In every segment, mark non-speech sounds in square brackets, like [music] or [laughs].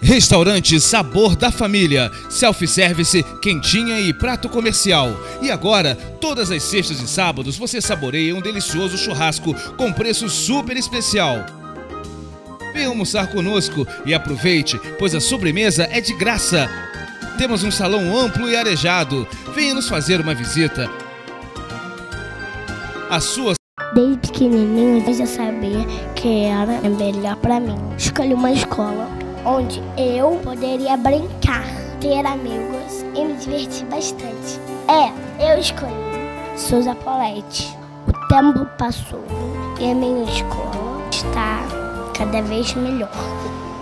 Restaurante Sabor da Família, self-service, quentinha e prato comercial. E agora, todas as sextas e sábados você saboreia um delicioso churrasco com preço super especial. Venha almoçar conosco e aproveite, pois a sobremesa é de graça. Temos um salão amplo e arejado. Venha nos fazer uma visita. A sua Desde pequenininho eu já sabia que era melhor para mim. Escolhi uma escola onde eu poderia brincar, ter amigos e me divertir bastante. É, eu escolhi Souza Polete. O tempo passou e a minha escola está cada vez melhor.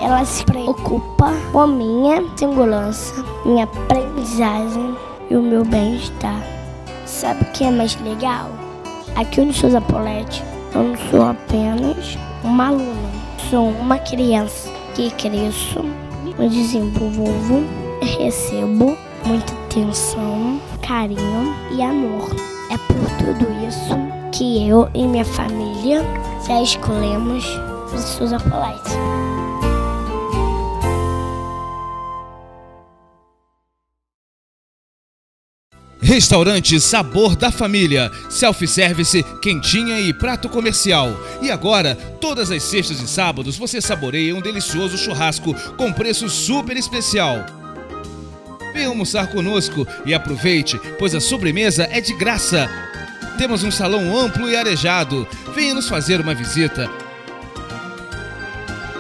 Ela se preocupa com minha segurança, minha aprendizagem e o meu bem-estar. Sabe o que é mais legal? Aqui no Souza Polete, eu não sou apenas uma aluna, sou uma criança que cresço, me desenvolvo, recebo muita atenção, carinho e amor. É por tudo isso que eu e minha família já escolhemos o Souza Polite. Restaurante Sabor da Família, self-service, quentinha e prato comercial. E agora, todas as sextas e sábados você saboreia um delicioso churrasco com preço super especial. Venha almoçar conosco e aproveite, pois a sobremesa é de graça. Temos um salão amplo e arejado. Venha nos fazer uma visita.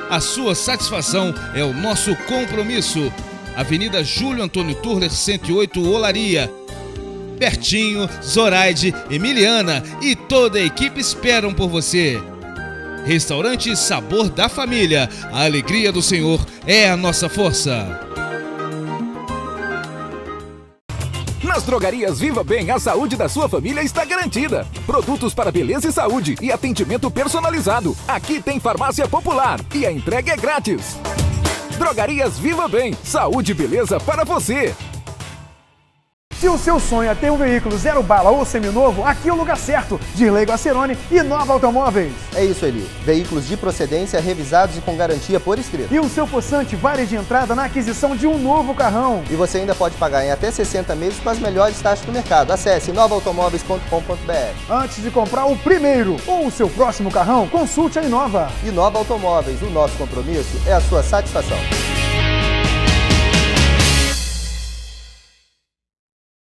A sua satisfação é o nosso compromisso. Avenida Júlio Antônio Turner, 108, Olaria. Bertinho, Zoraide, Emiliana e toda a equipe esperam por você. Restaurante Sabor da Família. A alegria do Senhor é a nossa força. Nas drogarias Viva Bem, a saúde da sua família está garantida. Produtos para beleza e saúde e atendimento personalizado. Aqui tem farmácia popular e a entrega é grátis. Drogarias Viva Bem, saúde e beleza para você. Se o seu sonho é ter um veículo zero bala ou seminovo, aqui é o lugar certo. Dirley Guacerone e Nova Automóveis. É isso, Eli. Veículos de procedência revisados e com garantia por escrito. E o seu possante vale de entrada na aquisição de um novo carrão. E você ainda pode pagar em até 60 meses com as melhores taxas do mercado. Acesse novaautomóveis.com.br. Antes de comprar o primeiro ou o seu próximo carrão, consulte a Inova. Inova Automóveis, o nosso compromisso é a sua satisfação.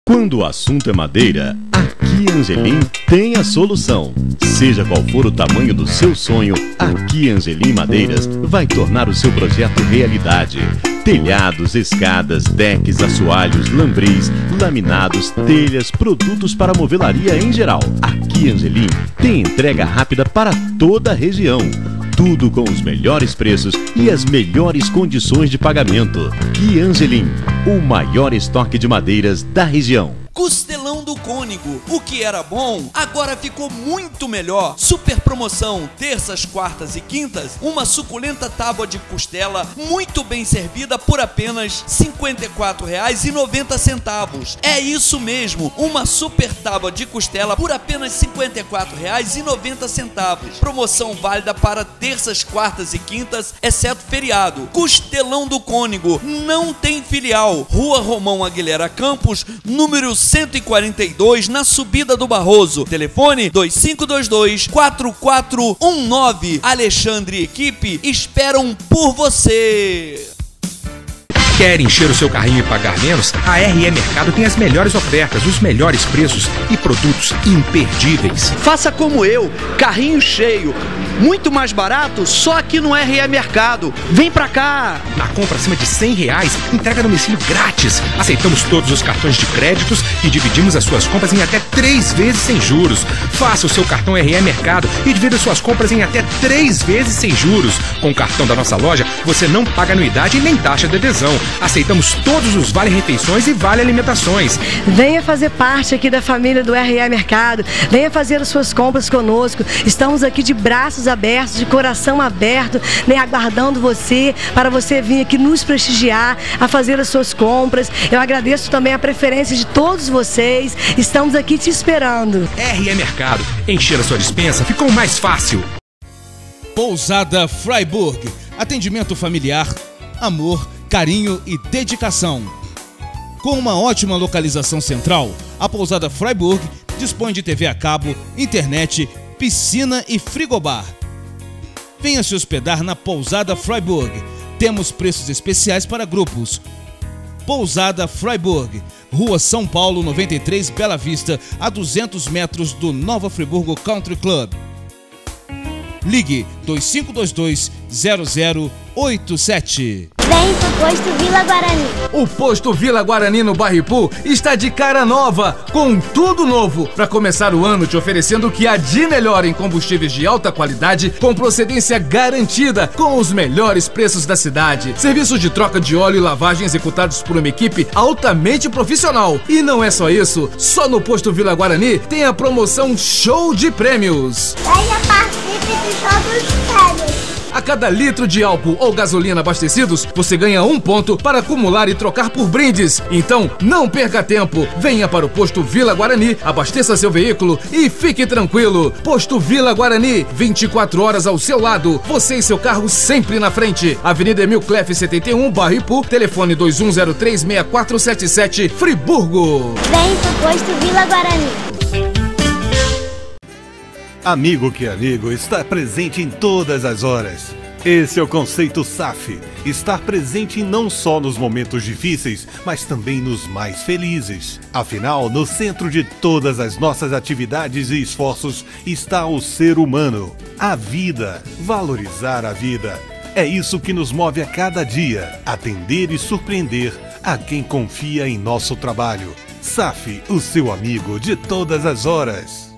Quando o assunto é madeira, aqui Angelim tem a solução. Seja qual for o tamanho do seu sonho, aqui Angelim Madeiras vai tornar o seu projeto realidade. Telhados, escadas, decks, assoalhos, lambris, laminados, telhas, produtos para movelaria em geral. Aqui Angelim tem entrega rápida para toda a região. Tudo com os melhores preços e as melhores condições de pagamento. Que Angelim, o maior estoque de madeiras da região. Costelão do Cônigo. O que era bom, agora ficou muito melhor. Super promoção, terças, quartas e quintas, uma suculenta tábua de costela muito bem servida por apenas R$ 54,90. É isso mesmo, uma super tábua de costela por apenas R$ 54,90. Promoção válida para terças, quartas e quintas, exceto feriado. Costelão do Cônigo, não tem filial. Rua Romão Aguilera Campos, número 142 na subida do Barroso. Telefone 2522 4419. Alexandre e equipe esperam por você. Quer encher o seu carrinho e pagar menos? A RE Mercado tem as melhores ofertas, os melhores preços e produtos imperdíveis. Faça como eu, carrinho cheio, muito mais barato, só aqui no RE Mercado. Vem pra cá! Na compra acima de 100 reais, entrega domicílio grátis. Aceitamos todos os cartões de créditos e dividimos as suas compras em até três vezes sem juros. Faça o seu cartão RE Mercado e divida suas compras em até três vezes sem juros. Com o cartão da nossa loja, você não paga anuidade nem taxa de adesão. Aceitamos todos os vale-refeições e vale-alimentações. Venha fazer parte aqui da família do RE Mercado. Venha fazer as suas compras conosco. Estamos aqui de braços abertos, de coração aberto, né, aguardando você para você vir aqui nos prestigiar, a fazer as suas compras. Eu agradeço também a preferência de todos vocês. Estamos aqui te esperando. RE Mercado. Encher a sua dispensa ficou mais fácil. Pousada Freiburg. Atendimento familiar amor, carinho e dedicação. Com uma ótima localização central, a pousada Freiburg dispõe de TV a cabo, internet, piscina e frigobar. Venha se hospedar na pousada Freiburg. Temos preços especiais para grupos. Pousada Freiburg, Rua São Paulo 93, Bela Vista, a 200 metros do Nova Friburgo Country Club. Ligue 2522 0087. Vem pro posto Vila Guarani. O posto Vila Guarani no Barripu está de cara nova, com tudo novo, para começar o ano te oferecendo o que há de melhor em combustíveis de alta qualidade, com procedência garantida, com os melhores preços da cidade. Serviços de troca de óleo e lavagem executados por uma equipe altamente profissional. E não é só isso, só no posto Vila Guarani tem a promoção Show de Prêmios. Venha participe do show dos prêmios. A cada litro de álcool ou gasolina abastecidos, você ganha um ponto para acumular e trocar por brindes. Então, não perca tempo. Venha para o posto Vila Guarani, abasteça seu veículo e fique tranquilo. Posto Vila Guarani, 24 horas ao seu lado. Você e seu carro sempre na frente. Avenida Emil Clef 71, Barripu, telefone 21036477, Friburgo. Vem pro posto Vila Guarani. Amigo que amigo está presente em todas as horas. Esse é o conceito SAF. Estar presente não só nos momentos difíceis, mas também nos mais felizes. Afinal, no centro de todas as nossas atividades e esforços está o ser humano, a vida, valorizar a vida. É isso que nos move a cada dia, atender e surpreender a quem confia em nosso trabalho. SAF, o seu amigo de todas as horas.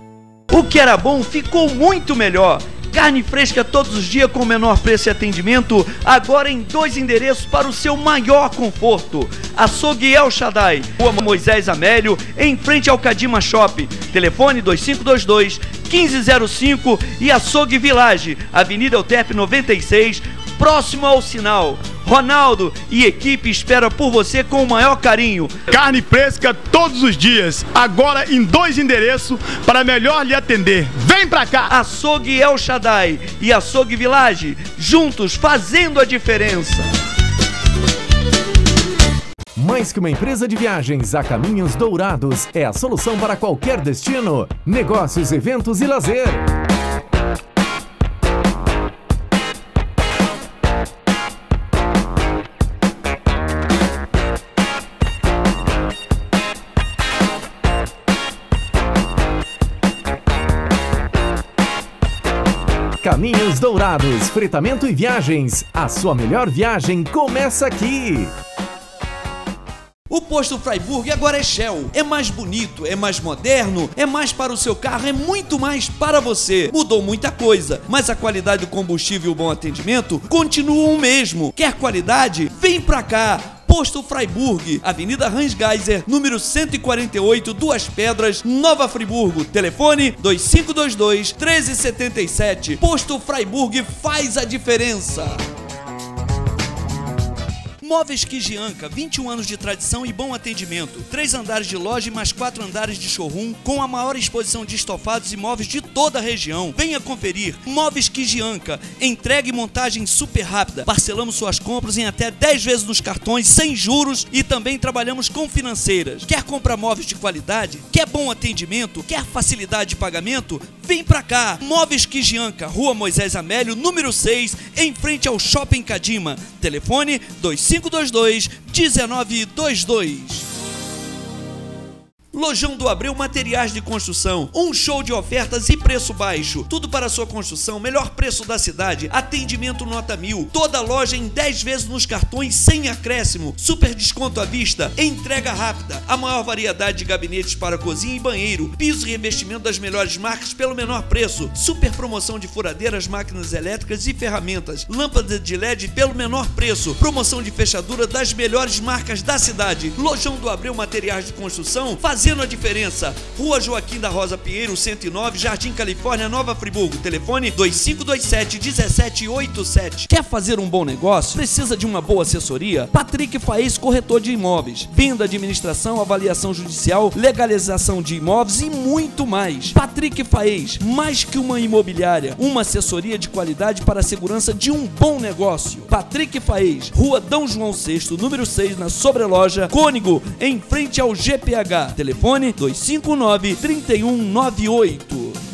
O que era bom ficou muito melhor. Carne fresca todos os dias com menor preço e atendimento, agora em dois endereços para o seu maior conforto. Açougue El Shaddai, Rua Moisés Amélio, em frente ao Cadima Shop. Telefone 2522 1505 e Açougue Village, Avenida Euterpe 96, próximo ao sinal. Ronaldo e equipe espera por você com o maior carinho. Carne fresca todos os dias, agora em dois endereços para melhor lhe atender. Vem pra cá! Açougue El Shaddai e Açougue Village, juntos fazendo a diferença. Mais que uma empresa de viagens, a Caminhos Dourados é a solução para qualquer destino, negócios, eventos e lazer. Caminhos Dourados, fretamento e viagens. A sua melhor viagem começa aqui. O posto Freiburg agora é Shell. É mais bonito, é mais moderno, é mais para o seu carro, é muito mais para você. Mudou muita coisa, mas a qualidade do combustível e o bom atendimento continuam o mesmo. Quer qualidade? Vem pra cá. Posto Freiburg, Avenida Hans Geiser, número 148, Duas Pedras, Nova Friburgo. Telefone 2522 1377. Posto Freiburg faz a diferença. Móveis Kijianka, 21 anos de tradição e bom atendimento. Três andares de loja e mais quatro andares de showroom, com a maior exposição de estofados e móveis de toda a região. Venha conferir. Móveis Kijianka, entrega e montagem super rápida. Parcelamos suas compras em até 10 vezes nos cartões, sem juros e também trabalhamos com financeiras. Quer comprar móveis de qualidade? Quer bom atendimento? Quer facilidade de pagamento? Vem pra cá. Móveis Kijianka, Rua Moisés Amélio, número 6, em frente ao Shopping Cadima. Telefone 25 522 1922. Lojão do Abreu Materiais de Construção. Um show de ofertas e preço baixo. Tudo para sua construção. Melhor preço da cidade. Atendimento nota mil. Toda loja em 10 vezes nos cartões sem acréscimo. Super desconto à vista. Entrega rápida. A maior variedade de gabinetes para cozinha e banheiro. Piso e revestimento das melhores marcas pelo menor preço. Super promoção de furadeiras, máquinas elétricas e ferramentas. Lâmpada de LED pelo menor preço. Promoção de fechadura das melhores marcas da cidade. Lojão do Abreu Materiais de Construção. Fazendo fazendo a diferença. Rua Joaquim da Rosa Pinheiro, 109, Jardim Califórnia, Nova Friburgo. Telefone 2527 1787. Quer fazer um bom negócio? Precisa de uma boa assessoria? Patrick Faez, corretor de imóveis. Venda, administração, avaliação judicial, legalização de imóveis e muito mais. Patrick Faez, mais que uma imobiliária, uma assessoria de qualidade para a segurança de um bom negócio. Patrick Faez, Rua Dom João VI, número 6, na Sobreloja, Cônigo, em frente ao GPH. Telefone 259 3198.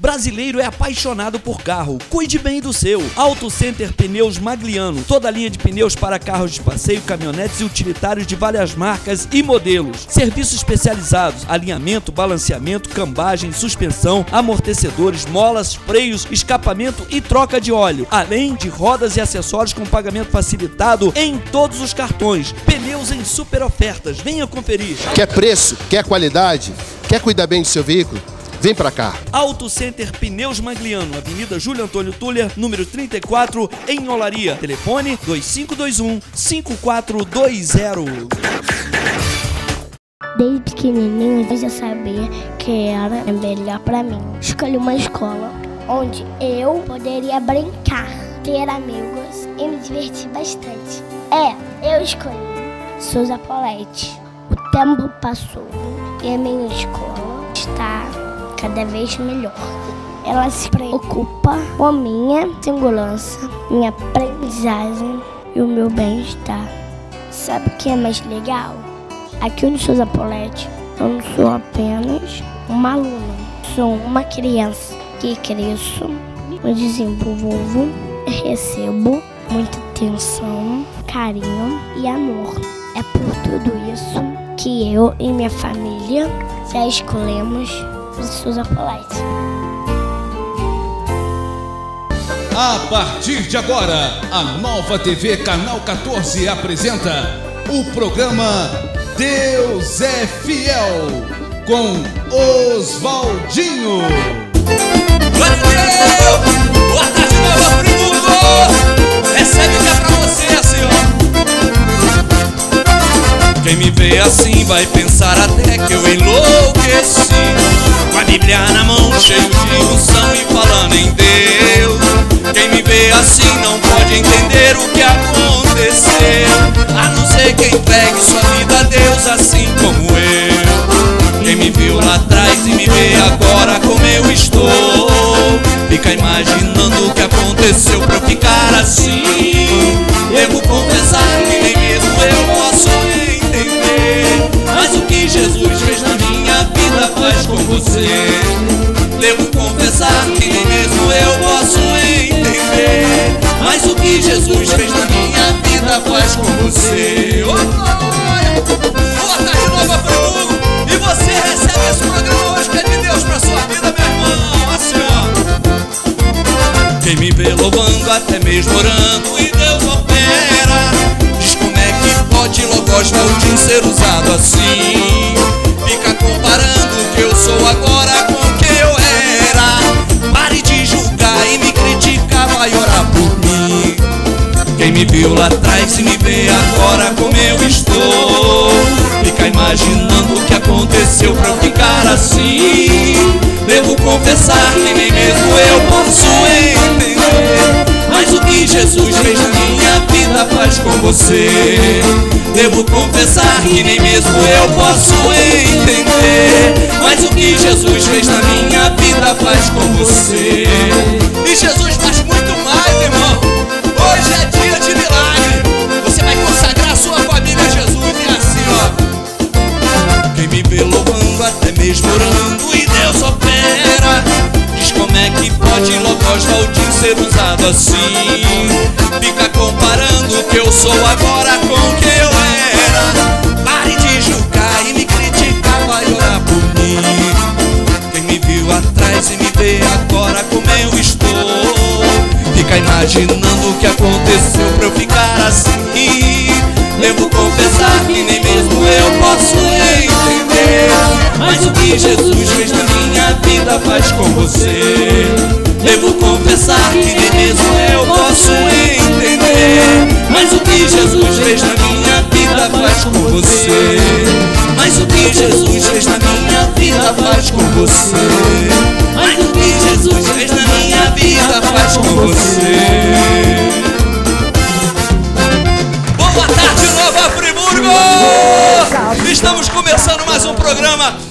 Brasileiro é apaixonado por carro. Cuide bem do seu. Auto Center Pneus Magliano. Toda linha de pneus para carros de passeio, caminhonetes e utilitários de várias marcas e modelos. Serviços especializados: alinhamento, balanceamento, cambagem, suspensão, amortecedores, molas, freios, escapamento e troca de óleo. Além de rodas e acessórios com pagamento facilitado em todos os cartões. Pneus em super ofertas. Venha conferir. Quer preço? Quer qualidade? Quer cuidar bem do seu veículo? Vem pra cá. Auto Center Pneus Magliano, Avenida Júlio Antônio Tulha, número 34, em Olaria. Telefone 2521 5420. Desde pequenininho eu já sabia que era melhor pra mim. Escolhi uma escola onde eu poderia brincar, ter amigos e me divertir bastante. É, eu escolhi Souza Polete. O tempo passou e a minha escola está cada vez melhor. Ela se preocupa com minha segurança, minha aprendizagem e o meu bem-estar. Sabe o que é mais legal? Aqui no Souza Polete, eu não sou apenas uma aluna, sou uma criança que cresço, me desenvolvo recebo muita atenção, carinho e amor. É por tudo isso que eu e minha família já escolhemos o Souza Polite. A partir de agora, a nova TV Canal 14 apresenta o programa Deus é Fiel com Oswaldinho. Boa tarde, meu Friburgo! Recebe o que é pra você, assim, ó. Quem me vê assim vai pensar até que eu enlouqueci. Com a Bíblia na mão, cheio de unção e falando em Deus. Quem me vê assim não pode entender o que aconteceu. A não ser que entregue sua vida a Deus assim como eu. Quem me viu lá atrás e me vê agora como eu estou. Fica imaginando o que aconteceu pra eu ficar assim. Devo confessar que nem mesmo eu posso entender. Faz com você. Devo confessar que nem mesmo eu posso entender. Mas o que Jesus fez na minha vida faz com você. Oh, glória! Boa tarde, Nova Friburgo! E você recebe esse programa hoje que é de Deus pra sua vida, meu irmão. Assim, ó. Quem me vê louvando, até mesmo orando, e Deus opera. Diz como é que pode Logos Valdim ser usado assim. Lá atrás e me vê agora como eu estou. Fica imaginando o que aconteceu pra eu ficar assim. Devo confessar que nem mesmo eu posso entender. Mas o que Jesus fez na minha vida faz com você. Devo confessar que nem mesmo eu posso entender. Mas o que Jesus fez na minha vida faz com você. E Jesus faz muito mais, irmão. Hoje é dia Logos Valdim ser usado assim. Fica comparando o que eu sou agora com o que eu era. Pare de julgar e me criticar, vai orar por mim. Quem me viu atrás e me vê agora como eu estou. Fica imaginando o que aconteceu pra eu ficar assim. Devo confessar que nem mesmo eu posso entender. Mas o que Jesus fez na minha vida faz com você. Confessar que nem mesmo eu posso entender. Mas o que Jesus fez na minha vida faz com você. Mas o que Jesus vida faz com você. Mais do que Jesus fez na minha vida faz com você. Boa tarde, Nova Friburgo! Estamos começando mais um programa.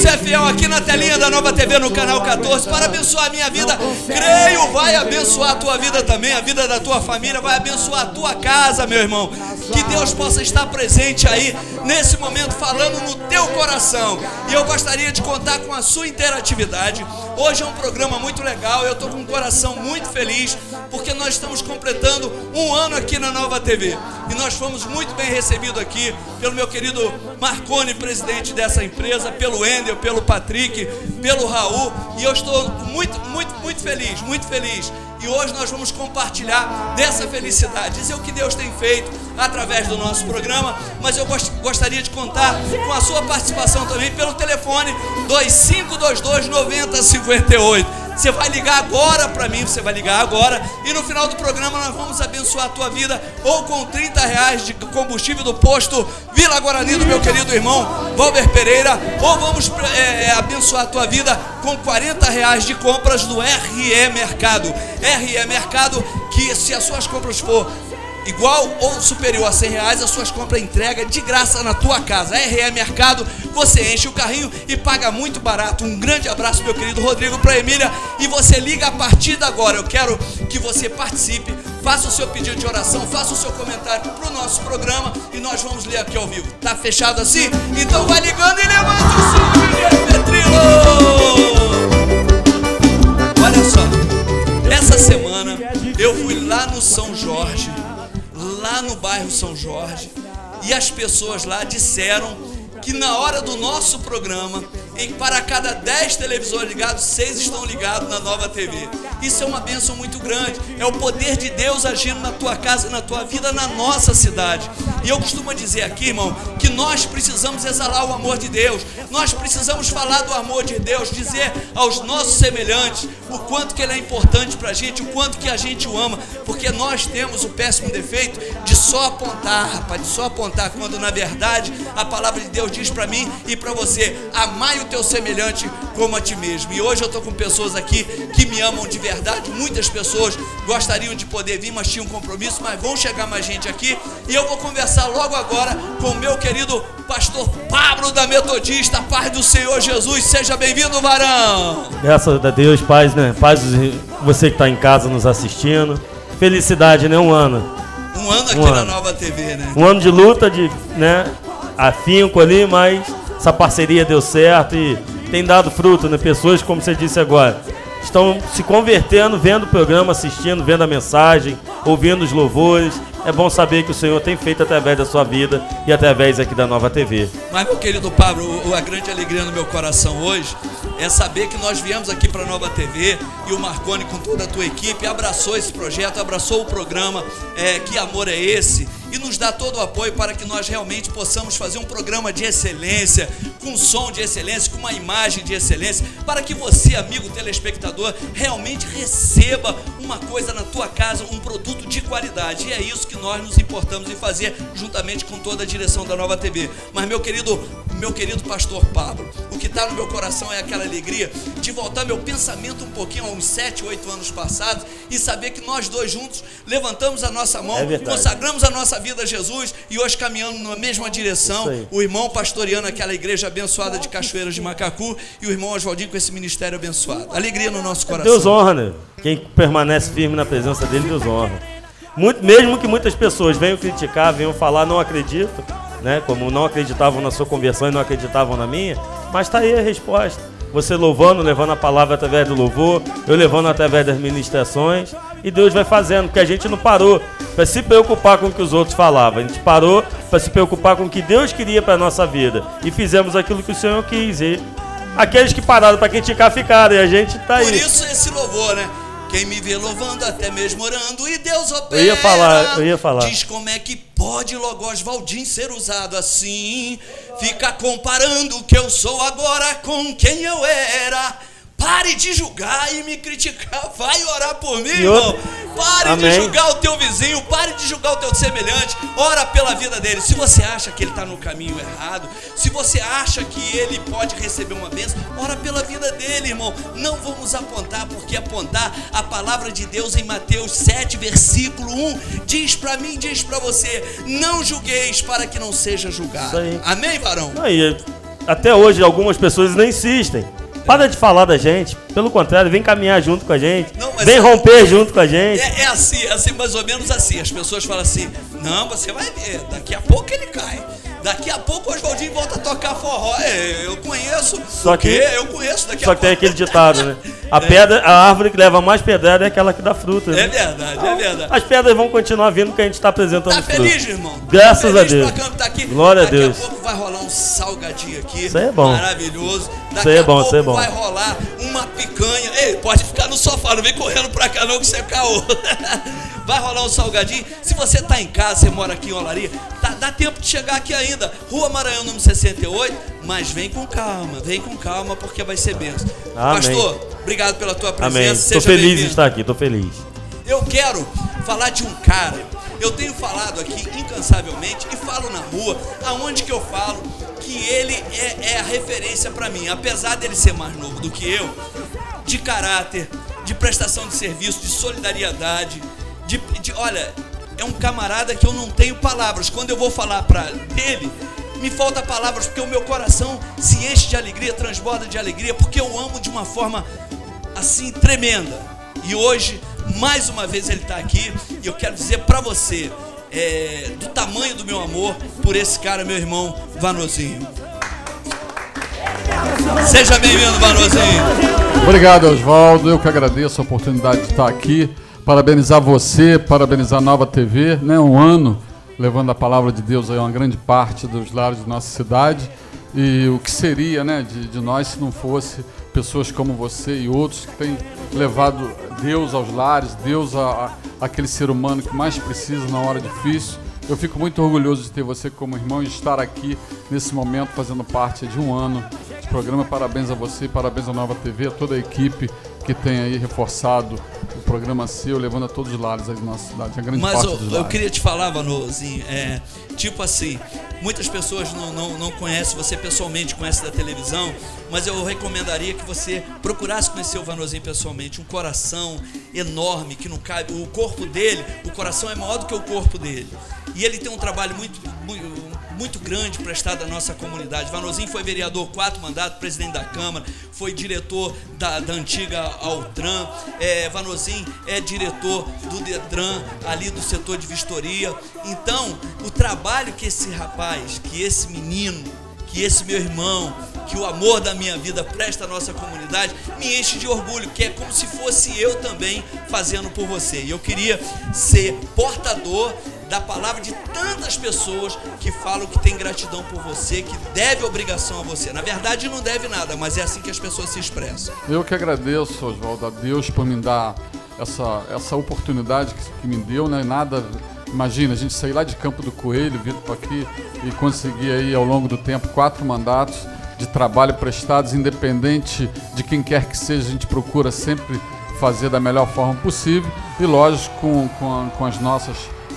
Deus é fiel aqui na telinha da Nova TV no canal 14 para abençoar a minha vida. Creio, vai abençoar a tua vida também, a vida da tua família, vai abençoar a tua casa, meu irmão. Que Deus possa estar presente aí nesse momento falando no teu coração. E eu gostaria de contar com a sua interatividade. Hoje é um programa muito legal, eu estou com um coração muito feliz porque nós estamos completando um ano aqui na Nova TV. E nós fomos muito bem recebidos aqui pelo meu querido Marconi, presidente dessa empresa, pelo Endel, pelo Patrick, pelo Raul. E eu estou muito, muito, muito feliz, muito feliz. E hoje nós vamos compartilhar dessa felicidade, dizer o que Deus tem feito através do nosso programa. Mas eu gost gostaria de contar com a sua participação também pelo telefone 2522 9058. Você vai ligar agora para mim, você vai ligar agora. E no final do programa nós vamos abençoar a tua vida ou com 30 reais de combustível do posto Vila Guarani do meu querido irmão Valber Pereira. Ou vamos é, é, abençoar a tua vida com 40 reais de compras no RE Mercado. RE Mercado, que se as suas compras for igual ou superior a 100 reais, as suas compras entrega de graça na tua casa. RE Mercado, você enche o carrinho e paga muito barato. Um grande abraço, meu querido Rodrigo, para Emília. E você liga a partir de agora. Eu quero que você participe, faça o seu pedido de oração, faça o seu comentário para o nosso programa e nós vamos ler aqui ao vivo. Tá fechado assim? Então vai ligando e levanta o som, Juliano Petrilo! Olha só, essa semana eu fui lá no São Jorge lá no bairro São Jorge e as pessoas lá disseram que na hora do nosso programa, em para cada 10 televisores ligados, 6 estão ligados na nova TV. Isso é uma bênção muito grande. É o poder de Deus agindo na tua casa, na tua vida, na nossa cidade. E eu costumo dizer aqui, irmão, que nós precisamos exalar o amor de Deus. Nós precisamos falar do amor de Deus, dizer aos nossos semelhantes o quanto que ele é importante para a gente, o quanto que a gente o ama, porque nós temos o péssimo defeito de só apontar, rapaz, de só apontar, quando na verdade a palavra de Deus diz para mim e para você: amai o teu semelhante como a ti mesmo. E hoje eu estou com pessoas aqui que me amam de verdade. Muitas pessoas gostariam de poder vir, mas tinham um compromisso. Mas vão chegar mais gente aqui e eu vou conversar logo agora com o meu querido pastor Pablo da Metodista. Paz do Senhor Jesus, seja bem-vindo, varão. Graças a Deus, paz, né? Paz você que está em casa nos assistindo. Felicidade, né? Um ano. Um ano aqui um na ano. Nova TV, né? Um ano de luta, de, né? afinco ali, mas essa parceria deu certo e tem dado fruto, né? Pessoas, como você disse agora, estão se convertendo, vendo o programa, assistindo, vendo a mensagem, ouvindo os louvores. É bom saber que o Senhor tem feito através da sua vida e através aqui da Nova TV. Mas, meu querido Pablo, a grande alegria no meu coração hoje é saber que nós viemos aqui para a Nova TV e o Marconi, com toda a tua equipe, abraçou esse projeto, abraçou o programa. É, que amor é esse? E nos dá todo o apoio para que nós realmente possamos fazer um programa de excelência, com som de excelência, com uma imagem de excelência, para que você, amigo telespectador, realmente receba uma coisa na tua casa, um produto de qualidade. E é isso que nós nos importamos em fazer juntamente com toda a direção da Nova TV. Mas meu querido, meu querido pastor Pablo, o que está no meu coração é aquela alegria de voltar meu pensamento um pouquinho a uns 7, 8 anos passados e saber que nós dois juntos levantamos a nossa mão, é consagramos a nossa vida a Jesus e hoje caminhando na mesma direção. O irmão pastoreando aquela igreja abençoada de Cachoeiras de Macacu e o irmão Oswaldinho com esse ministério abençoado. Alegria no nosso coração. Deus honra, né? Quem permanece firme na presença dele, Deus honra. Muito, mesmo que muitas pessoas venham criticar, venham falar, não acredito, né? Como não acreditavam na sua conversão e não acreditavam na minha, mas está aí a resposta. Você louvando, levando a palavra através do louvor, eu levando através das ministrações, e Deus vai fazendo, porque a gente não parou para se preocupar com o que os outros falavam, a gente parou para se preocupar com o que Deus queria para nossa vida, e fizemos aquilo que o Senhor quis. E aqueles que pararam para criticar ficaram, e a gente está aí. Por isso esse louvor, né? Quem me vê louvando, até mesmo orando, e Deus opera. Eu ia falar, eu ia falar. Diz como é que pode logo Oswaldinho ser usado assim. Fica comparando o que eu sou agora com quem eu era. Pare de julgar e me criticar. [laughs] Vai orar por mim, irmão. Pare de Amém. julgar o teu vizinho, pare de julgar o teu semelhante. Ora pela vida dele. Se você acha que ele está no caminho errado, se você acha que ele pode receber uma bênção, ora pela vida dele, irmão. Não vamos apontar, porque apontar a palavra de Deus em Mateus 7, versículo 1, diz para mim, diz para você: não julgueis para que não seja julgado. Amém, varão? Aí, até hoje algumas pessoas nem insistem. Para de falar da gente. Pelo contrário, vem caminhar junto com a gente. mas vem é- romper junto com a gente. É, é assim, é assim, mais ou menos assim. As pessoas falam assim: não, você vai ver, daqui a pouco ele cai. Daqui a pouco o Oswaldinho volta a tocar forró. É, eu conheço. Só que, eu conheço daqui só a que tem pouco. aquele ditado, né? A, [laughs] pedra, a árvore que leva mais pedrada é aquela que dá fruta. né? É verdade, é verdade. As pedras vão continuar vindo porque a gente está apresentando Tá fruto. feliz, irmão? Graças Tá a feliz Deus. pra cá, tá aqui. Glória a Daqui Deus. a pouco vai rolar um salgadinho aqui. Isso aí é bom. Maravilhoso. Daqui Isso aí é a bom, pouco isso é bom. vai rolar uma picanha. Ei, pode ficar no sofá, não vem correndo pra cá não que você é caô. [laughs] Vai rolar um salgadinho. Se você tá em casa, você mora aqui em Olaria, tá- dá tempo de chegar aqui ainda. Rua Maranhão, número 68. Mas vem com calma, vem com calma, porque vai ser benção. Amém. Pastor, obrigado pela tua presença. Amém. Tô feliz de estar aqui, tô feliz. Eu quero falar de um cara. Eu tenho falado aqui incansavelmente e falo na rua, aonde que eu falo que ele é, é a referência para mim, apesar dele ser mais novo do que eu, de caráter, de prestação de serviço, de solidariedade, de, de- olha, é um camarada que eu não tenho palavras. Quando eu vou falar para dele, me falta palavras porque o meu coração se enche de alegria, transborda de alegria, porque eu amo de uma forma assim tremenda. E hoje, mais uma vez, ele está aqui e eu quero dizer para você é, do tamanho do meu amor por esse cara, meu irmão Vanozinho. Seja bem-vindo, Vanozinho. Obrigado, Oswaldo. Eu que agradeço a oportunidade de estar aqui. Parabenizar você, parabenizar a Nova TV, né? Um ano levando a palavra de Deus aí a uma grande parte dos lares de nossa cidade. E o que seria, né, de, de nós se não fosse pessoas como você e outros que têm levado Deus aos lares, Deus a, a aquele ser humano que mais precisa na hora difícil. Eu fico muito orgulhoso de ter você como irmão e estar aqui nesse momento fazendo parte de um ano de programa. Parabéns a você, parabéns à Nova TV, a toda a equipe que tem aí reforçado programa seu, levando a todos os lares da nossa cidade, a grande Mas parte eu, dos eu queria te falar, Vanozinho, é, tipo assim, muitas pessoas não, não, não conhecem você pessoalmente, conhecem da televisão, mas eu recomendaria que você procurasse conhecer o Vanozinho pessoalmente. Um coração enorme que não cabe. O corpo dele, o coração é maior do que o corpo dele. E ele tem um trabalho muito, muito, muito grande prestado à nossa comunidade. Vanozinho foi vereador quatro mandatos, presidente da Câmara, foi diretor da, da antiga Altran. É, Vanozinho é diretor do Detran, ali do setor de vistoria. Então, o trabalho que esse rapaz, que esse menino, que esse meu irmão, que o amor da minha vida presta à nossa comunidade, me enche de orgulho, que é como se fosse eu também fazendo por você. E eu queria ser portador da palavra de tantas pessoas que falam que tem gratidão por você, que deve obrigação a você. Na verdade, não deve nada, mas é assim que as pessoas se expressam. Eu que agradeço, Oswaldo, a Deus por me dar essa, essa oportunidade que, que me deu, né? Nada. Imagina, a gente sair lá de Campo do Coelho, vir para aqui e conseguir aí ao longo do tempo quatro mandatos de trabalho prestados, independente de quem quer que seja, a gente procura sempre fazer da melhor forma possível e lógico com, com, com as nossas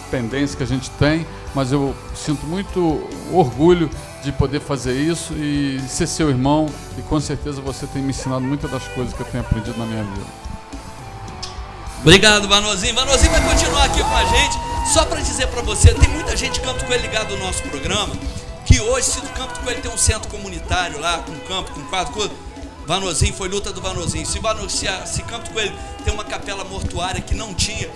pendências que a gente tem, mas eu sinto muito orgulho de poder fazer isso e ser seu irmão e com certeza você tem me ensinado muitas das coisas que eu tenho aprendido na minha vida. Obrigado, Vanozinho. Vanozinho vai continuar aqui com a gente. Só para dizer para você, tem muita gente de Campo Coelho ligado no nosso programa, que hoje, se do Campo Coelho tem um centro comunitário lá, com campo, com quatro coisas, Vanozinho, foi luta do Vanozinho. Se, Vano, se, a- se Campo do Coelho tem uma capela mortuária que não tinha,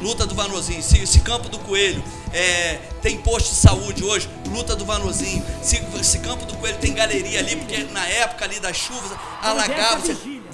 luta do Vanozinho. Se, se Campo do Coelho é, tem posto de saúde hoje, luta do Vanozinho. Se, se Campo do Coelho tem galeria ali, porque na época ali das chuvas, alagava.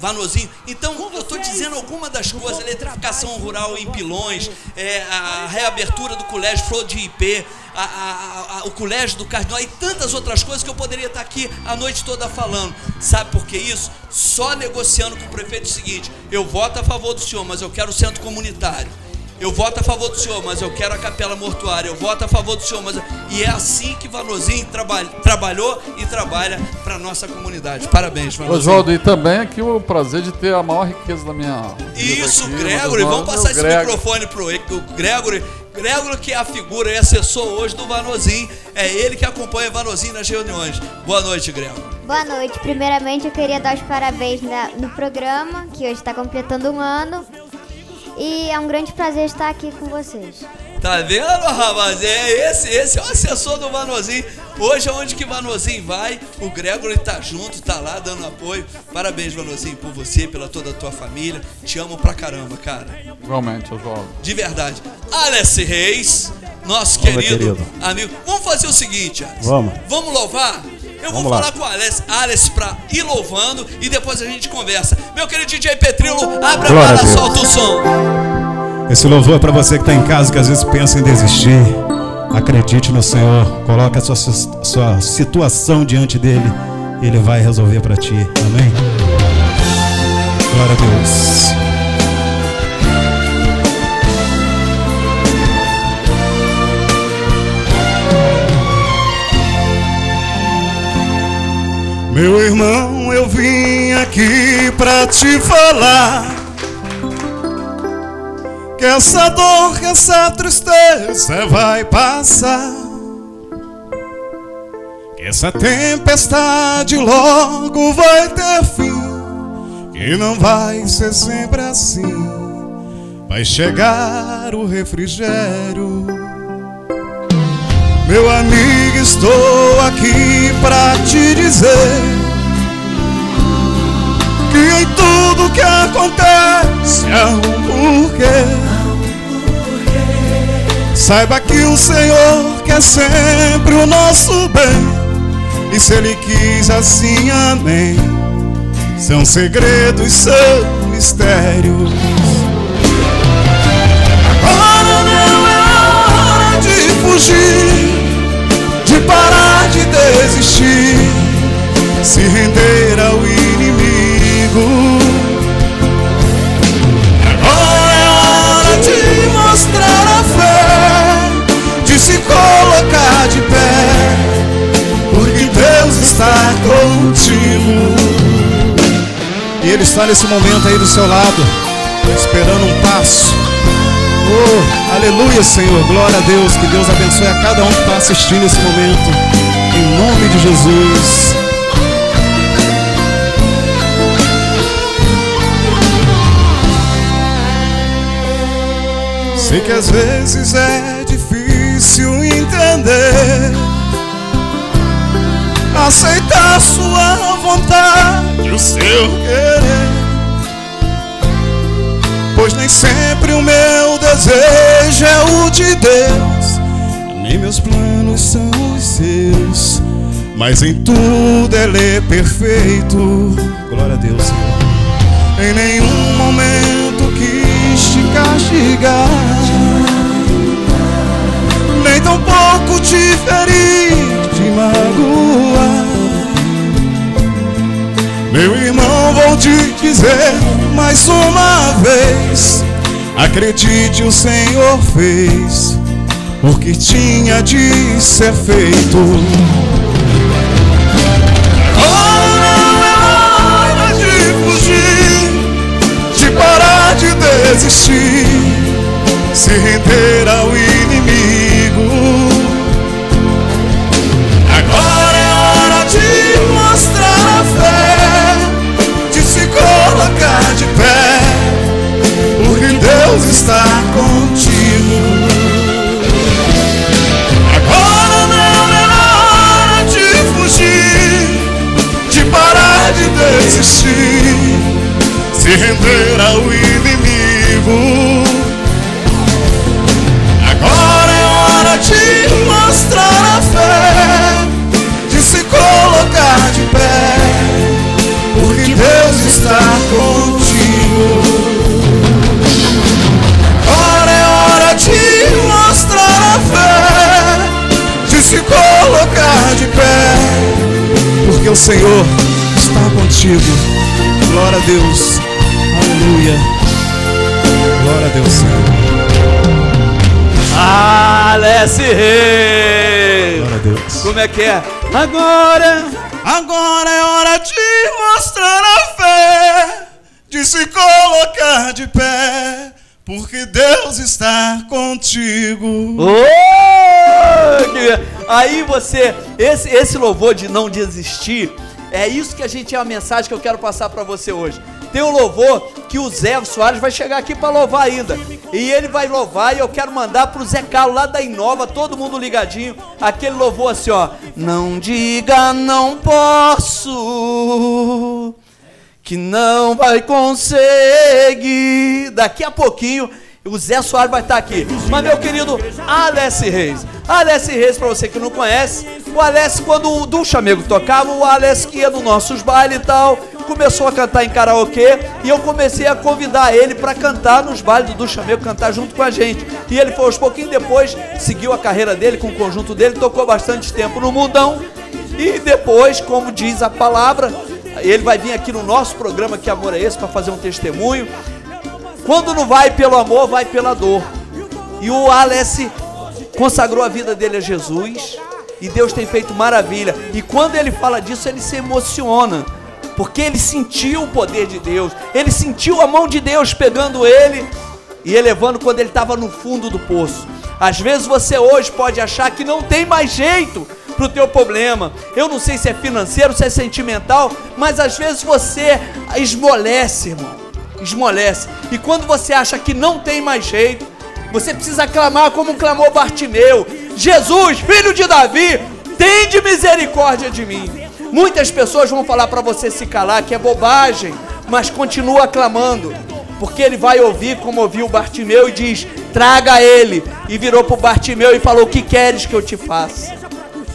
Vanozinho. Então, eu estou dizendo alguma das coisas, eletrificação rural em pilões, é, a reabertura do colégio Flor de IP, a- a- a- o colégio do Cardinal e tantas outras coisas que eu poderia estar aqui a noite toda falando. Sabe por que isso? Só negociando com o prefeito o seguinte: eu voto a favor do senhor, mas eu quero o centro comunitário. Eu voto a favor do senhor, mas eu quero a capela mortuária. Eu voto a favor do senhor, mas. E é assim que Vanozinho traba... trabalhou e trabalha para nossa comunidade. Parabéns, Vanozinho. Oswaldo, e também aqui o prazer de ter a maior riqueza da minha. vida Isso, aqui, Gregory. Vamos passar esse Greg. microfone pro o Gregory. Gregory, que é a figura e assessor hoje do Vanozinho. É ele que acompanha Vanozinho nas reuniões. Boa noite, Gregory. Boa noite. Primeiramente, eu queria dar os parabéns na- no programa, que hoje está completando um ano. E é um grande prazer estar aqui com vocês. Tá vendo, rapaz? É esse, esse é o assessor do Vanozinho. Hoje, aonde que Vanozinho vai, o Gregory tá junto, tá lá dando apoio. Parabéns, Vanozinho, por você, pela toda a tua família. Te amo pra caramba, cara. Igualmente, Oswaldo. De verdade. Alessi Reis, nosso Vamos, querido, querido. amigo. Vamos fazer o seguinte, Alex. Vamos. Vamos louvar? Eu vou Vamos lá. falar com o Alex, Alex pra ir louvando e depois a gente conversa. Meu querido DJ Petrilo, abre a Glória a bala, Deus. solta o som. Esse louvor é para você que está em casa, que às vezes pensa em desistir. Acredite no Senhor. Coloque a sua, sua situação diante dele. E ele vai resolver para ti. Amém? Glória a Deus. Meu irmão, eu vim aqui pra te falar que essa dor, que essa tristeza vai passar. Que essa tempestade logo vai ter fim. Que não vai ser sempre assim. Vai chegar o refrigério. Meu amigo, estou aqui pra dizer que em tudo que acontece há um porquê. Saiba que o Senhor quer sempre o nosso bem. E se Ele quis assim, amém. São segredos, são mistérios. Agora não é hora de fugir, de parar de desistir, se render ao inimigo. Agora é hora de mostrar a fé, de se colocar de pé, porque Deus está contigo. E Ele está nesse momento aí do seu lado, esperando um passo. Oh, aleluia, Senhor. Glória a Deus. Que Deus abençoe a cada um que está assistindo esse momento. Em nome de Jesus. Sei que às vezes é difícil entender. Aceitar sua vontade, o seu querer. Pois nem sempre o meu desejo é o de Deus, nem meus planos são os seus, mas em tudo Ele é perfeito. Glória a Deus, Senhor. Em nenhum momento quis te castigar, tampouco te ferir, te magoar. Meu irmão, vou te dizer mais uma vez: acredite, o Senhor fez o que tinha de ser feito. Não é hora de fugir, de parar de desistir, se render ao inimigo. De pé, porque Deus está contigo. Agora não é hora de fugir, de parar de desistir, se render ao inimigo. O Senhor está contigo. Glória a Deus. Aleluia. Glória a Deus, Senhor. Alessi Reis. Glória a Deus. Como é que é? Agora, agora é hora de mostrar a fé, de se colocar de pé, porque Deus está contigo. Oh, Aí você, esse, esse louvor de não desistir, é isso que a gente é a mensagem que eu quero passar pra você hoje. Tem o louvor que o Zé Soares vai chegar aqui pra louvar ainda. E ele vai louvar e eu quero mandar pro Zé Carlos lá da Inova, todo mundo ligadinho, aquele louvor assim, ó. Não diga não posso que não vai conseguir. Daqui a pouquinho o Zé Soares vai estar aqui. Mas meu querido Alessi Reis. Alessi Reis, pra você que não conhece, o Alessi, quando o do Chamego tocava, o Alessi que ia nos nossos bailes e tal, começou a cantar em karaokê e eu comecei a convidar ele pra cantar nos bailes do Chamego, cantar junto com a gente. E ele foi aos pouquinhos depois, seguiu a carreira dele com o conjunto dele, tocou bastante tempo no mundão. E depois, como diz a palavra, ele vai vir aqui no nosso programa Que Amor é Esse para fazer um testemunho. Quando não vai pelo amor, vai pela dor. E o Alessi consagrou a vida dele a Jesus e Deus tem feito maravilha. E quando ele fala disso, ele se emociona, porque ele sentiu o poder de Deus, ele sentiu a mão de Deus pegando ele e elevando quando ele estava no fundo do poço. Às vezes você hoje pode achar que não tem mais jeito pro teu problema. Eu não sei se é financeiro, se é sentimental, mas às vezes você esmolece, irmão. Esmolece. E quando você acha que não tem mais jeito, você precisa clamar como clamou Bartimeu: Jesus, filho de Davi, tem misericórdia de mim. Muitas pessoas vão falar para você se calar que é bobagem, mas continua clamando, porque ele vai ouvir como ouviu Bartimeu e diz: Traga ele. E virou para o Bartimeu e falou: O que queres que eu te faça?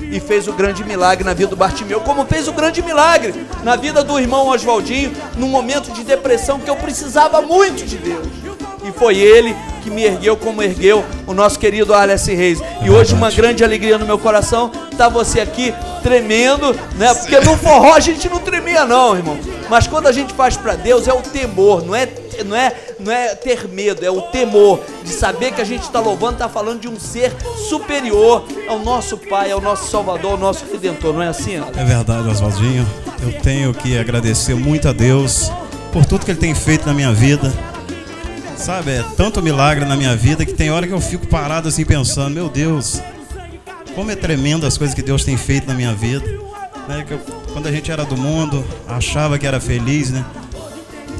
E fez o grande milagre na vida do Bartimeu, como fez o grande milagre na vida do irmão Oswaldinho, num momento de depressão que eu precisava muito de Deus. E foi ele que me ergueu como ergueu o nosso querido Alessi Reis. E hoje uma grande alegria no meu coração tá você aqui tremendo, né? Porque no forró a gente não tremia não, irmão. Mas quando a gente faz para Deus é o temor, não é não é não é ter medo, é o temor de saber que a gente está louvando, está falando de um ser superior ao nosso Pai, ao nosso Salvador, ao nosso Redentor, não é assim? Alex? É verdade, Oswaldinho. Eu tenho que agradecer muito a Deus por tudo que Ele tem feito na minha vida. Sabe, é tanto milagre na minha vida que tem hora que eu fico parado assim pensando, meu Deus, como é tremendo as coisas que Deus tem feito na minha vida. Né, que eu- quando a gente era do mundo, achava que era feliz, né?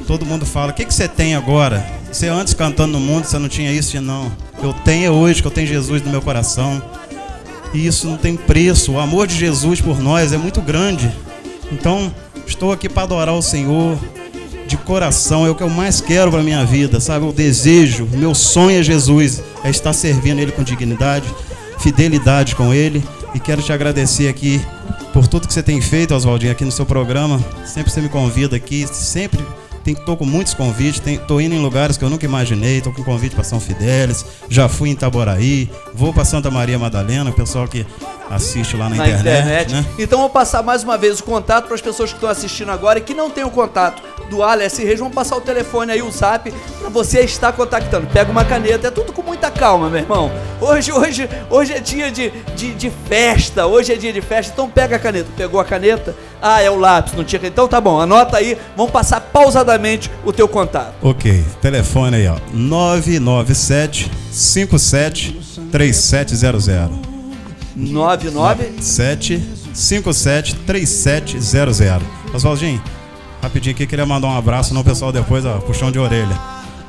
Todo mundo fala, o que, que você tem agora? Você antes cantando no mundo, você não tinha isso? Tinha, Não. Eu tenho é hoje, que eu tenho Jesus no meu coração. E isso não tem preço. O amor de Jesus por nós é muito grande. Então, estou aqui para adorar o Senhor de coração. É o que eu mais quero para minha vida, sabe? O desejo, meu sonho é Jesus, é estar servindo Ele com dignidade, fidelidade com Ele. E quero te agradecer aqui por tudo que você tem feito, Oswaldinho, aqui no seu programa. Sempre você me convida aqui, sempre tô com muitos convites, tô indo em lugares que eu nunca imaginei, tô com convite para São Fidélis, já fui em Itaboraí, vou para Santa Maria Madalena, o pessoal que assiste lá na, na internet, internet. né? Então vou passar mais uma vez o contato para as pessoas que estão assistindo agora e que não tem o contato do Alessi Reis, vão passar o telefone aí, o zap, para você estar contactando. Pega uma caneta, é tudo com muita calma, meu irmão. Hoje, hoje, hoje é dia de, de, de festa, hoje é dia de festa, então pega a caneta. Pegou a caneta? Ah, é o lápis, não tinha. Então tá bom, anota aí, vamos passar pausadamente o teu contato. Ok, telefone aí, ó. 997 57 3700. 99 57 3700. Oswaldinho, rapidinho aqui, queria mandar um abraço no pessoal depois, ó, puxão de orelha.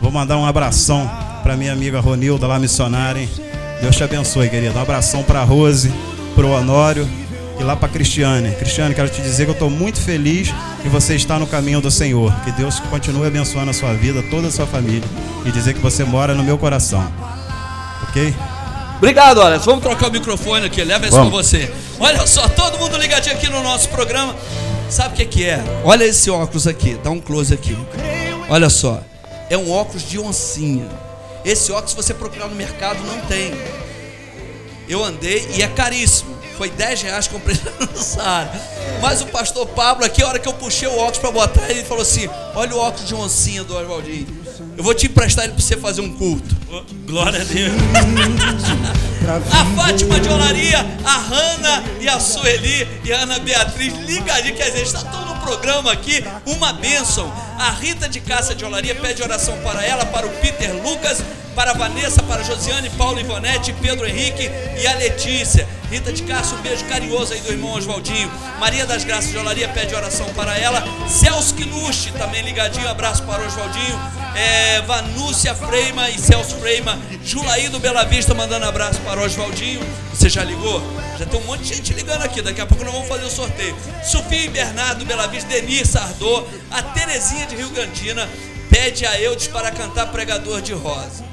Vou mandar um abração pra minha amiga Ronilda, lá missionária, hein? Deus te abençoe, querida. Um abração pra Rose, pro Honório e lá pra Cristiane. Cristiane, quero te dizer que eu tô muito feliz que você está no caminho do Senhor. Que Deus continue abençoando a sua vida, toda a sua família. E dizer que você mora no meu coração. Ok? Obrigado, olha. Vamos trocar o microfone aqui, leva isso Vamos. com você. Olha só, todo mundo ligadinho aqui no nosso programa. Sabe o que, que é? Olha esse óculos aqui, dá um close aqui. Olha só, é um óculos de oncinha. Esse óculos, se você procurar no mercado, não tem. Eu andei e é caríssimo. Foi 10 reais que comprei [laughs] no Saara. Mas o pastor Pablo aqui, a hora que eu puxei o óculos para botar, ele falou assim: Olha o óculos de oncinha do Oswaldinho. Eu vou te emprestar ele pra você fazer um culto. Glória a Deus. A Fátima de Olaria, a Hanna e a Sueli e a Ana Beatriz ligadinho, quer dizer, está todo no programa aqui, uma bênção. A Rita de Caça de Olaria pede oração para ela, para o Peter Lucas, para a Vanessa, para a Josiane, Paulo Ivonete, Pedro Henrique e a Letícia. Rita de Castro, um beijo carinhoso aí do irmão Oswaldinho. Maria das Graças de Olaria pede oração para ela. Celso Quinucci, também ligadinho, abraço para o Oswaldinho. É, Vanúcia Freima e Celso Freima. Julaí do Bela Vista mandando abraço para o Oswaldinho. Você já ligou? Já tem um monte de gente ligando aqui. Daqui a pouco nós vamos fazer o sorteio. Sofia e Bernardo Bela Vista, Denir Sardô. A Terezinha de Rio Grandina pede a Eudes para cantar Pregador de Rosa.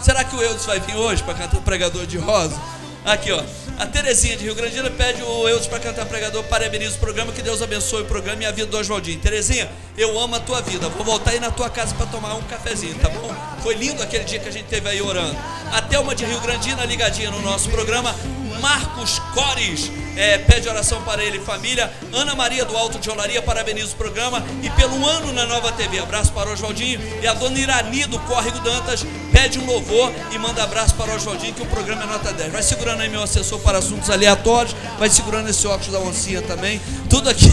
Será que o Eudes vai vir hoje para cantar Pregador de Rosa? Aqui, ó. A Terezinha de Rio Grandina pede o Eudes para cantar pregador. Parabeniza o programa. Que Deus abençoe o programa e a vida do Oswaldinho. Terezinha, eu amo a tua vida. Vou voltar aí na tua casa para tomar um cafezinho, tá bom? Foi lindo aquele dia que a gente teve aí orando. A Thelma de Rio Grandina ligadinha no nosso programa. Marcos Cores é, pede oração para ele e família. Ana Maria do Alto de Olaria parabeniza o programa e pelo ano na Nova TV. Abraço para o Oswaldinho. E a dona Irani do Córrego Dantas pede um louvor e manda abraço para o Oswaldinho, que o programa é nota 10. Vai segurando aí meu assessor para assuntos aleatórios, vai segurando esse óculos da oncinha também. Tudo aqui. [laughs]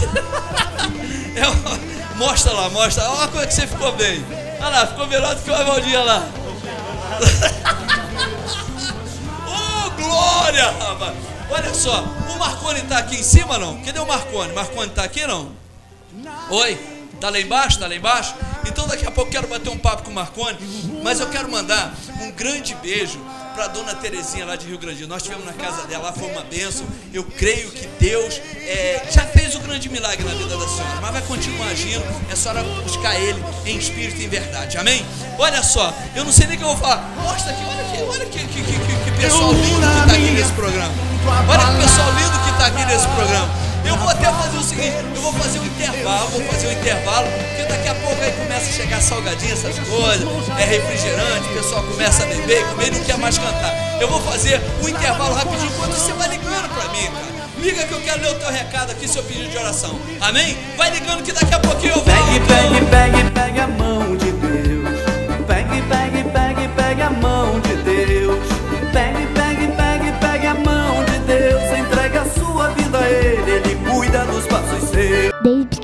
É, mostra lá, mostra. Olha como é que você ficou bem. Olha lá, ficou melhor do que o Oswaldinho lá. [laughs] glória, rapaz. Olha só, o Marconi tá aqui em cima não? Cadê o Marconi? Marconi tá aqui não? Oi? Tá lá embaixo? Tá lá embaixo? Então daqui a pouco quero bater um papo com o Marconi, mas eu quero mandar um grande beijo para dona Terezinha lá de Rio Grande. Nós tivemos na casa dela, lá foi uma benção. Eu creio que Deus é, já fez o grande milagre na vida da senhora, mas vai continuar agindo. É só buscar Ele em espírito e em verdade. Amém? Olha só, eu não sei nem o que eu vou falar. Mostra aqui, olha aqui, olha que, que, que, que, que pessoal lindo que está aqui nesse programa. Olha que pessoal lindo que está aqui nesse programa. Eu vou até fazer o seguinte, eu vou fazer um intervalo, vou fazer um intervalo, porque daqui a pouco aí começa a chegar salgadinho, essas coisas, é refrigerante, o pessoal começa a beber, comer e não quer mais cantar. Eu vou fazer um intervalo rapidinho enquanto você vai ligando pra mim, cara. Liga que eu quero ler o teu recado aqui, seu pedido de oração. Amém? Vai ligando que daqui a pouquinho eu volto. Pegue, pegue, pegue, pegue a mão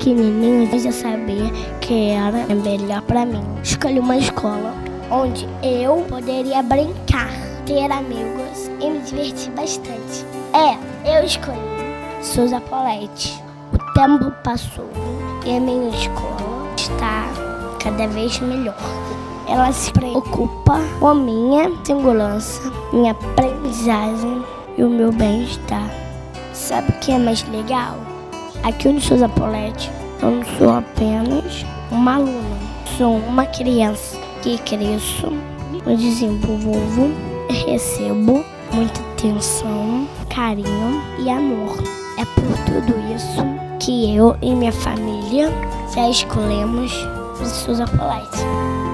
pequenininho eu já sabia que era melhor pra mim. Escolhi uma escola onde eu poderia brincar, ter amigos e me divertir bastante. É, eu escolhi Souza Polete. O tempo passou e a minha escola está cada vez melhor. Ela se preocupa com a minha segurança, minha aprendizagem e o meu bem-estar. Sabe o que é mais legal? Aqui no Souza Polete, eu não sou apenas uma aluna, sou uma criança que cresço, me desenvolvo, recebo muita atenção, carinho e amor. É por tudo isso que eu e minha família já escolhemos o Souza Polete.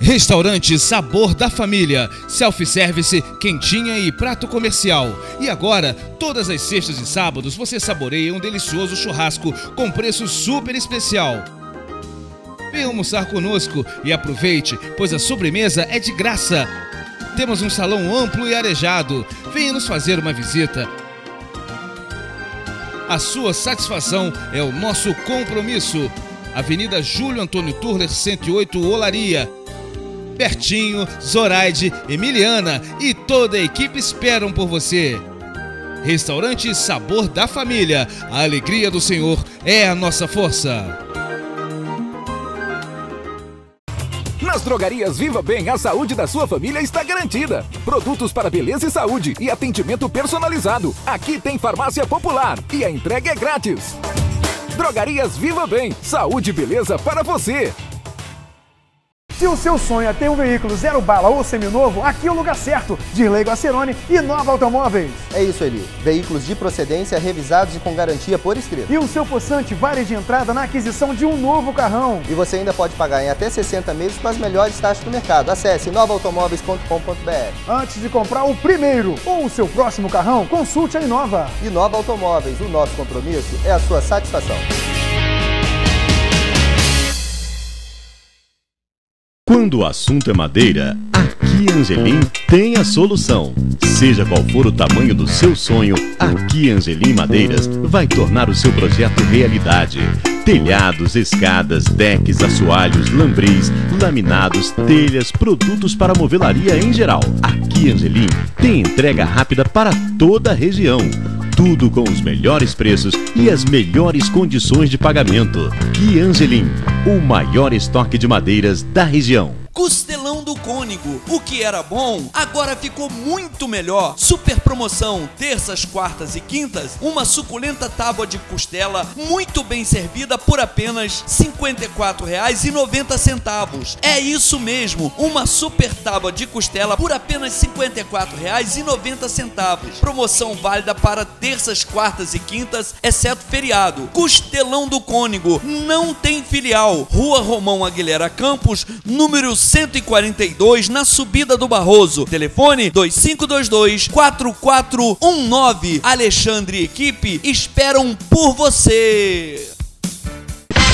Restaurante Sabor da Família, self-service, quentinha e prato comercial. E agora, todas as sextas e sábados você saboreia um delicioso churrasco com preço super especial. Venha almoçar conosco e aproveite, pois a sobremesa é de graça. Temos um salão amplo e arejado. Venha nos fazer uma visita. A sua satisfação é o nosso compromisso. Avenida Júlio Antônio Turner, 108, Olaria. Bertinho, Zoraide, Emiliana e toda a equipe esperam por você. Restaurante Sabor da Família. A alegria do Senhor é a nossa força. Nas drogarias Viva Bem, a saúde da sua família está garantida. Produtos para beleza e saúde e atendimento personalizado. Aqui tem farmácia popular e a entrega é grátis. Drogarias Viva Bem, saúde e beleza para você. Se o seu sonho é ter um veículo zero bala ou seminovo, aqui é o lugar certo. Dirley Guacerone e Nova Automóveis. É isso, Eli. Veículos de procedência revisados e com garantia por escrito. E o seu possante vale de entrada na aquisição de um novo carrão. E você ainda pode pagar em até 60 meses com as melhores taxas do mercado. Acesse novaautomóveis.com.br. Antes de comprar o primeiro ou o seu próximo carrão, consulte a Inova. Inova Automóveis, o nosso compromisso é a sua satisfação. Quando o assunto é madeira, aqui Angelim tem a solução. Seja qual for o tamanho do seu sonho, aqui Angelim Madeiras vai tornar o seu projeto realidade. Telhados, escadas, decks, assoalhos, lambris, laminados, telhas, produtos para movelaria em geral. Aqui Angelim tem entrega rápida para toda a região. Tudo com os melhores preços e as melhores condições de pagamento. Que Angelim, o maior estoque de madeiras da região. Costelão do Cônigo. O que era bom, agora ficou muito melhor. Super promoção, terças, quartas e quintas, uma suculenta tábua de costela muito bem servida por apenas R$ 54,90. É isso mesmo, uma super tábua de costela por apenas R$ 54,90. Promoção válida para terças, quartas e quintas, exceto feriado. Costelão do Cônigo, não tem filial. Rua Romão Aguilera Campos, número 142 na subida do Barroso. Telefone 2522 4419. Alexandre e equipe esperam por você.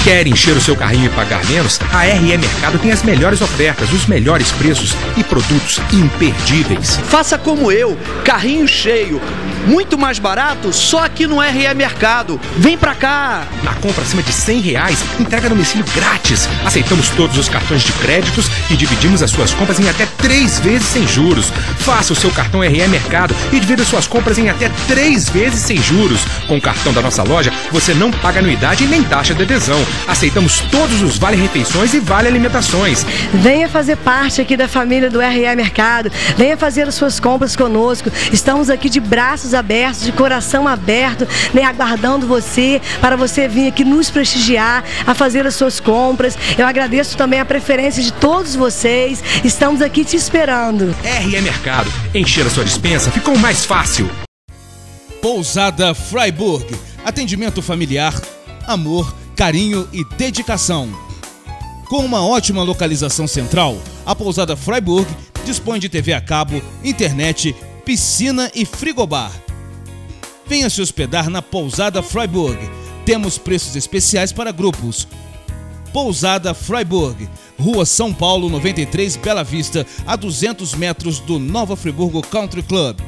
Quer encher o seu carrinho e pagar menos? A RE Mercado tem as melhores ofertas, os melhores preços e produtos imperdíveis. Faça como eu, carrinho cheio, muito mais barato só aqui no RE Mercado. Vem pra cá! Na compra acima de 100 reais, entrega no domicílio grátis. Aceitamos todos os cartões de créditos e dividimos as suas compras em até três vezes sem juros. Faça o seu cartão RE Mercado e divida suas compras em até três vezes sem juros. Com o cartão da nossa loja, você não paga anuidade nem taxa de adesão. Aceitamos todos os vale-refeições e vale-alimentações. Venha fazer parte aqui da família do RE Mercado. Venha fazer as suas compras conosco. Estamos aqui de braços abertos, de coração aberto, né, aguardando você, para você vir aqui nos prestigiar, a fazer as suas compras. Eu agradeço também a preferência de todos vocês. Estamos aqui te esperando. RE Mercado. Encher a sua dispensa ficou mais fácil. Pousada Freiburg. Atendimento familiar, amor, carinho e dedicação. Com uma ótima localização central, a Pousada Freiburg dispõe de TV a cabo, internet, piscina e frigobar. Venha se hospedar na Pousada Freiburg. Temos preços especiais para grupos. Pousada Freiburg, Rua São Paulo 93, Bela Vista, a 200 metros do Nova Friburgo Country Club.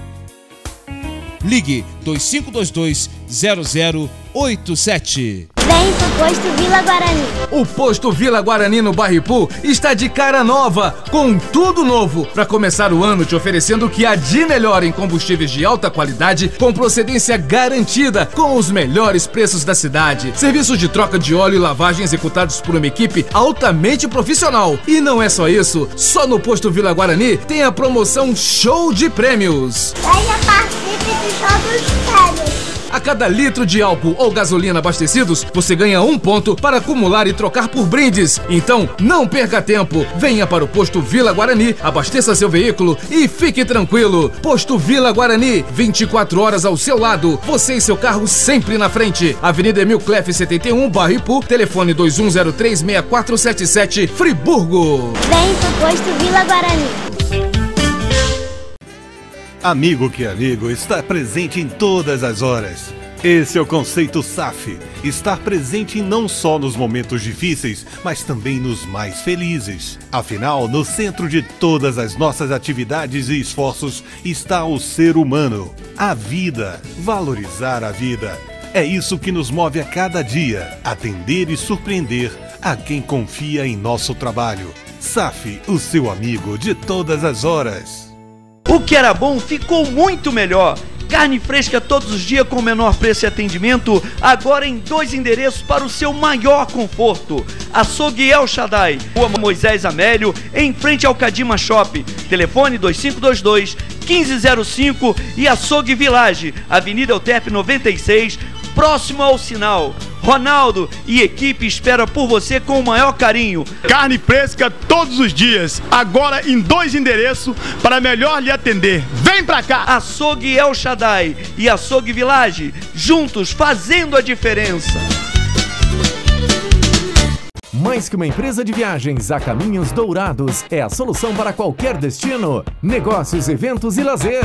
Ligue 2522 0087. Vem pro posto Vila Guarani. O posto Vila Guarani no Barripu está de cara nova, com tudo novo, para começar o ano te oferecendo o que há de melhor em combustíveis de alta qualidade, com procedência garantida, com os melhores preços da cidade. Serviços de troca de óleo e lavagem executados por uma equipe altamente profissional. E não é só isso, só no posto Vila Guarani tem a promoção Show de Prêmios. Venha participe do show dos prêmios. A cada litro de álcool ou gasolina abastecidos, você ganha um ponto para acumular e trocar por brindes. Então, não perca tempo. Venha para o posto Vila Guarani, abasteça seu veículo e fique tranquilo. Posto Vila Guarani, 24 horas ao seu lado. Você e seu carro sempre na frente. Avenida Emil Clef 71, Barra Ipu, telefone 2103-6477, Friburgo. Vem pro posto Vila Guarani. Amigo que amigo está presente em todas as horas. Esse é o conceito SAF. Estar presente não só nos momentos difíceis, mas também nos mais felizes. Afinal, no centro de todas as nossas atividades e esforços está o ser humano, a vida, valorizar a vida. É isso que nos move a cada dia, atender e surpreender a quem confia em nosso trabalho. SAF, o seu amigo de todas as horas. O que era bom ficou muito melhor. Carne fresca todos os dias com menor preço e atendimento, agora em dois endereços para o seu maior conforto. Açougue El Shaddai, Rua Moisés Amélio, em frente ao Cadima Shop. Telefone 2522 1505 e Açougue Village, Avenida Euterpe 96, próximo ao sinal. Ronaldo e equipe espera por você com o maior carinho. Carne fresca todos os dias, agora em dois endereços para melhor lhe atender. Vem pra cá! Açougue El Shaddai e Açougue Village, juntos fazendo a diferença. Mais que uma empresa de viagens, a Caminhos Dourados é a solução para qualquer destino, negócios, eventos e lazer.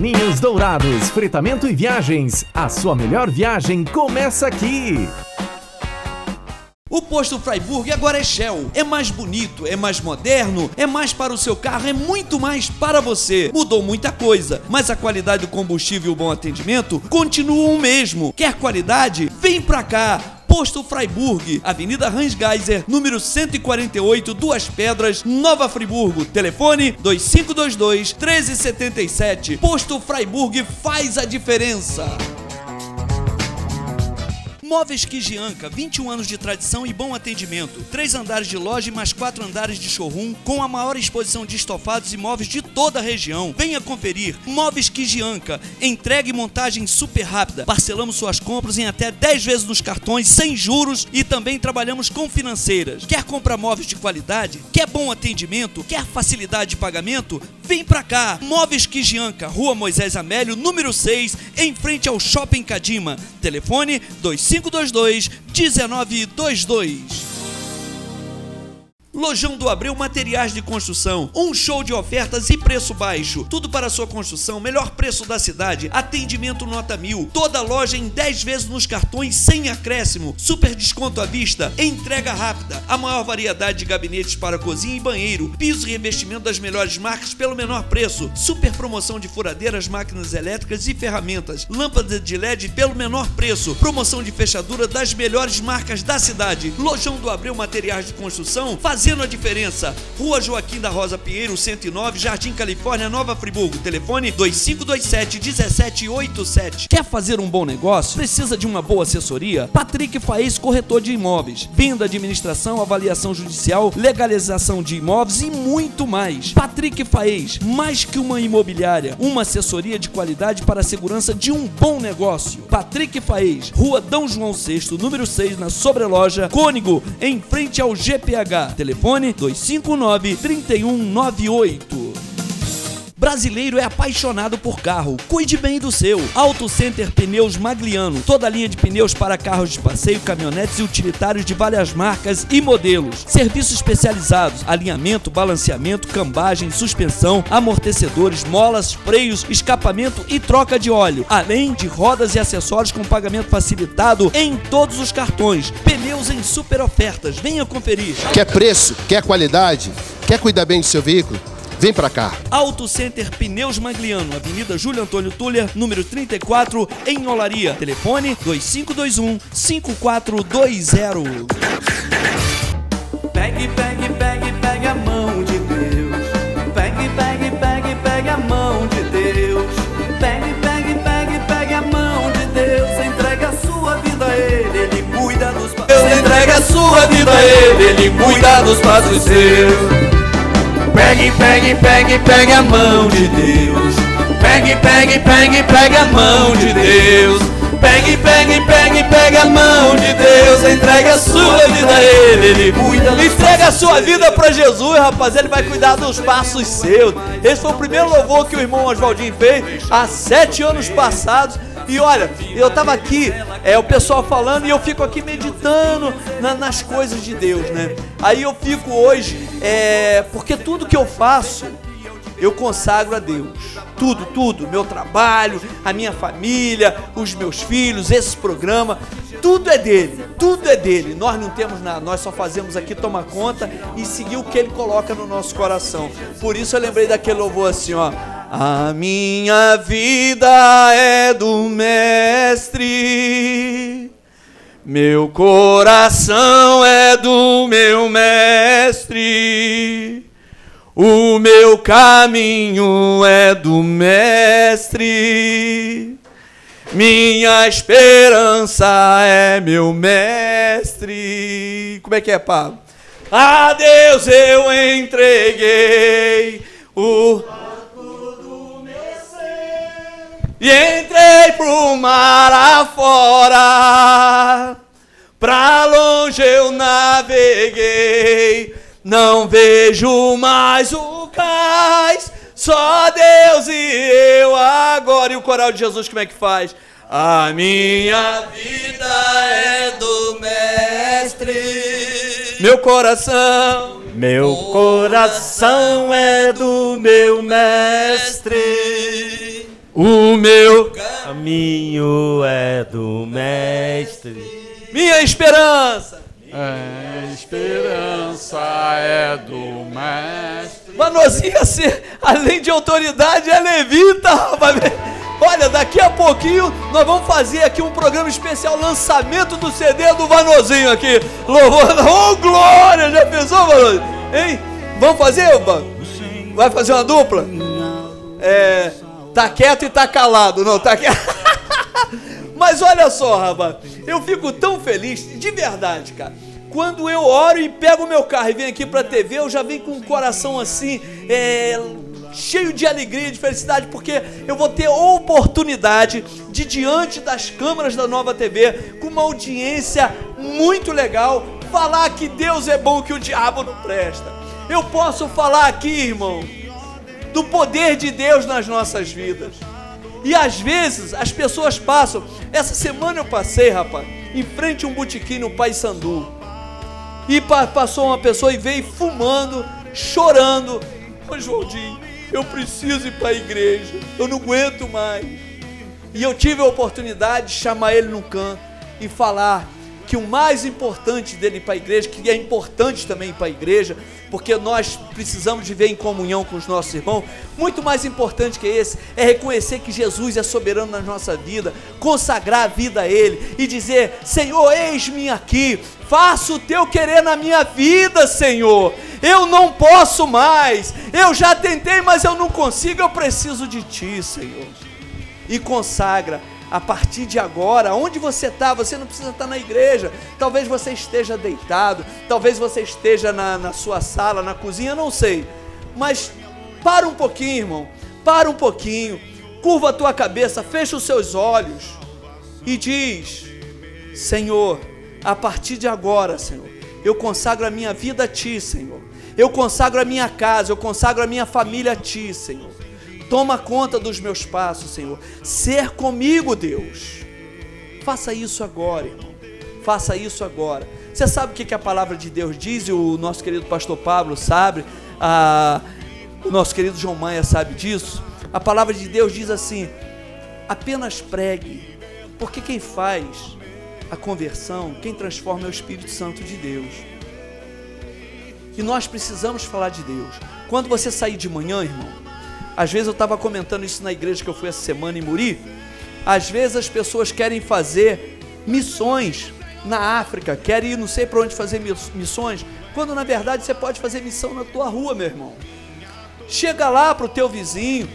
Caminhos Dourados, fretamento e viagens. A sua melhor viagem começa aqui. O posto Freiburg agora é Shell. É mais bonito, é mais moderno, é mais para o seu carro, é muito mais para você. Mudou muita coisa, mas a qualidade do combustível e o bom atendimento continuam o mesmo. Quer qualidade? Vem pra cá. Posto Freiburg, Avenida Hans Geiser, número 148, Duas Pedras, Nova Friburgo. Telefone 2522 1377. Posto Freiburg faz a diferença. Móveis Kijianka, 21 anos de tradição e bom atendimento. Três andares de loja e mais quatro andares de showroom, com a maior exposição de estofados e móveis de toda a região. Venha conferir. Móveis Kijianka, entrega e montagem super rápida. Parcelamos suas compras em até 10 vezes nos cartões, sem juros e também trabalhamos com financeiras. Quer comprar móveis de qualidade? Quer bom atendimento? Quer facilidade de pagamento? Vem pra cá. Móveis Kijianka, Rua Moisés Amélio, número 6, em frente ao Shopping Cadima. Telefone 25 522 1922. Lojão do Abreu Materiais de Construção. Um show de ofertas e preço baixo. Tudo para sua construção, melhor preço da cidade. Atendimento nota mil. Toda loja em 10 vezes nos cartões sem acréscimo. Super desconto à vista. Entrega rápida. A maior variedade de gabinetes para cozinha e banheiro. Piso e revestimento das melhores marcas pelo menor preço. Super promoção de furadeiras, máquinas elétricas e ferramentas. Lâmpada de LED pelo menor preço. Promoção de fechadura das melhores marcas da cidade. Lojão do Abreu Materiais de Construção. Fazendo a diferença. Rua Joaquim da Rosa Pinheiro, 109, Jardim Califórnia, Nova Friburgo. Telefone 2527-1787. Quer fazer um bom negócio? Precisa de uma boa assessoria? Patrick Faez, corretor de imóveis. Venda, administração, avaliação judicial, legalização de imóveis e muito mais. Patrick Faez, mais que uma imobiliária, uma assessoria de qualidade para a segurança de um bom negócio. Patrick Faez, Rua Dom João VI, número 6, na Sobreloja, Cônigo, em frente ao GPH. Telefone 259 3198. Brasileiro é apaixonado por carro. Cuide bem do seu. Auto Center Pneus Magliano. Toda a linha de pneus para carros de passeio, caminhonetes e utilitários de várias marcas e modelos. Serviços especializados: alinhamento, balanceamento, cambagem, suspensão, amortecedores, molas, freios, escapamento e troca de óleo. Além de rodas e acessórios com pagamento facilitado em todos os cartões. Pneus em super ofertas. Venha conferir. Quer preço? Quer qualidade? Quer cuidar bem do seu veículo? Vem pra cá. Auto Center Pneus Magliano, Avenida Júlio Antônio Tuller, número 34, em Olaria. Telefone 2521 5420. Pegue, pegue, pegue, pegue a mão de Deus. Pegue, pegue, pegue, pegue a mão de Deus. Pegue, pegue, pegue, pegue a mão de Deus. Entrega a sua vida a Ele, Ele cuida dos passos. Deus entrega a sua vida a Ele, Ele cuida dos passos seus. Pegue, pegue, pegue, pegue a mão de Deus. Pegue, pegue, pegue, pegue a mão de Deus. Pegue, pegue, pegue, pegue a mão de Deus. Entrega a sua vida a Ele, Ele cuida. Entrega a sua vida para Jesus, rapaz. Ele vai cuidar dos passos seus. Esse foi o primeiro louvor que o irmão Oswaldinho fez há sete anos passados. E olha, eu tava aqui, é o pessoal falando e eu fico aqui meditando na- nas coisas de Deus, né? Aí eu fico hoje, é, porque tudo que eu faço, eu consagro a Deus. Tudo, tudo, meu trabalho, a minha família, os meus filhos, esse programa, tudo é dele, tudo é dele. Nós não temos nada, nós só fazemos aqui tomar conta e seguir o que ele coloca no nosso coração. Por isso eu lembrei daquele louvor assim, ó. A minha vida é do mestre. Meu coração é do meu mestre. O meu caminho é do mestre. Minha esperança é meu mestre. Como é que é, Pablo? A Deus eu entreguei o e entrei pro mar afora. Pra longe eu naveguei, não vejo mais o cais, só Deus e eu agora. E o coral de Jesus como é que faz? A minha vida é do Mestre, meu coração. Meu coração é do meu mestre. O meu caminho é do mestre. Minha esperança. É, esperança é do mestre. Manozinha, ser, além de autoridade, é levita. Olha, daqui a pouquinho nós vamos fazer aqui um programa especial lançamento do CD do Vanozinho aqui. Louvando. [laughs] Oh, glória! Já pensou, Vanozinho? Hein? Vamos fazer, Vai fazer uma dupla? É. Tá quieto e tá calado. Não, tá quieto. [laughs] Mas olha só, rapaz. Eu fico tão feliz, de verdade, cara. Quando eu oro e pego o meu carro e venho aqui pra TV, eu já venho com o coração assim, é, cheio de alegria, de felicidade, porque eu vou ter oportunidade de, diante das câmeras da nova TV, com uma audiência muito legal, falar que Deus é bom, que o diabo não presta. Eu posso falar aqui, irmão, do poder de Deus nas nossas vidas. E às vezes as pessoas passam. Essa semana eu passei, rapaz, em frente a um botequim no Pai Sandu. E passou uma pessoa e veio fumando, chorando. Ô Joaldinho, eu preciso ir para a igreja. Eu não aguento mais. E eu tive a oportunidade de chamar ele no canto e falar que o mais importante dele para a igreja, que é importante também para a igreja, porque nós precisamos viver em comunhão com os nossos irmãos. Muito mais importante que esse é reconhecer que Jesus é soberano na nossa vida, consagrar a vida a Ele e dizer: Senhor, eis-me aqui, faça o teu querer na minha vida, Senhor. Eu não posso mais, eu já tentei, mas eu não consigo, eu preciso de Ti, Senhor. E consagra a partir de agora, onde você está, você não precisa estar na igreja, talvez você esteja deitado, talvez você esteja na, na sua sala, na cozinha, não sei, mas para um pouquinho, irmão, para um pouquinho, curva a tua cabeça, fecha os seus olhos e diz: Senhor, a partir de agora, Senhor, eu consagro a minha vida a Ti, Senhor. Eu consagro a minha casa, eu consagro a minha família a Ti, Senhor. Toma conta dos meus passos, Senhor. Ser comigo, Deus. Faça isso agora, irmão. Faça isso agora. Você sabe o que a palavra de Deus diz? E o nosso querido pastor Pablo sabe. A, o nosso querido João Maia sabe disso. A palavra de Deus diz assim: apenas pregue, porque quem faz a conversão, quem transforma é o Espírito Santo de Deus. E nós precisamos falar de Deus. Quando você sair de manhã, irmão, às vezes eu estava comentando isso na igreja que eu fui essa semana em Muri. Às vezes as pessoas querem fazer missões na África, querem ir não sei para onde fazer missões, quando na verdade você pode fazer missão na tua rua, meu irmão. Chega lá para o teu vizinho,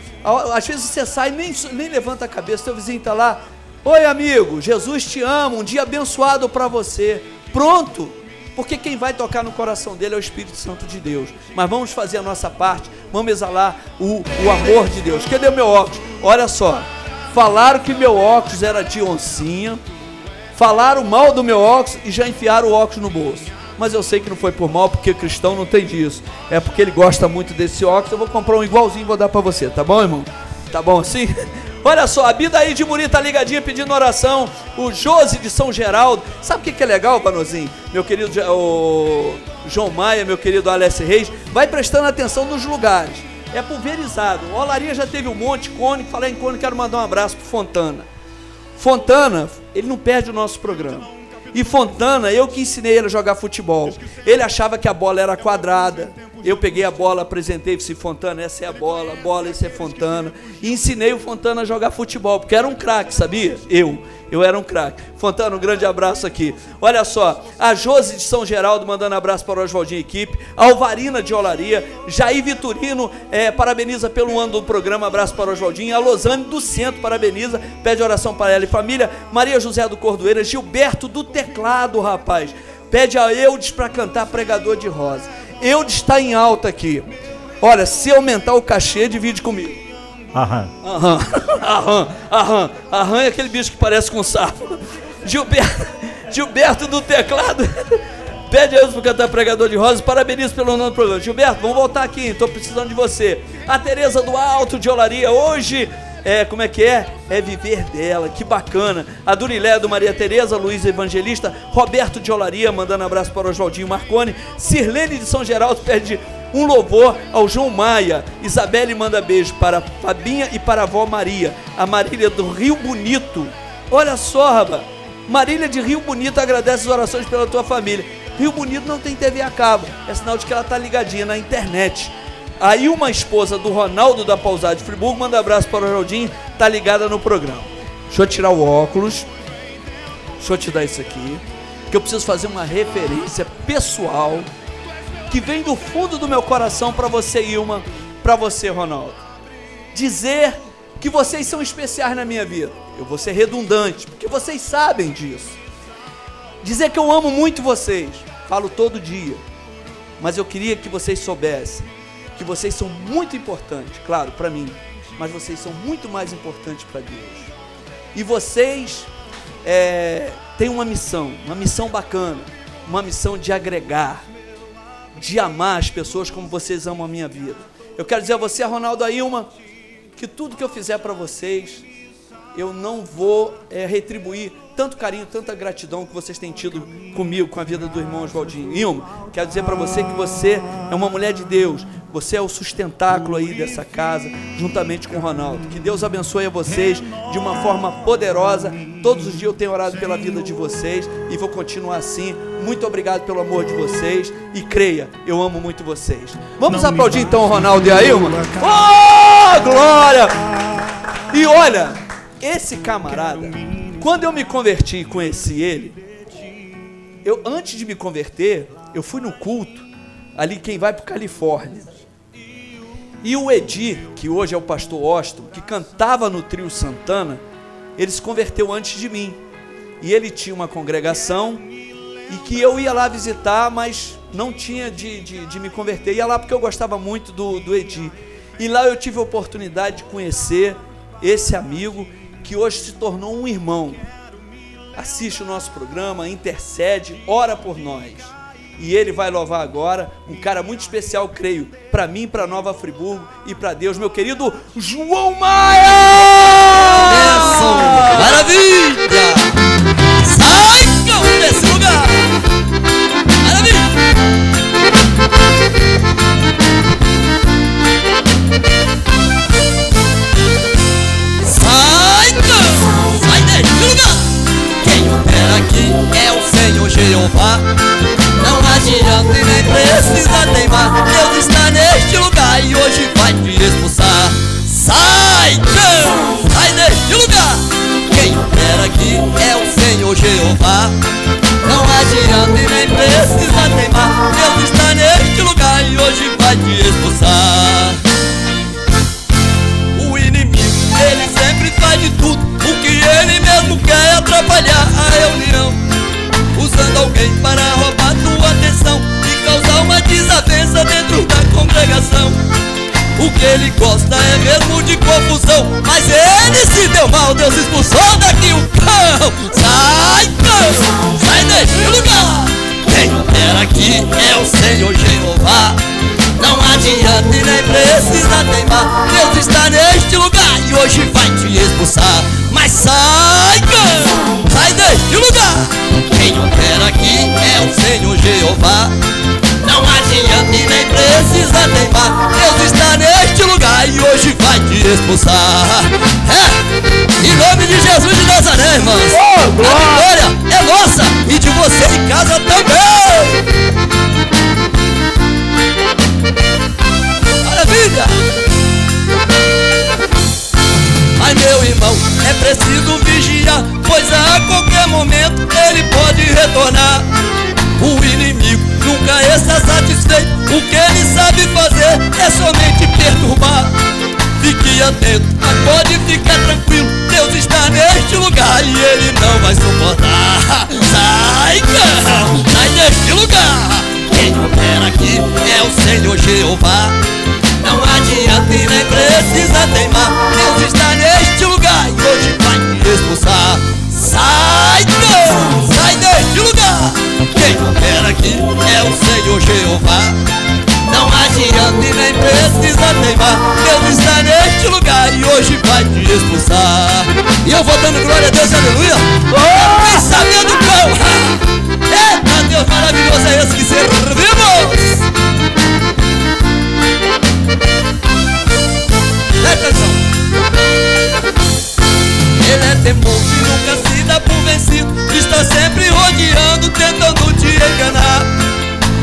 às vezes você sai nem nem levanta a cabeça, teu vizinho está lá. Oi, amigo, Jesus te ama, um dia abençoado para você. Pronto, porque quem vai tocar no coração dele é o Espírito Santo de Deus. Mas vamos fazer a nossa parte, vamos exalar o, o amor de Deus. Cadê meu óculos? Olha só, falaram que meu óculos era de oncinha, falaram mal do meu óculos e já enfiaram o óculos no bolso. Mas eu sei que não foi por mal, porque cristão não tem disso. É porque ele gosta muito desse óculos. Eu vou comprar um igualzinho e vou dar para você, tá bom, irmão? Tá bom assim? [laughs] Olha só, a Bida aí de Muri tá ligadinha pedindo oração. O Josi de São Geraldo. Sabe o que, que é legal, Panozinho? Meu querido o João Maia, meu querido Alessio Reis, vai prestando atenção nos lugares. É pulverizado. O Olaria já teve um monte, Cone, falei em Cone, quero mandar um abraço pro Fontana. Fontana, ele não perde o nosso programa. E Fontana, eu que ensinei ele a jogar futebol. Ele achava que a bola era quadrada. Eu peguei a bola, apresentei disse Fontana, essa é a bola, bola, esse é Fontana. E ensinei o Fontana a jogar futebol, porque era um craque, sabia? Eu. Eu era um craque. Fontana, um grande abraço aqui. Olha só, a Josi de São Geraldo mandando abraço para o Oswaldinho equipe. Alvarina de Olaria. Jair Vitorino é, parabeniza pelo ano do programa. Abraço para o Oswaldinho. A Losane do Centro parabeniza. Pede oração para ela e família. Maria José do Cordoeira. Gilberto do Teclado, rapaz. Pede a Eudes para cantar Pregador de Rosa. Eudes está em alta aqui. Olha, se aumentar o cachê, divide comigo. Aham. Aham, [laughs] aham, aham, aham é aquele bicho que parece com um sapo. Gilberto, [laughs] Gilberto do teclado. [laughs] Pede a Deus para cantar pregador de rosas. Parabenizo pelo nome do programa. Gilberto, vamos voltar aqui. Estou precisando de você. A Tereza do Alto de Olaria. Hoje é, como é que é? É viver dela, que bacana. A Durilé do Maria Tereza, Luiz Evangelista, Roberto de Olaria, mandando abraço para o Oswaldinho Marconi, Sirlene de São Geraldo pede um louvor ao João Maia. Isabelle manda beijo para Fabinha e para a avó Maria. A Marília do Rio Bonito. Olha só, Raba. Marília de Rio Bonito agradece as orações pela tua família. Rio Bonito não tem TV a cabo. É sinal de que ela tá ligadinha na internet. Aí uma esposa do Ronaldo da Pousada de Friburgo manda abraço para o Ronaldinho, tá ligada no programa. Deixa eu tirar o óculos. Deixa eu te dar isso aqui. Que eu preciso fazer uma referência pessoal que vem do fundo do meu coração para você, Ilma, para você, Ronaldo. Dizer que vocês são especiais na minha vida. Eu vou ser redundante, porque vocês sabem disso. Dizer que eu amo muito vocês. Falo todo dia. Mas eu queria que vocês soubessem que vocês são muito importantes, claro, para mim, mas vocês são muito mais importantes para Deus. E vocês é, têm uma missão, uma missão bacana, uma missão de agregar, de amar as pessoas como vocês amam a minha vida. Eu quero dizer a você, Ronaldo Ailma, que tudo que eu fizer para vocês, eu não vou é, retribuir tanto carinho, tanta gratidão que vocês têm tido comigo, com a vida do irmão Oswaldinho. Ilma, quero dizer para você que você é uma mulher de Deus, você é o sustentáculo aí dessa casa, juntamente com o Ronaldo. Que Deus abençoe a vocês de uma forma poderosa. Todos os dias eu tenho orado pela vida de vocês e vou continuar assim. Muito obrigado pelo amor de vocês e creia, eu amo muito vocês. Vamos Não aplaudir então o Ronaldo e a Ilma? Oh, glória! E olha, esse camarada, quando eu me converti e conheci ele, eu antes de me converter, eu fui no culto ali quem vai para Califórnia. E o Edi, que hoje é o pastor Austin, que cantava no trio Santana, ele se converteu antes de mim. E ele tinha uma congregação e que eu ia lá visitar, mas não tinha de, de, de me converter. Ia lá porque eu gostava muito do, do Edi. E lá eu tive a oportunidade de conhecer esse amigo que hoje se tornou um irmão. Assiste o nosso programa, intercede, ora por nós e ele vai louvar agora um cara muito especial, creio, para mim, para Nova Friburgo e para Deus, meu querido João Maia! Maravilha! Senhor Jeová adianta e nem precisa teimar. Deus está neste lugar e hoje vai te expulsar. Sai, Deus, sai deste lugar! Quem opera aqui é o Senhor Jeová. Não adianta e nem precisa teimar. Deus está neste lugar e hoje vai te expulsar. O inimigo, ele sempre faz de tudo. O que ele mesmo quer atrapalhar a reunião usando alguém para roubar tua atenção e causar uma desavença dentro da congregação. O que ele gosta é mesmo de confusão, mas ele se deu mal, Deus expulsou daqui o cão. Sai, cão, sai deste lugar. Quem opera aqui é o Senhor Jeová. Não adianta e nem precisa teimar. Deus está neste lugar e hoje vai te expulsar. Mas sai, cão, sai deste lugar. Quem opera aqui é o Senhor Jeová. Não adianta e nem precisa teimar. Deus está neste lugar e hoje vai te expulsar. É, em nome de Jesus de Nazaré, irmãos. Oh, a vitória é nossa e de você em casa também vida. Ai meu irmão, é preciso vigiar, pois a qualquer momento ele pode retornar. O inimigo nunca está satisfeito, o que ele sabe fazer é somente perturbar. Fique atento, mas pode ficar tranquilo, Deus está neste lugar e ele não vai suportar. Sai, cão, sai deste lugar. Quem opera aqui é o Senhor Jeová. Não adianta e nem precisa teimar. Deus está neste lugar e hoje vai te expulsar. Sai, cão, sai deste lugar. Quem opera aqui é o Senhor Jeová. Não adianta e nem precisa teimar. Deus está neste lugar e hoje vai te expulsar. E eu vou dando glória a Deus, aleluia. Oh! Sabendo qual. Eita Deus maravilhoso é esse que servimos. Presta. Ele é teimoso e nunca se dá por vencido. Está sempre rodeando, tentando te enganar.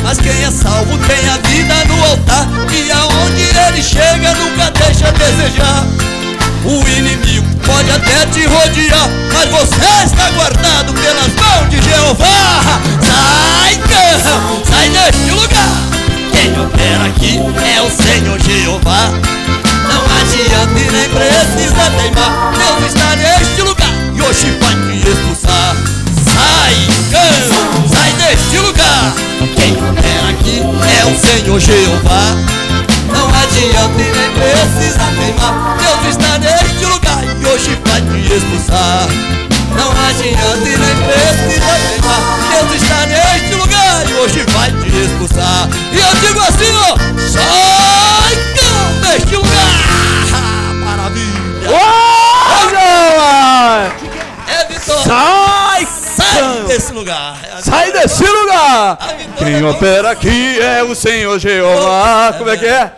Mas quem é salvo tem a vida no altar. E aonde ele chega nunca deixa a desejar. O inimigo pode até te rodear, mas você está guardado pelas mãos de Jeová. Sai, cão, sai deste lugar. Quem opera aqui é o Senhor Jeová. Adianta e nem precisa teimar. Deus está neste lugar e hoje vai te expulsar. Sai, cão, sai deste lugar. Quem opera aqui é o Senhor Jeová. Não adianta e nem precisa teimar. Deus está neste lugar e hoje vai te expulsar. Não adianta e nem precisa teimar. Deus está neste lugar e hoje vai te expulsar. E eu digo assim, ó, sai desse lugar. Sai desse lugar! Quem opera aqui é o Senhor Jeová. Como é que é?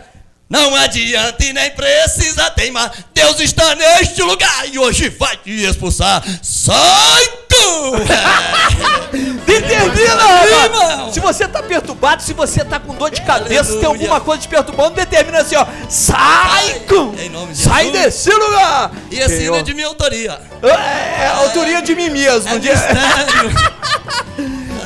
Não adianta e nem precisa teimar. Deus está neste lugar e hoje vai te expulsar. Sai, cão! [laughs] Determina, rapaz. Se você tá perturbado, se você tá com dor de cabeça, se tem alguma coisa te perturbando, determina assim, ó. Sai! Sai desse lugar! E ó, é de minha autoria. É, autoria de mim mesmo. É [laughs]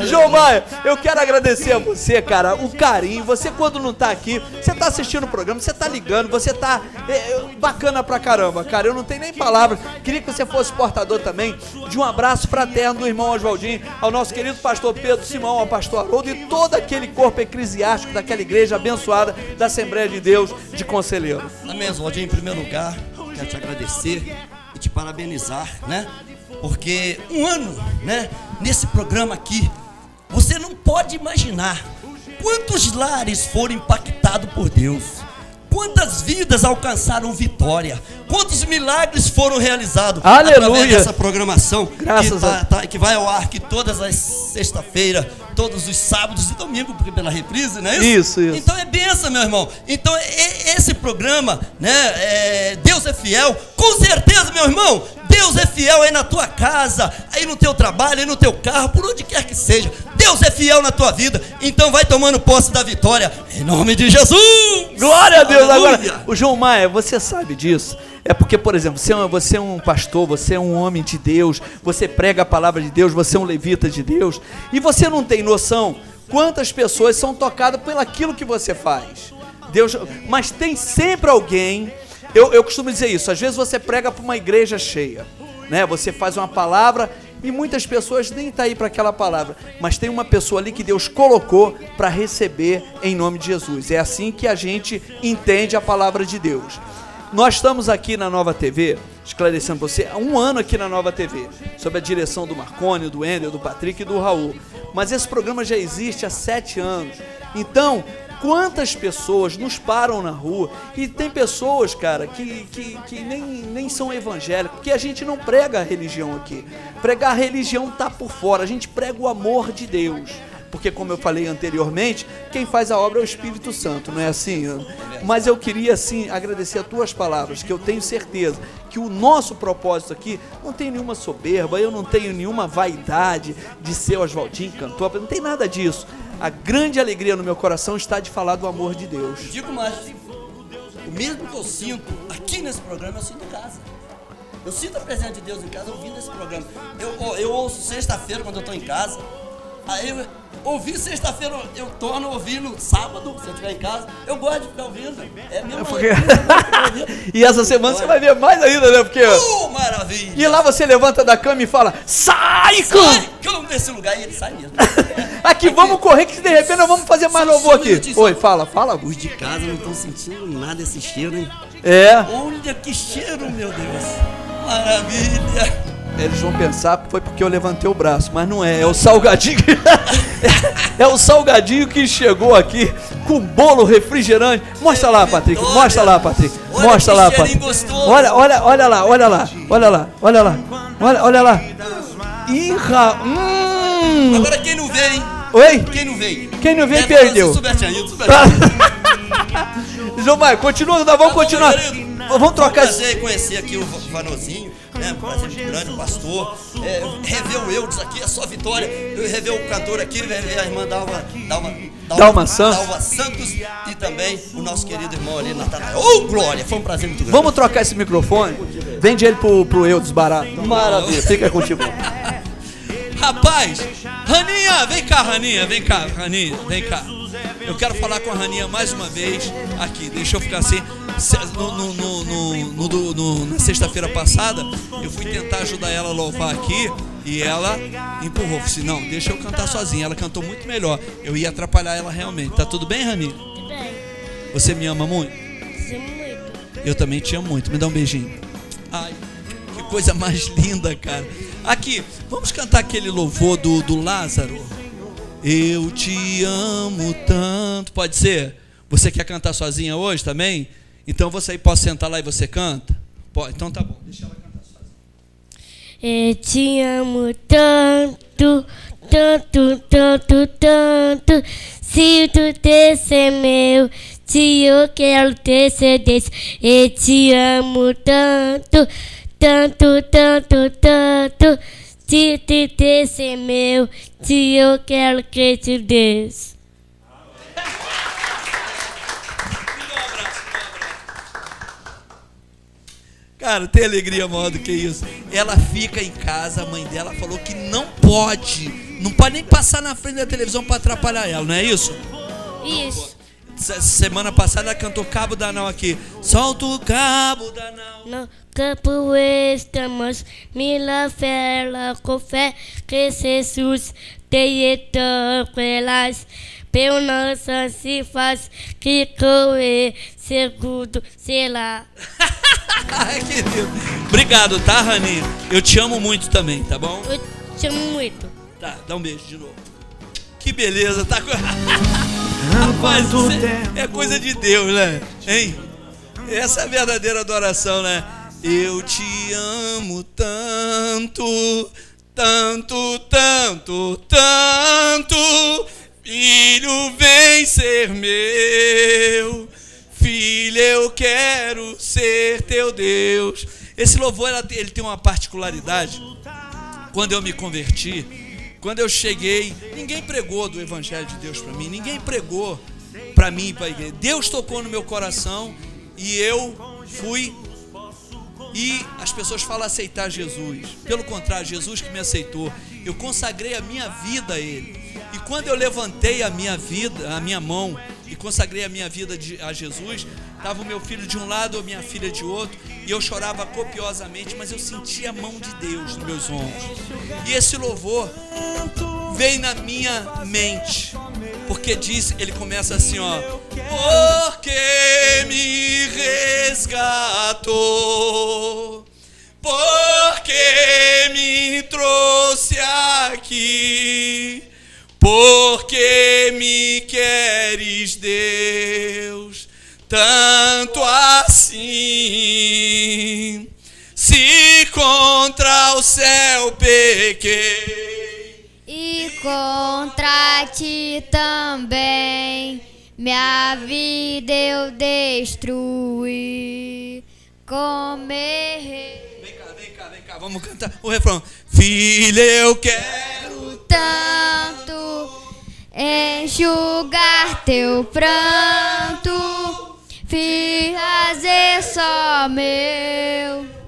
João Maia, eu quero agradecer a você, cara, o carinho. Você, quando não tá aqui, você tá assistindo o programa, você tá ligando, você tá é, é, bacana pra caramba, cara. Eu não tenho nem palavras. Queria que você fosse portador também de um abraço fraterno do irmão Oswaldinho, ao nosso querido pastor Pedro Simão, ao pastor Haroldo e todo aquele corpo eclesiástico daquela igreja abençoada da Assembleia de Deus de Conselheiro. Amém, Oswaldinho, em primeiro lugar, quero te agradecer e te parabenizar, né? Porque um ano, né, nesse programa aqui, você não pode imaginar quantos lares foram impactados por Deus. Quantas vidas alcançaram vitória? Quantos milagres foram realizados Aleluia. através dessa programação Graças que, a- tá- tá- que vai ao ar aqui todas as sexta-feira, todos os sábados e domingos, porque pela reprise, não é isso? Isso, isso. Então é benção, meu irmão. Então e- esse programa, né, é, Deus é fiel, com certeza, meu irmão, Deus é fiel aí na tua casa, aí no teu trabalho, aí no teu carro, por onde quer que seja. Deus é fiel na tua vida. Então vai tomando posse da vitória. Em nome de Jesus! Glória a Deus! Aleluia. Agora, o João Maia, você sabe disso? É porque, por exemplo, você é, um, você é um pastor, você é um homem de Deus, você prega a palavra de Deus, você é um levita de Deus, e você não tem noção quantas pessoas são tocadas pelo aquilo que você faz. Deus, mas tem sempre alguém. Eu, eu costumo dizer isso. Às vezes você prega para uma igreja cheia, né? Você faz uma palavra e muitas pessoas nem tá aí para aquela palavra, mas tem uma pessoa ali que Deus colocou para receber em nome de Jesus. É assim que a gente entende a palavra de Deus. Nós estamos aqui na Nova TV, esclarecendo você, há um ano aqui na Nova TV, sob a direção do Marconi, do Ender, do Patrick e do Raul. Mas esse programa já existe há sete anos. Então, quantas pessoas nos param na rua e tem pessoas, cara, que, que, que nem, nem são evangélicos, porque a gente não prega a religião aqui. Pregar a religião tá por fora, a gente prega o amor de Deus. Porque, como eu falei anteriormente, quem faz a obra é o Espírito Santo, não é assim? Mas eu queria, assim, agradecer as tuas palavras, que eu tenho certeza que o nosso propósito aqui não tem nenhuma soberba, eu não tenho nenhuma vaidade de ser o Oswaldinho cantor, não tem nada disso. A grande alegria no meu coração está de falar do amor de Deus. Digo mais, o mesmo que eu sinto aqui nesse programa, eu sinto em casa. Eu sinto a presença de Deus em casa ouvindo esse programa. Eu, eu ouço sexta-feira quando eu tô em casa. Aí eu ouvi sexta-feira, eu torno ouvindo sábado, se eu estiver em casa. Eu gosto de ficar ouvindo. É mesmo. Porque- [laughs] e essa semana você vai ver mais ainda, né? Porque. Uh, maravilha! E lá você levanta da cama e fala: Sai, cão! Sai, cão desse lugar e ele sai mesmo. [laughs] Aqui, vamos correr que de repente nós vamos fazer mais louvor aqui. Oi, fala, fala, Os de casa não estão sentindo nada esse cheiro, hein? É. Olha que cheiro, meu Deus. Maravilha. Eles vão pensar que foi porque eu levantei o braço, mas não é, é o salgadinho. [laughs] é o salgadinho que chegou aqui com bolo refrigerante. Mostra lá, Patrick. Mostra lá, Patrick. Mostra lá, Patrick. Olha, olha, olha lá, olha lá, olha lá, olha lá. Olha, olha lá. Ih, ra... hum. Agora quem não vem? Oi? Quem não veio? Quem não falar perdeu. João [laughs] Maio, continua, nós vamos continuar. Vamos trocar prazer conhecer aqui o Vanozinho, né? Um prazer muito grande, o pastor. É, rever o Eudes aqui, é só vitória. Eu rever o cantor aqui, rever a irmã Dalma, Dalma, Dalma Santos. Dalma Santos e também o nosso querido irmão ali, Natanael. Ô, Glória! Foi um prazer muito grande. Vamos trocar esse microfone? Vende ele pro, pro Eudes Barato. Maravilha, fica contigo. [laughs] Rapaz, Raninha, vem cá, Raninha, vem cá, Raninha, vem cá. Eu quero falar com a Raninha mais uma vez aqui. Deixa eu ficar assim. No, no- no- no- na sexta-feira passada, eu fui tentar ajudar ela a louvar aqui e ela empurrou. Falei não, deixa eu cantar sozinha. Ela cantou muito melhor. Eu ia atrapalhar ela realmente. Tá tudo bem, Raninha? Tudo bem. Você me ama muito? Sim, muito. Eu também te amo muito. Me dá um beijinho. Ai, que coisa mais linda, cara. Aqui, vamos cantar aquele louvor do, do Lázaro. Eu te amo tanto. Pode ser? Você quer cantar sozinha hoje também? Então você aí posso sentar lá e você canta? Pode. Então tá bom. Deixa ela cantar sozinha. Eu te amo tanto, tanto, tanto, tanto. Se tu ser meu, se eu quero ter ser desse. Eu te amo tanto, tanto, tanto, tanto. Se tu ser meu, se eu quero que te desse. Cara, tem alegria maior do que isso. Ela fica em casa, a mãe dela falou que não pode, não pode nem passar na frente da televisão para atrapalhar ela, não é isso? Isso. Se- Semana passada ela cantou Cabo da Nau aqui. Solta o cabo da Nau. No campo estamos, mila fela com fé que Jesus tem elas. Pelo nosso se faz que correr segundo, sei lá. [laughs] Ai, [laughs] que lindo. Obrigado, tá, Rani? Eu te amo muito também, tá bom? Eu te amo muito. Tá, dá um beijo de novo. Que beleza, tá. [laughs] Rapaz, é, é coisa de Deus, né? Hein? Essa é a verdadeira adoração, né? Eu te amo tanto, tanto, tanto, tanto. Filho, vem ser meu. Filho, eu quero ser teu Deus. Esse louvor ele tem uma particularidade. Quando eu me converti, quando eu cheguei, ninguém pregou do Evangelho de Deus para mim, ninguém pregou para mim e para a igreja. Deus tocou no meu coração e eu fui e as pessoas falam aceitar Jesus. Pelo contrário, Jesus que me aceitou. Eu consagrei a minha vida a Ele. E quando eu levantei a minha vida, a minha mão e consagrei a minha vida de- a Jesus, estava o meu filho de um lado, a minha filha de outro, e eu chorava copiosamente, mas eu sentia a mão de Deus nos meus ombros. E esse louvor veio na minha mente, porque diz, ele começa assim, ó: Porque me resgatou, porque me trouxe aqui, porque me queres, Deus, tanto assim. Se contra o céu pequei. E contra ti também minha vida eu destruí. Comer Vem cá, vem cá, vem cá, vamos cantar o refrão. Filho, eu quero tanto enxugar teu pranto, fazer só meu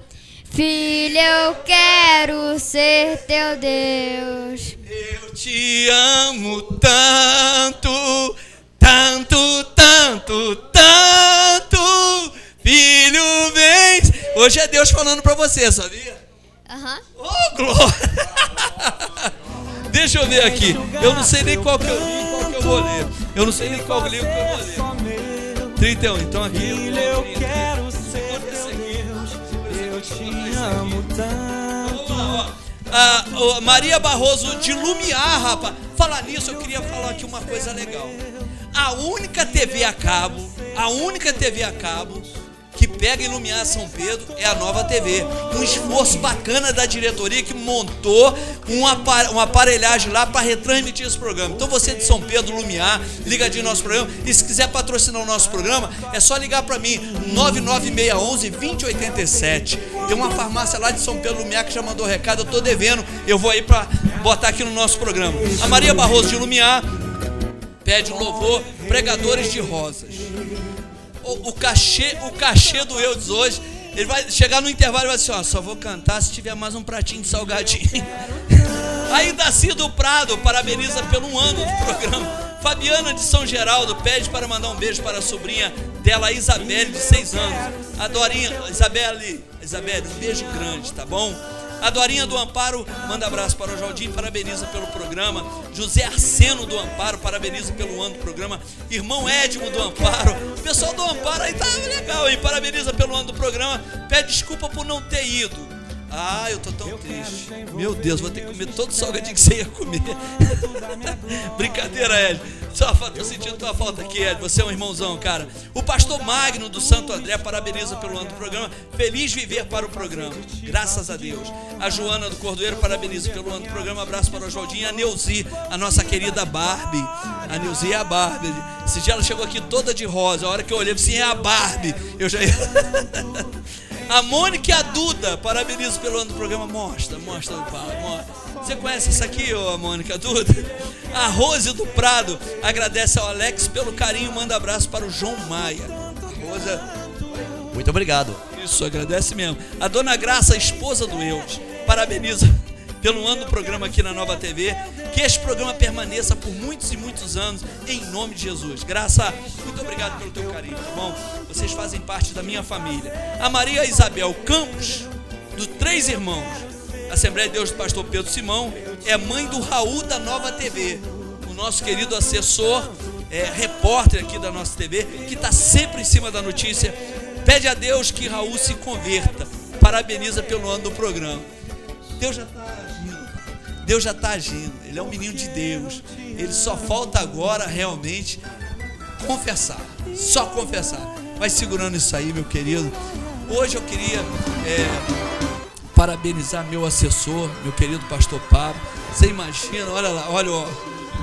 Filho, eu quero ser teu Deus. Eu te amo tanto, tanto, tanto, tanto. Filho, vem. Hoje é Deus falando pra você, sabia? Aham. Oh, glória! [laughs] Deixa eu ver aqui. Eu não sei nem qual que eu li, qual que eu vou ler. Eu não sei nem qual livro que eu vou ler. 31, então aqui. Eu quero ser Eu te amo tanto. Ah, Maria Barroso de Lumiar, rapaz. Falar nisso, eu queria falar aqui uma coisa legal. A única TV a cabo, a única TV a cabo que pega Iluminar São Pedro é a nova TV. Um esforço bacana da diretoria que montou um uma aparelhagem lá para retransmitir esse programa. Então você de São Pedro, Lumiar, ligadinho no nosso programa. E se quiser patrocinar o nosso programa, é só ligar para mim, 99611 2087. Tem uma farmácia lá de São Pedro Lumiar que já mandou recado, eu tô devendo. Eu vou aí para botar aqui no nosso programa. A Maria Barroso de Lumiar pede um louvor, pregadores de rosas o, o cachê, o cachê do Eudes hoje, ele vai chegar no intervalo e vai dizer, ó, só vou cantar se tiver mais um pratinho de salgadinho. [laughs] Aí Daci do Prado parabeniza pelo um ano do programa. Fabiana de São Geraldo pede para mandar um beijo para a sobrinha dela, Isabelle, de 6 anos. A Dorinha, Isabelle, Isabelle, um beijo grande, tá bom? A Dorinha do Amparo manda abraço para o Jardim, parabeniza pelo programa. José Arseno do Amparo, parabeniza pelo ano do programa. Irmão Edmo do Amparo. O pessoal do Amparo aí tá legal, hein? Parabeniza pelo ano do programa. Pede desculpa por não ter ido. Ah, eu tô tão triste. Meu Deus, vou ter que comer todo o salgadinho que você ia comer. [laughs] Brincadeira, Ed. Só tô sentindo tua falta aqui, Ed. Você é um irmãozão, cara. O pastor Magno do Santo André parabeniza pelo ano do programa. Feliz viver para o programa. Graças a Deus. A Joana do Cordoeiro parabeniza pelo ano do programa. Abraço para o Oswaldinho. A Neuzi, a nossa querida Barbie. A Neuzi é a Barbie. Esse dia ela chegou aqui toda de rosa. A hora que eu olhei, assim, é a Barbie. Eu já ia. [laughs] A Mônica e a Duda, parabenizo pelo ano do programa. Mostra, mostra o pai, mostra. Você conhece essa aqui, ô Mônica Duda? A Rose do Prado agradece ao Alex pelo carinho e manda abraço para o João Maia. Rosa, muito obrigado. Isso, agradece mesmo. A Dona Graça, esposa do Eudes, parabeniza pelo ano do programa aqui na Nova TV. Que este programa permaneça por muitos e muitos anos, em nome de Jesus. Graça, muito obrigado pelo teu carinho, tá bom? Vocês fazem parte da minha família. A Maria Isabel Campos, do Três Irmãos, Assembleia de Deus do Pastor Pedro Simão, é mãe do Raul da Nova TV, o nosso querido assessor, é, repórter aqui da nossa TV, que está sempre em cima da notícia. Pede a Deus que Raul se converta. Parabeniza pelo ano do programa. Deus já está. Deus já está agindo. Ele é um menino de Deus. Ele só falta agora realmente confessar. Só confessar. Vai segurando isso aí, meu querido. Hoje eu queria é, parabenizar meu assessor, meu querido pastor Pablo. Você imagina, olha lá, olha, ó.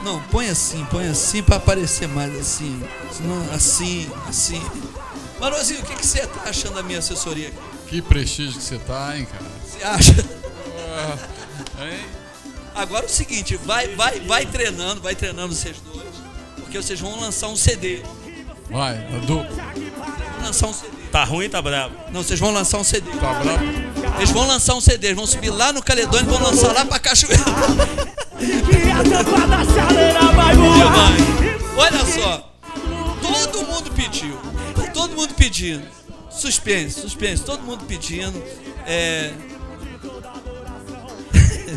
Não, põe assim, põe assim para aparecer mais assim. Senão, assim, assim. Marozinho, o que, que você tá achando da minha assessoria aqui? Que prestígio que você tá, hein, cara? Você acha? [laughs] Ah, hein? Agora é o seguinte, vai, vai, vai treinando, vai treinando vocês dois, porque vocês vão lançar um CD. Vai, Edu. Vão lançar um CD. Tá ruim, tá bravo. Não, vocês vão lançar um CD. Tá bravo? Eles vão lançar um CD, eles vão subir lá no Caledônia e vão lançar lá pra Cachoeira. Demais. Olha só, todo mundo pediu, tá todo mundo pedindo. Suspense, suspense, todo mundo pedindo. É...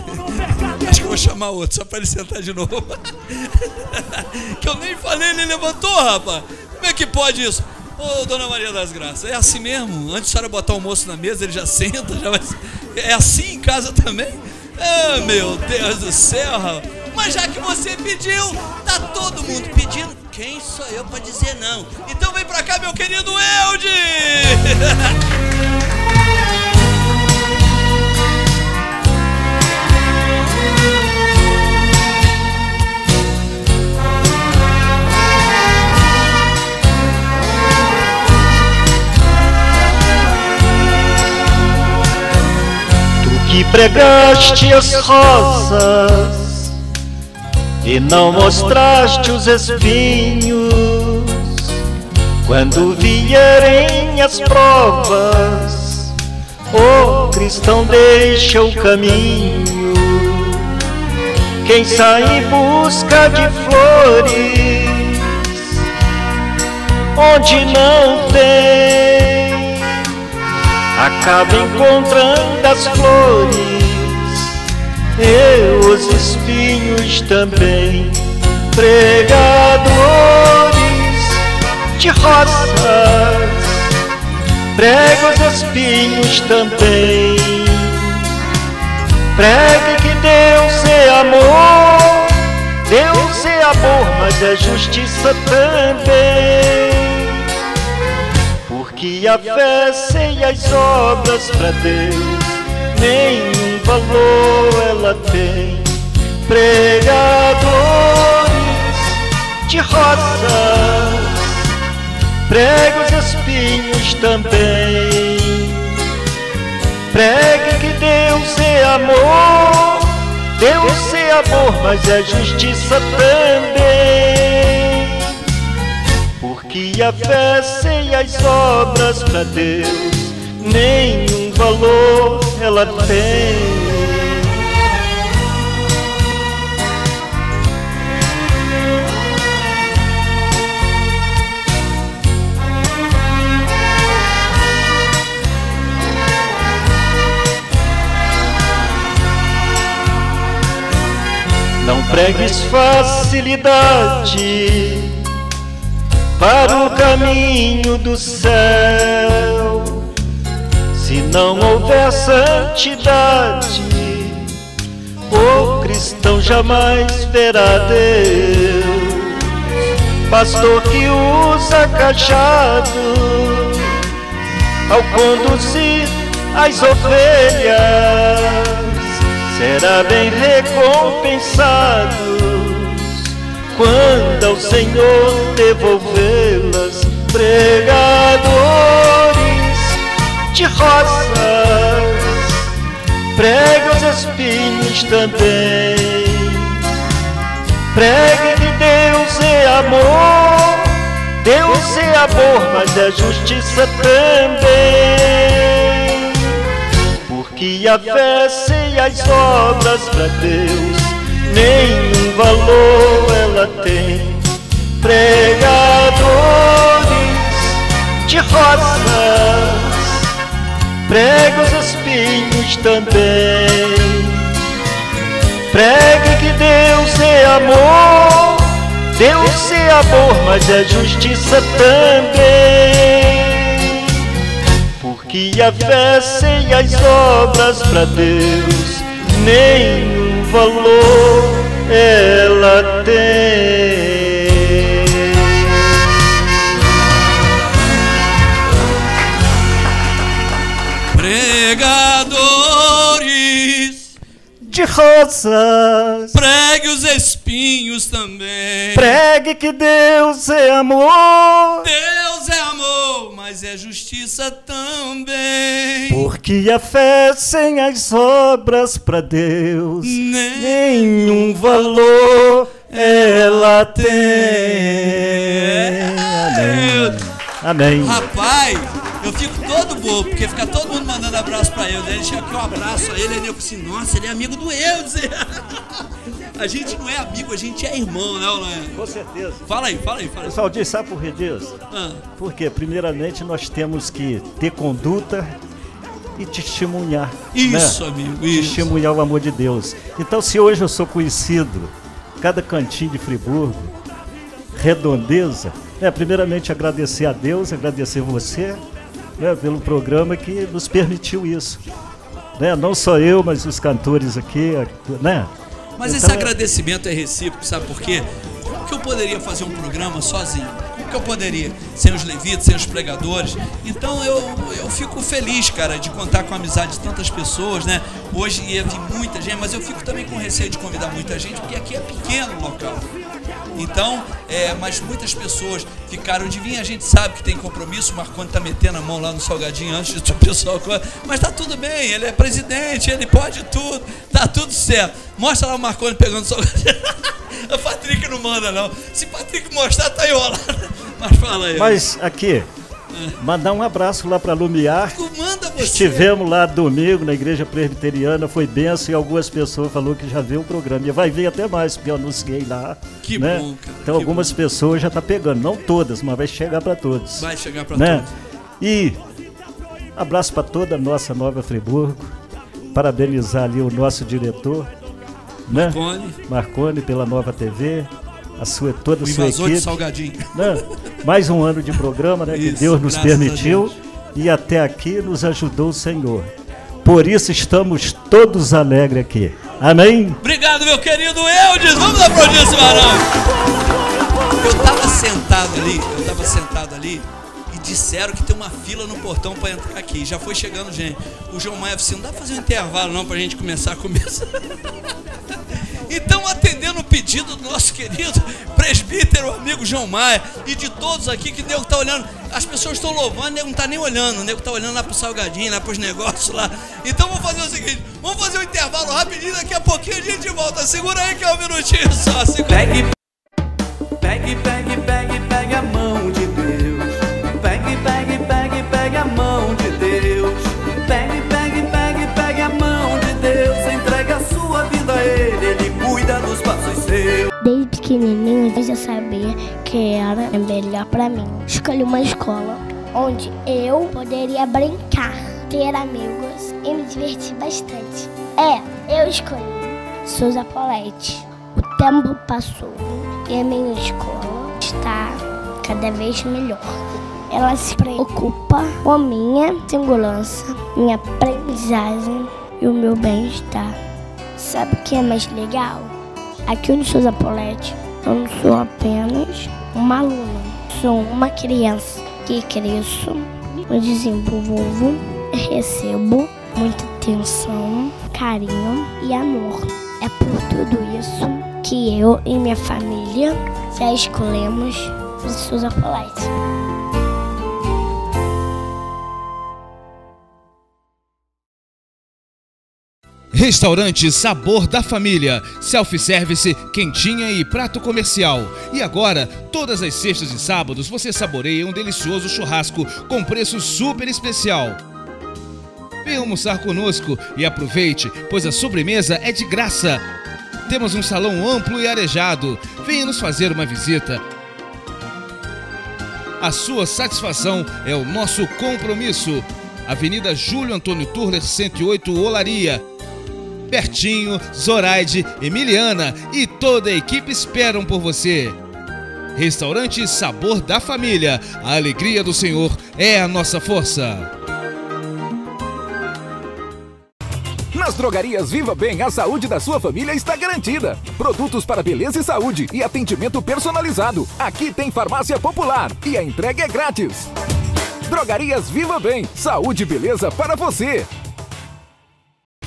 [laughs] Acho que eu vou chamar outro, só pra ele sentar de novo. [laughs] que eu nem falei, ele levantou, rapaz. Como é que pode isso? Ô, dona Maria das Graças, é assim mesmo? Antes a senhora botar o almoço na mesa, ele já senta, já vai. É assim em casa também? Ah, meu Deus do céu, rapaz. Mas já que você pediu, tá todo mundo pedindo. Quem sou eu pra dizer não? Então vem pra cá, meu querido Eude! [laughs] que pregaste as rosas e não mostraste os espinhos. Quando vierem as provas, O cristão deixa o caminho. Quem sai em busca de flores, onde não tem, acaba encontrando as flores e os espinhos também. Pregadores de rosas, prega os espinhos também. Pregue que Deus amor, Deus é amor, mas é justiça também. Porque a fé sem as obras para Deus nenhum valor ela tem. Pregadores de rosas, prega os espinhos também. Pregue que Deus é amor, Deus é amor, mas é justiça também. Porque a fé sem as obras para Deus nenhum valor ela tem. Não pregues facilidade para o caminho do céu. Se não houver santidade, o cristão jamais verá Deus. Pastor que usa cajado ao conduzir as ovelhas será bem recompensado quando ao Senhor devolvê-las. Pregadores de rosas, pregue os espinhos também. Pregue que Deus é amor, Deus é amor, mas é justiça também. Porque a fé sem as obras para Deus nenhum valor ela tem. Pregadores de rosas, pregue os espinhos também. Pregue que Deus é amor, Deus é amor, mas é justiça também. Porque a fé sem as obras para Deus nenhum valor ela tem. Pregadores de rosas, pregue os espinhos também. pregue que Deus é amor. Deus é é justiça também. Porque a fé sem as obras para Deus nenhum valor ela tem. Amém. Amém. Rapaz, eu fico todo bobo, porque fica todo mundo mandando abraço pra eu. Daí ele chega aqui, eu abraço a ele, aí eu fico assim, nossa, ele é amigo do Eudes. [laughs] A gente não é amigo, a gente é irmão, né, Olaia? Com certeza. Fala aí, fala aí, fala aí. Pessoal, diz, sabe por que disso? Ah. Porque, primeiramente, nós temos que ter conduta e testemunhar. Isso, né? amigo, isso. Testemunhar o amor de Deus. Então, se hoje eu sou conhecido, cada cantinho de Friburgo, redondeza, é primeiramente agradecer a Deus, agradecer você né, pelo programa que nos permitiu isso. Né? Não só eu, mas os cantores aqui, né? Mas esse agradecimento é recíproco, sabe por quê? Como que eu poderia fazer um programa sozinho? Como que eu poderia? Sem os levitas, sem os pregadores. Então eu, eu fico feliz, cara, de contar com a amizade de tantas pessoas, né? Hoje ia vir muita gente, mas eu fico também com receio de convidar muita gente, porque aqui é pequeno o local. Então, é, mas muitas pessoas ficaram de vir, a gente sabe que tem compromisso, o Marconi tá metendo a mão lá no salgadinho antes do [laughs] pessoal. Mas tá tudo bem, ele é presidente, ele pode tudo, tá tudo certo. Mostra lá o Marconi pegando salgadinho. [laughs] o Patrick não manda, não. Se Patrick mostrar, tá enrolado. [laughs] Mas fala aí. Mas aqui, mandar um abraço lá para Lumiar. Manda você. Estivemos lá domingo na igreja presbiteriana, foi benção e algumas pessoas falou que já viu o programa. E vai ver até mais, porque eu anunciei lá. Que né? bom, cara, Então que algumas pessoas já tá pegando, não todas, mas vai chegar para todos. Vai chegar pra né? todos. E abraço para toda a nossa Nova Friburgo. Parabenizar ali o nosso diretor, né? Marconi. Pela Nova TV, a sua toda a O sua invasor de equipe. Salgadinho. né? Mais um ano de programa, né? que Isso, Deus nos a permitiu e até aqui nos ajudou o Senhor. Por isso estamos todos alegres aqui. Amém? Obrigado, meu querido Eudes. Vamos aplaudir esse varão. Eu tava sentado ali, eu tava sentado ali e disseram que tem uma fila no portão pra entrar aqui. Já foi chegando gente. O João Maia disse, não dá pra fazer um intervalo não pra gente começar a começar. [laughs] Então, atendendo o pedido do nosso querido presbítero, amigo João Maia, e de todos aqui que o nego tá olhando, as pessoas estão louvando, o nego não tá nem olhando, o nego tá olhando lá pro salgadinho, lá pros negócios lá. Então vamos fazer o seguinte, vamos fazer um intervalo rapidinho, daqui a pouquinho a gente volta. Segura aí que é um minutinho só. Segura. Pegue, pegue, pegue, pegue pequenininho eu já sabia que era melhor pra mim. Escolhi uma escola onde eu poderia brincar, ter amigos e me divertir bastante. É, eu escolhi Souza Polete. O tempo passou e a minha escola está cada vez melhor. Ela se preocupa com a minha segurança, minha aprendizagem e o meu bem-estar. Sabe o que é mais legal? Aqui no Souza Polete, eu não sou apenas uma aluna, sou uma criança que cresço, me desenvolvo recebo muita atenção, carinho e amor. É por tudo isso que eu e minha família já escolhemos o Souza Polete. Restaurante Sabor da Família, self-service, quentinha e prato comercial. E agora, todas as sextas e sábados você saboreia um delicioso churrasco com preço super especial. Venha almoçar conosco e aproveite, pois a sobremesa é de graça. Temos um salão amplo e arejado. Venha nos fazer uma visita. A sua satisfação é o nosso compromisso. Avenida Júlio Antônio Turler, 108, Olaria. Bertinho, Zoraide, Emiliana e toda a equipe esperam por você. Restaurante Sabor da Família. A alegria do Senhor é a nossa força. Nas drogarias Viva Bem, a saúde da sua família está garantida. Produtos para beleza e saúde e atendimento personalizado. Aqui tem farmácia popular e a entrega é grátis. Drogarias Viva Bem, saúde e beleza para você.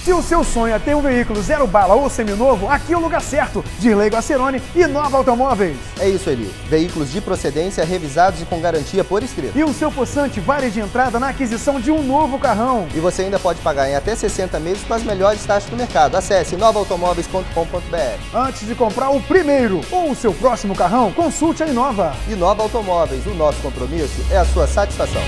Se o seu sonho é ter um veículo zero bala ou seminovo, aqui é o lugar certo. Dirley Guacerone e Nova Automóveis. É isso, Eli. Veículos de procedência revisados e com garantia por escrito. E o seu possante vale de entrada na aquisição de um novo carrão. E você ainda pode pagar em até 60 meses com as melhores taxas do mercado. Acesse novaautomóveis.com.br. Antes de comprar o primeiro ou o seu próximo carrão, consulte a Inova. Inova Automóveis, o nosso compromisso é a sua satisfação.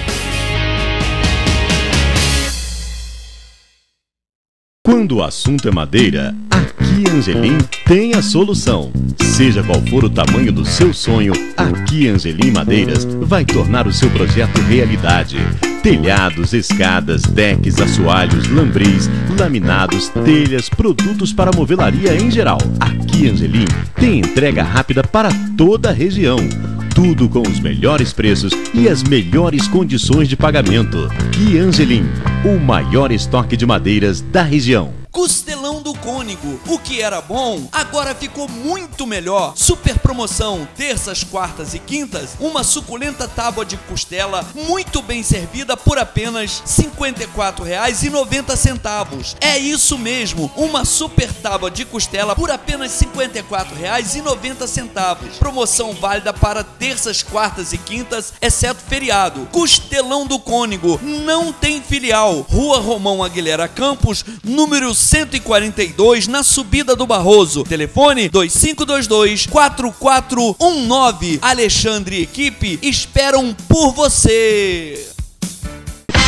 Quando o assunto é madeira, aqui Angelim tem a solução. Seja qual for o tamanho do seu sonho, aqui Angelim Madeiras vai tornar o seu projeto realidade. Telhados, escadas, decks, assoalhos, lambris, laminados, telhas, produtos para movelaria em geral. Aqui Angelim tem entrega rápida para toda a região. Tudo com os melhores preços e as melhores condições de pagamento. Que Angelim, o maior estoque de madeiras da região. Do Cônigo. O que era bom, agora ficou muito melhor. Super promoção, terças, quartas e quintas, uma suculenta tábua de costela muito bem servida por apenas R$ 54,90. É isso mesmo, uma super tábua de costela por apenas R$ 54,90. Promoção válida para terças, quartas e quintas, exceto feriado. Costelão do Cônigo, não tem filial. Rua Romão Aguilera Campos, número 142, na subida do Barroso. Telefone 2522-4419. Alexandre e equipe esperam por você.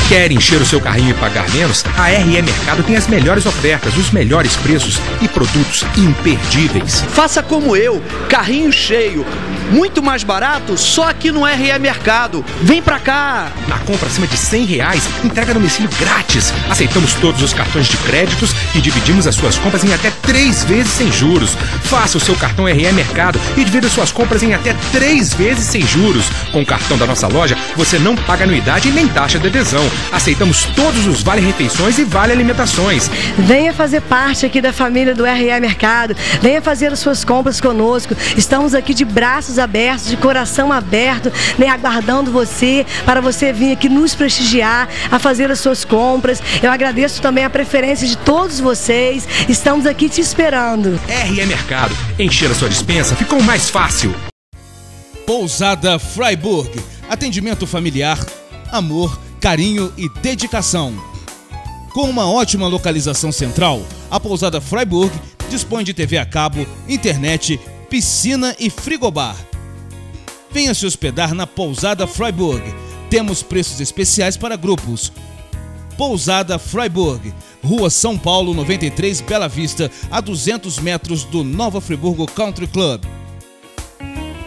Quer encher o seu carrinho e pagar menos? A RE Mercado tem as melhores ofertas, os melhores preços e produtos imperdíveis. Faça como eu, carrinho cheio, muito mais barato, só aqui no RE Mercado. Vem pra cá! Na compra acima de 100 reais, entrega domicílio grátis. Aceitamos todos os cartões de créditos e dividimos as suas compras em até três vezes sem juros. Faça o seu cartão RE Mercado e divida suas compras em até três vezes sem juros. Com o cartão da nossa loja, você não paga anuidade nem taxa de adesão. Aceitamos todos os vale-refeições e vale-alimentações. Venha fazer parte aqui da família do RE Mercado. Venha fazer as suas compras conosco. Estamos aqui de braços abertos, de coração aberto, né, aguardando você para você vir aqui nos prestigiar, a fazer as suas compras. Eu agradeço também a preferência de todos vocês. Estamos aqui te esperando. RE Mercado. Encher a sua dispensa ficou mais fácil. Pousada Freiburg. Atendimento familiar, amor, carinho e dedicação. Com uma ótima localização central, a Pousada Freiburg dispõe de TV a cabo, internet, piscina e frigobar. Venha se hospedar na Pousada Freiburg. Temos preços especiais para grupos. Pousada Freiburg, Rua São Paulo 93, Bela Vista, a 200 metros do Nova Friburgo Country Club.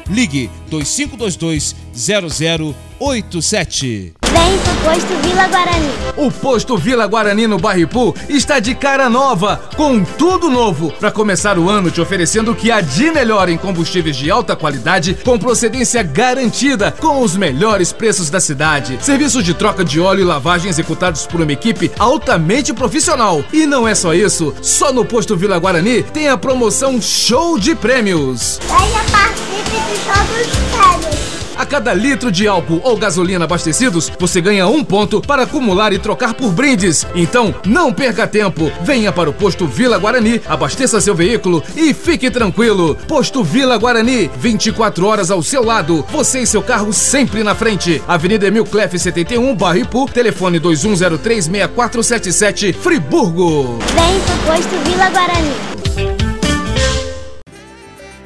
Ligue 2522 0087. Vem pro posto Vila Guarani. O posto Vila Guarani no Barripu está de cara nova, com tudo novo, para começar o ano te oferecendo o que há de melhor em combustíveis de alta qualidade, com procedência garantida, com os melhores preços da cidade. Serviços de troca de óleo e lavagem executados por uma equipe altamente profissional. E não é só isso, só no posto Vila Guarani tem a promoção Show de Prêmios. Venha participe do show dos prêmios. A cada litro de álcool ou gasolina abastecidos, você ganha um ponto para acumular e trocar por brindes. Então, não perca tempo. Venha para o posto Vila Guarani, abasteça seu veículo e fique tranquilo. Posto Vila Guarani, 24 horas ao seu lado. Você e seu carro sempre na frente. Avenida Emil Clef 71, Barra Ipu, telefone 21036477, Friburgo. Vem pro posto Vila Guarani.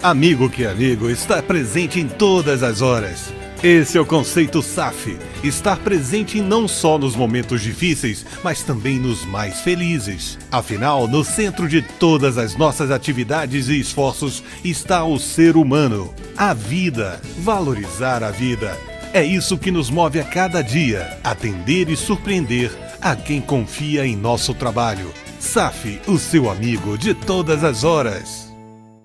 Amigo que amigo está presente em todas as horas. Esse é o conceito SAF. Estar presente não só nos momentos difíceis, mas também nos mais felizes. Afinal, no centro de todas as nossas atividades e esforços está o ser humano, a vida, valorizar a vida. É isso que nos move a cada dia, atender e surpreender a quem confia em nosso trabalho. SAF, o seu amigo de todas as horas.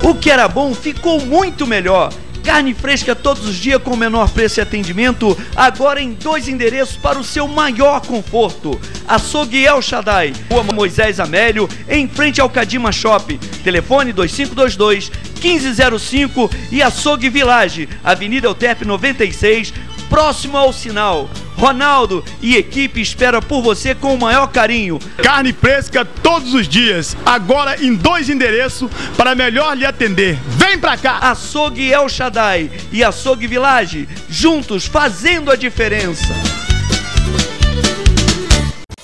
O que era bom ficou muito melhor. Carne fresca todos os dias com menor preço e atendimento, agora em dois endereços para o seu maior conforto. Açougue El Shaddai, Rua Moisés Amélio, em frente ao Cadima Shopping. Telefone 2522 1505 e Açougue Village, Avenida Eutep 96, próximo ao sinal. Ronaldo e equipe espera por você com o maior carinho. Carne fresca todos os dias, agora em dois endereços para melhor lhe atender. Vem pra cá! Açougue El Shaddai e Açougue Village, juntos fazendo a diferença.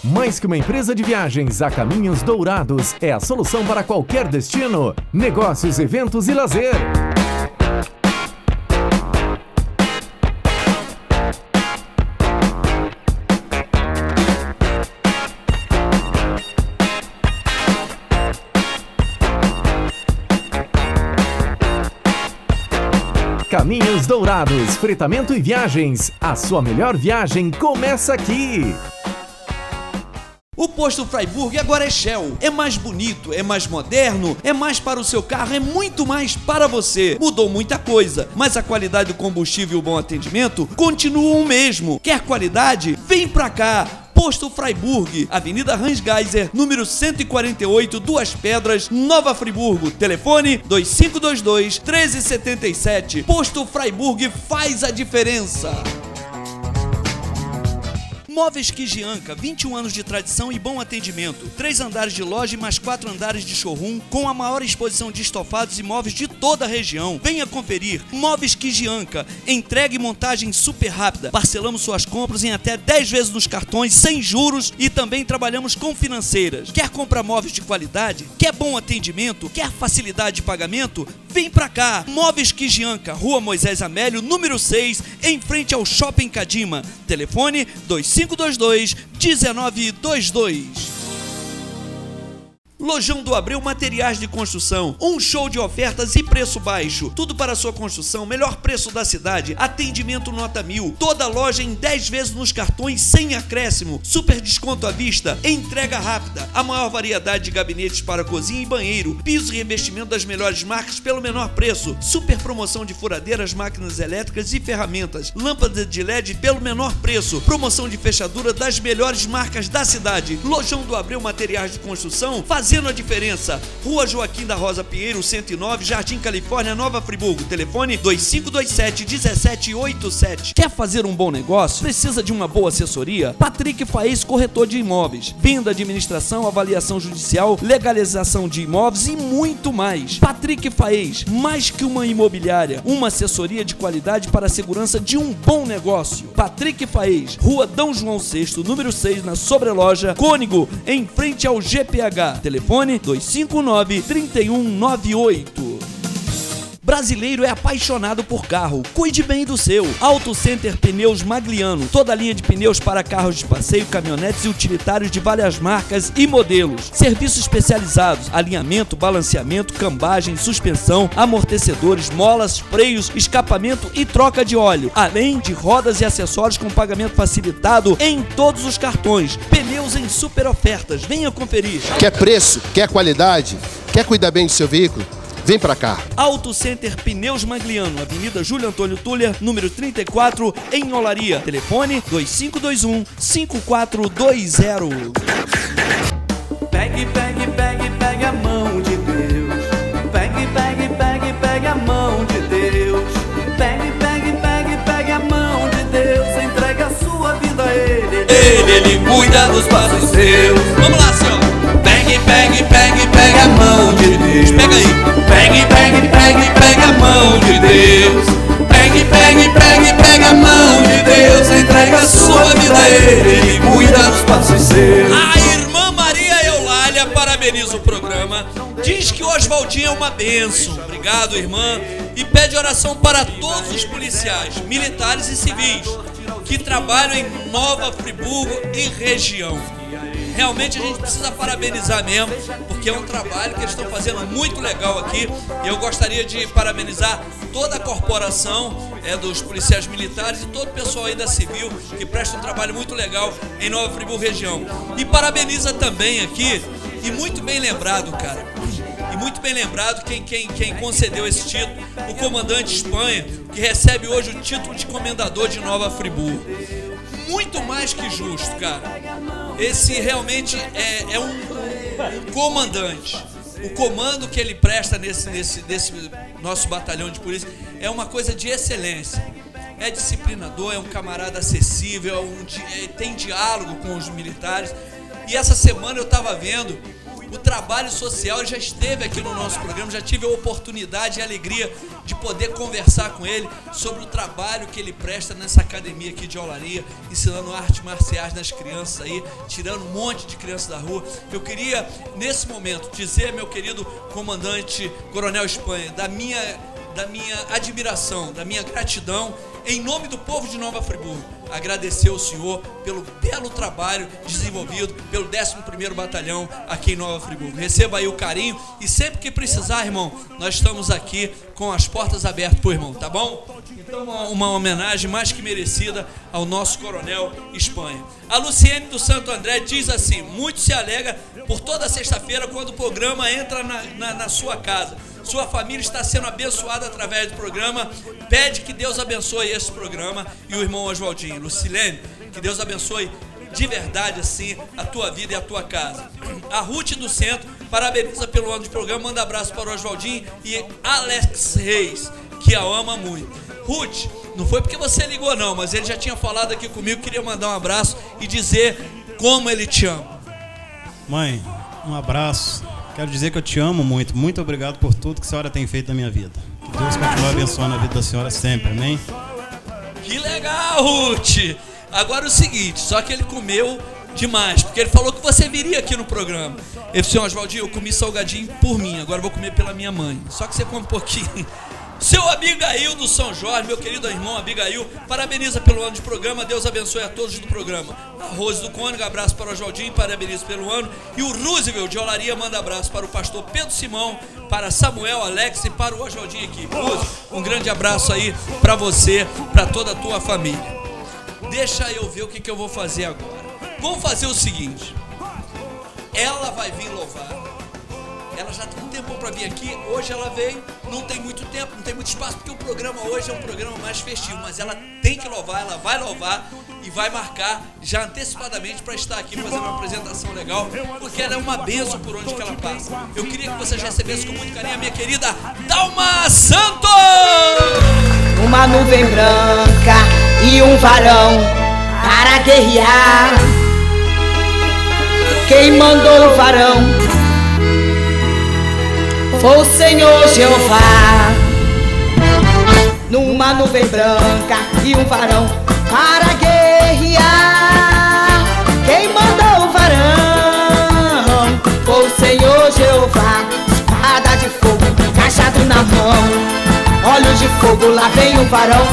Mais que uma empresa de viagens, a Caminhos Dourados é a solução para qualquer destino, negócios, eventos e lazer. Caminhos Dourados, fretamento e viagens. A sua melhor viagem começa aqui. O posto Freiburg agora é Shell. É mais bonito, é mais moderno, é mais para o seu carro, é muito mais para você. Mudou muita coisa, mas a qualidade do combustível e o bom atendimento continuam o mesmo. Quer qualidade? Vem pra cá. Posto Freiburg, Avenida Hans Geiser, número 148, Duas Pedras, Nova Friburgo. Telefone 2522 1377. Posto Freiburg faz a diferença. Móveis Kijianka, 21 anos de tradição e bom atendimento. Três andares de loja e mais quatro andares de showroom, com a maior exposição de estofados e móveis de toda a região. Venha conferir. Móveis Kijianka, entrega e montagem super rápida. Parcelamos suas compras em até 10 vezes nos cartões, sem juros e também trabalhamos com financeiras. Quer comprar móveis de qualidade? Quer bom atendimento? Quer facilidade de pagamento? Vem pra cá, Móveis Kijianca, Rua Moisés Amélio, número 6, em frente ao Shopping Cadima. Telefone 2522 1922. Lojão do Abreu Materiais de Construção. Um show de ofertas e preço baixo. Tudo para sua construção. Melhor preço da cidade. Atendimento nota mil. Toda loja em 10 vezes nos cartões sem acréscimo. Super desconto à vista. Entrega rápida. A maior variedade de gabinetes para cozinha e banheiro. Piso e revestimento das melhores marcas pelo menor preço. Super promoção de furadeiras, máquinas elétricas e ferramentas. Lâmpada de LED pelo menor preço. Promoção de fechadura das melhores marcas da cidade. Lojão do Abreu Materiais de Construção. Fazendo a diferença. Rua Joaquim da Rosa Pinheiro, 109, Jardim Califórnia, Nova Friburgo. Telefone 2527 1787. Quer fazer um bom negócio? Precisa de uma boa assessoria? Patrick Faez, corretor de imóveis. Venda, administração, avaliação judicial, legalização de imóveis e muito mais. Patrick Faez, mais que uma imobiliária, uma assessoria de qualidade para a segurança de um bom negócio. Patrick Faez, Rua Dom João VI, número 6, na Sobreloja, Cônigo, em frente ao GPH. Telefone 259 3198. Brasileiro é apaixonado por carro. Cuide bem do seu. Auto Center Pneus Magliano. Toda a linha de pneus para carros de passeio, caminhonetes e utilitários de várias marcas e modelos. Serviços especializados: alinhamento, balanceamento, cambagem, suspensão, amortecedores, molas, freios, escapamento e troca de óleo. Além de rodas e acessórios com pagamento facilitado em todos os cartões. Pneus em super ofertas. Venha conferir. Quer preço? Quer qualidade? Quer cuidar bem do seu veículo? Vem pra cá. Auto Center Pneus Magliano, Avenida Júlio Antônio Tuller, número 34, em Olaria. Telefone 2521 5420. Pegue, pegue, pegue, pegue a mão de Deus. Pegue, pegue, pegue, pegue a mão de Deus. Pegue, pegue, pegue, pegue a mão de Deus. Entregue a sua vida a Ele. Ele, Ele cuida dos passos seus. Vamos lá, senhor. Pegue, pegue, pegue, pegue a mão de Deus. Pega aí. Pegue, pegue, pegue, pegue a mão de Deus. Pegue, pegue, pegue, pegue a mão de Deus. Entrega a sua vida a Ele. Ele cuida dos passos seus. A irmã Maria Eulália parabeniza o programa. Diz que Oswaldinho é uma benção. Obrigado, irmã. E pede oração para todos os policiais, militares e civis que trabalham em Nova Friburgo e região. Realmente a gente precisa parabenizar mesmo, porque é um trabalho que eles estão fazendo muito legal aqui. E eu gostaria de parabenizar toda a corporação é, dos policiais militares e todo o pessoal aí da civil que presta um trabalho muito legal em Nova Friburgo região. E parabeniza também aqui, e muito bem lembrado, cara. E muito bem lembrado quem, quem, quem concedeu esse título, o comandante Espanha, que recebe hoje o título de comendador de Nova Friburgo muito mais que justo, cara. Esse realmente é, é um, um, comandante. O comando que ele presta nesse, nesse, nesse nosso batalhão de polícia é uma coisa de excelência. É disciplinador, é um camarada acessível, é um, é, tem diálogo com os militares. E essa semana eu estava vendo o trabalho social já esteve aqui no nosso programa, já tive a oportunidade e a alegria de poder conversar com ele sobre o trabalho que ele presta nessa academia aqui de Olaria, ensinando artes marciais nas crianças aí, tirando um monte de crianças da rua. Eu queria, nesse momento, dizer, meu querido comandante Coronel Espanha, da minha, da minha admiração, da minha gratidão, em nome do povo de Nova Friburgo agradecer ao senhor pelo belo trabalho desenvolvido pelo 11º Batalhão aqui em Nova Friburgo. Receba aí o carinho e sempre que precisar, irmão, nós estamos aqui com as portas abertas pro irmão, tá bom? Então uma, uma homenagem mais que merecida ao nosso coronel Espanha. A Luciene do Santo André diz assim, muito se alega por toda sexta-feira quando o programa entra na, na, na sua casa sua família está sendo abençoada através do programa. Pede que Deus abençoe esse programa e o irmão Oswaldinho. Lucilene, que Deus abençoe de verdade assim a tua vida e a tua casa. A Ruth do Centro parabeniza pelo ano de programa, manda abraço para o Oswaldinho e Alex Reis, que a ama muito. Ruth, não foi porque você ligou não, mas ele já tinha falado aqui comigo, queria mandar um abraço e dizer como ele te ama. Mãe, um abraço Quero dizer que eu te amo muito. Muito obrigado por tudo que a senhora tem feito na minha vida. Que Deus continue abençoando a vida da senhora sempre, amém? Que legal, Ruth! Agora o seguinte, só que ele comeu demais, porque ele falou que você viria aqui no programa. Ele disse, Oswaldinho, eu comi salgadinho por mim, agora vou comer pela minha mãe. Só que você come um pouquinho. Seu Abigail do São Jorge, meu querido irmão Abigail, parabeniza pelo ano de programa, Deus abençoe a todos do programa. Rose do Cônigo, abraço para o Oswaldinho, parabeniza pelo ano. E o Roosevelt de Olaria manda abraço para o pastor Pedro Simão, para Samuel, Alex e para o Oswaldinho aqui. Rose, um grande abraço aí para você, para toda a tua família. Deixa eu ver o que, que eu vou fazer agora. Vamos fazer o seguinte. Ela vai vir louvar. Ela já tem um tempo para vir aqui. Hoje ela veio, não tem muito tempo, não tem muito espaço, porque o programa hoje é um programa mais festivo. Mas ela tem que louvar, ela vai louvar e vai marcar já antecipadamente para estar aqui fazendo uma apresentação legal, porque ela é uma benção por onde que ela passa. Eu queria que vocês recebessem com muito carinho a minha querida Dalma Santos! Uma nuvem branca e um varão para guerrear. Quem mandou o varão foi o Senhor Jeová. Numa nuvem branca e um varão para guerrear. Quem mandou o varão foi o Senhor Jeová. Espada de fogo, cajado na mão. Olhos de fogo, lá vem o varão.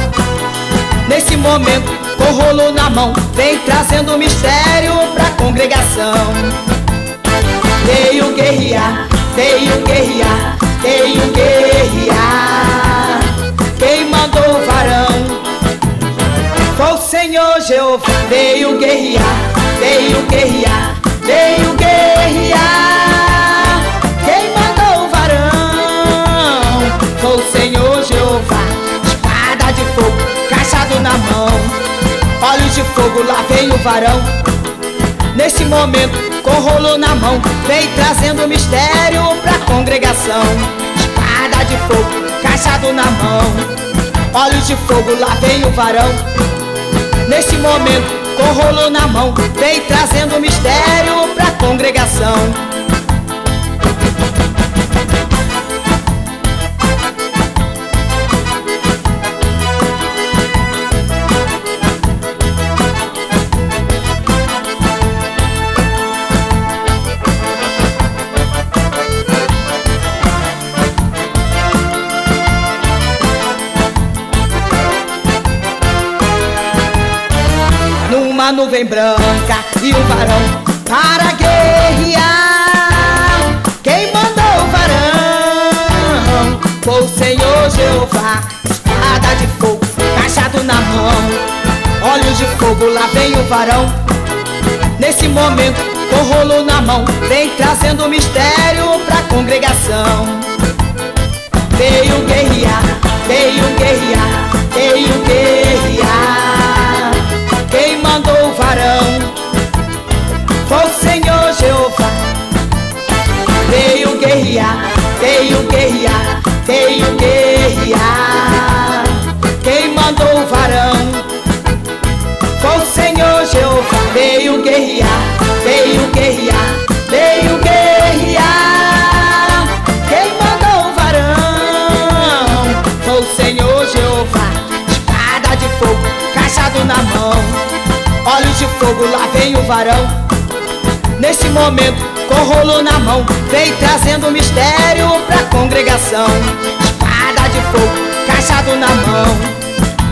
Nesse momento, com rolo na mão, vem trazendo mistério pra congregação. Veio guerrear, veio guerrear, veio guerrear. Quem mandou o varão foi o Senhor Jeová. Veio guerrear, veio guerrear, veio guerrear. Quem mandou o varão foi o Senhor Jeová. Espada de fogo, cajado na mão. Olhos de fogo, lá vem o varão. Nesse momento, com rolo na mão, vem trazendo mistério pra congregação. Espada de fogo, cajado na mão. Olhos de fogo, lá vem o varão. Nesse momento, com rolo na mão, vem trazendo mistério pra congregação. Numa nuvem branca e um varão para guerrear. Quem mandou o varão foi o Senhor Jeová. Espada de fogo, cajado na mão. Olhos de fogo, lá vem o varão. Nesse momento, com rolo na mão, vem trazendo mistério pra congregação. Veio guerrear, veio guerrear, veio guerrear. Mandou o varão foi o Senhor Jeová. Veio guerrear, veio guerrear, veio guerrear. Fogo, lá vem o varão. Nesse momento, com rolo na mão, vem trazendo mistério pra congregação. Espada de fogo, cajado na mão.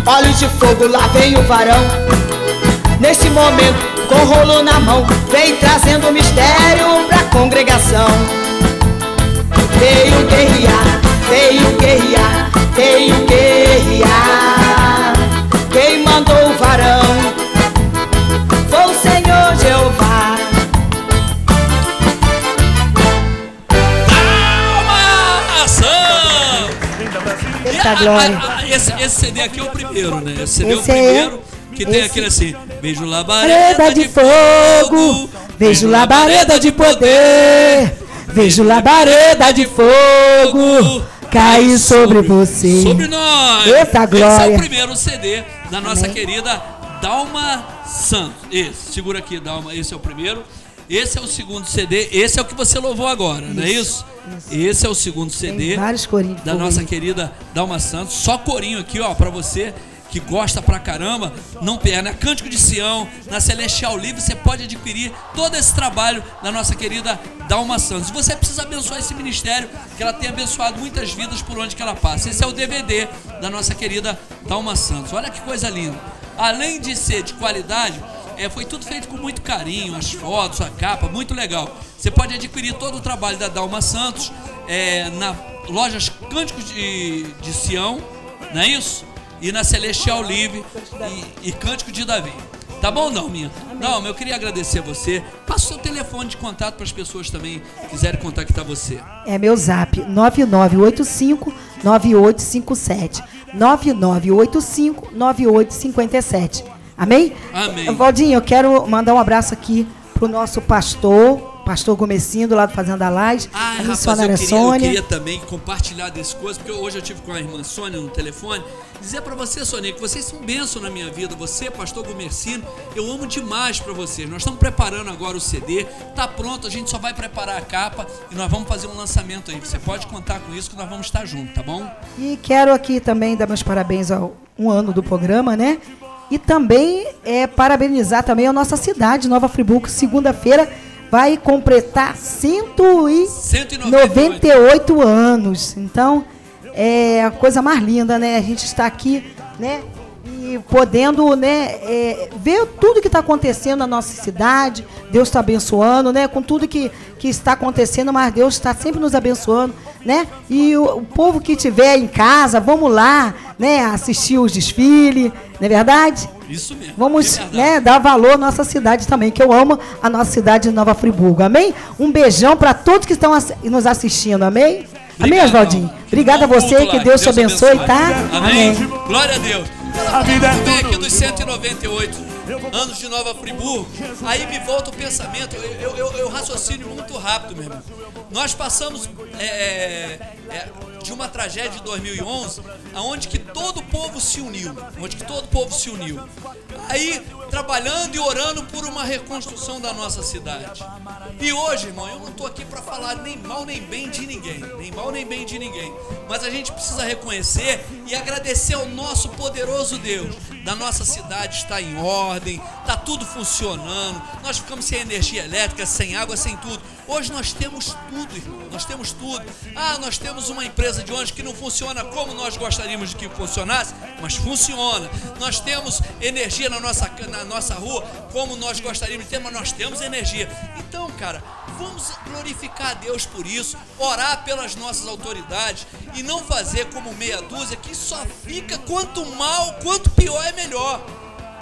Olhos de fogo, lá vem o varão. Nesse momento, com rolo na mão, vem trazendo mistério pra congregação. Veio guerrear, veio guerrear, veio guerrear. Quem mandou o varão Eita [laughs] glória. Esse, esse CD aqui é o primeiro, né? Esse CD Esse é o é- primeiro que tem esse- aquele assim: Beijo labareda de fogo, vejo labareda de poder, vejo labareda de fogo cair sobre você. sobre nós. Eita Esse é o glória. primeiro CD da nossa querida Dalma Santos. Esse, segura aqui, Dalma. Esse é o primeiro. Esse é o segundo CD. Esse é o que você louvou agora, não é isso? Esse é o segundo CD da nossa aí. querida Dalma Santos. Só corinho aqui, ó, pra você que gosta pra caramba, não perde. Na Cântico de Sião, na Celestial Livre, você pode adquirir todo esse trabalho da nossa querida Dalma Santos. Você precisa abençoar esse ministério, que ela tem abençoado muitas vidas por onde que ela passa. Esse é o DVD da nossa querida Dalma Santos. Olha que coisa linda. Além de ser de qualidade, é, foi tudo feito com muito carinho, as fotos, a capa, muito legal. Você pode adquirir todo o trabalho da Dalma Santos é, na lojas Cânticos de, de Sião, não é isso? E na Celestial Livre e, e Cântico de Davi. Tá bom, Dalminha? Não, eu queria agradecer a você. Passa o seu telefone de contato para as pessoas também que quiserem contactar você. É meu zap 9985 9857. 9985 9857. Amém? Amém. Valdinho, eu quero mandar um abraço aqui pro nosso pastor, pastor Gomecindo, lá do Fazenda Laje, Ah, a rapaz, eu queria, eu Sônia. queria também compartilhar desse coisa, porque hoje eu tive com a irmã Sônia no telefone, dizer pra você, Sônia, que vocês são bênção na minha vida. Você, pastor Gomercino, eu amo demais pra vocês. Nós estamos preparando agora o CD, tá pronto, a gente só vai preparar a capa e nós vamos fazer um lançamento aí. Você pode contar com isso que nós vamos estar juntos, tá bom? E quero aqui também dar meus parabéns ao um ano do programa, né? E também é, parabenizar também a nossa cidade, Nova Friburgo, segunda-feira vai completar 198 anos. Então, é a coisa mais linda, né? A gente está aqui, né? E podendo, né, é, ver tudo que está acontecendo na nossa cidade. Deus está abençoando, né? Com tudo que, que está acontecendo, mas Deus está sempre nos abençoando, né? E o, o povo que estiver em casa, vamos lá, né? Assistir os desfiles, não é verdade? Isso mesmo. Vamos né, dar valor à nossa cidade também, que eu amo a nossa cidade de Nova Friburgo. Amém? Um beijão para todos que estão assi- nos assistindo. Amém? Amém, Oswaldinho? Obrigada a você, que Deus te abençoe, tá? Amém. Glória a Deus. A vida é vem aqui dos 198 anos de Nova Friburgo, aí me volta o pensamento, eu, eu, eu- eu raciocínio muito rápido, meu irmão. Nós passamos é, é, é, de uma tragédia de 2011, aonde que todo o povo se uniu, onde que todo o povo se uniu. Aí, trabalhando e orando por uma reconstrução da nossa cidade. E hoje, irmão, eu não estou aqui para falar nem mal nem bem de ninguém, nem mal nem bem de ninguém. Mas a gente precisa reconhecer e agradecer ao nosso poderoso Deus. Da nossa cidade está em ordem, está tudo funcionando. Nós ficamos sem energia elétrica, sem água, sem tudo. Hoje nós temos tudo, irmão. Nós temos tudo. Ah, nós temos uma empresa de ônibus que não funciona como nós gostaríamos de que funcionasse, mas funciona. Nós temos energia na nossa, na nossa rua como nós gostaríamos de ter, mas nós temos energia. Então, cara, vamos glorificar a Deus por isso, orar pelas nossas autoridades e não fazer como meia dúzia que só fica quanto mal, quanto pior é melhor.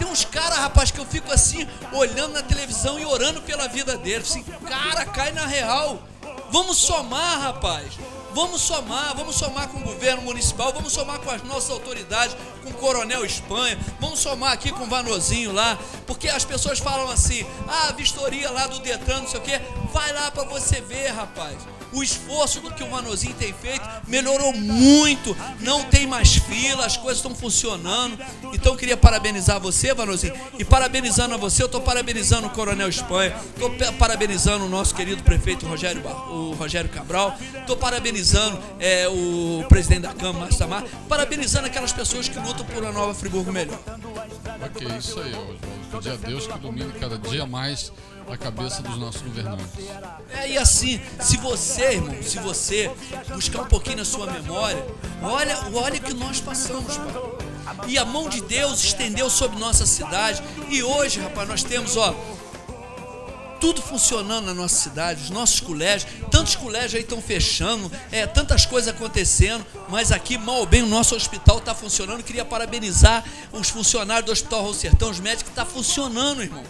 Tem uns caras, rapaz, que eu fico assim, olhando na televisão e orando pela vida deles. Assim, cara, cai na real. Vamos somar, rapaz. Vamos somar, vamos somar com o governo municipal, vamos somar com as nossas autoridades, com o Coronel Espanha, vamos somar aqui com o Vanozinho lá, porque as pessoas falam assim: ah, a vistoria lá do Detran, não sei o quê. Vai lá pra você ver, rapaz. O esforço do que o Vanozinho tem feito melhorou muito. Não tem mais fila, as coisas estão funcionando. Então eu queria parabenizar você, Vanozinho. E parabenizando a você, eu estou parabenizando o Coronel Espanha. Estou parabenizando o nosso querido prefeito Rogério, o Rogério Cabral. Estou parabenizando é, o presidente da Câmara, Márcio Tamar. Parabenizando aquelas pessoas que lutam por uma nova Friburgo melhor. Ok, isso aí, Oswaldo. Pedir a Deus que ilumine cada dia mais a cabeça dos nossos governantes. É, e assim, se você, irmão, se você buscar um pouquinho na sua memória, olha, olha o que nós passamos, pai. E a mão de Deus estendeu sobre nossa cidade. E hoje, rapaz, nós temos, ó, tudo funcionando na nossa cidade, os nossos colégios, tantos colégios aí estão fechando, é, tantas coisas acontecendo, mas aqui, mal ou bem, o nosso hospital está funcionando. Queria parabenizar os funcionários do Hospital Rio Sertão, os médicos, está funcionando, irmão.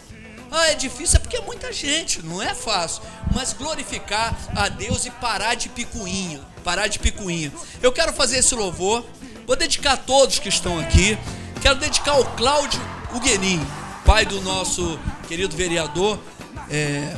Ah, é difícil, é porque é muita gente, não é fácil. Mas glorificar a Deus e parar de picuinha. Parar de picuinha. Eu quero fazer esse louvor. Vou dedicar a todos que estão aqui. Quero dedicar ao Cláudio Huguenin, pai do nosso querido vereador é,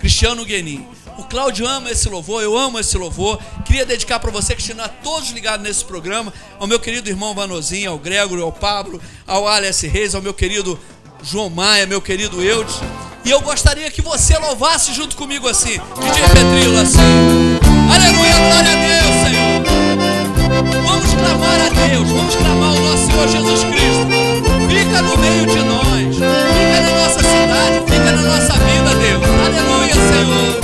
Cristiano Huguenin. O Cláudio ama esse louvor, eu amo esse louvor. Queria dedicar para você, Cristiano, a todos ligados nesse programa, ao meu querido irmão Vanozinho, ao Gregor, ao Pablo, ao Alex Reis, ao meu querido João Maia, meu querido Eudes. E eu gostaria que você louvasse junto comigo assim, DJ Petrilo, assim. Aleluia, glória a Deus, Senhor. Vamos clamar a Deus, vamos clamar ao nosso Senhor Jesus Cristo. Fica no meio de nós, fica na nossa cidade, fica na nossa vida, Deus. Aleluia, Senhor.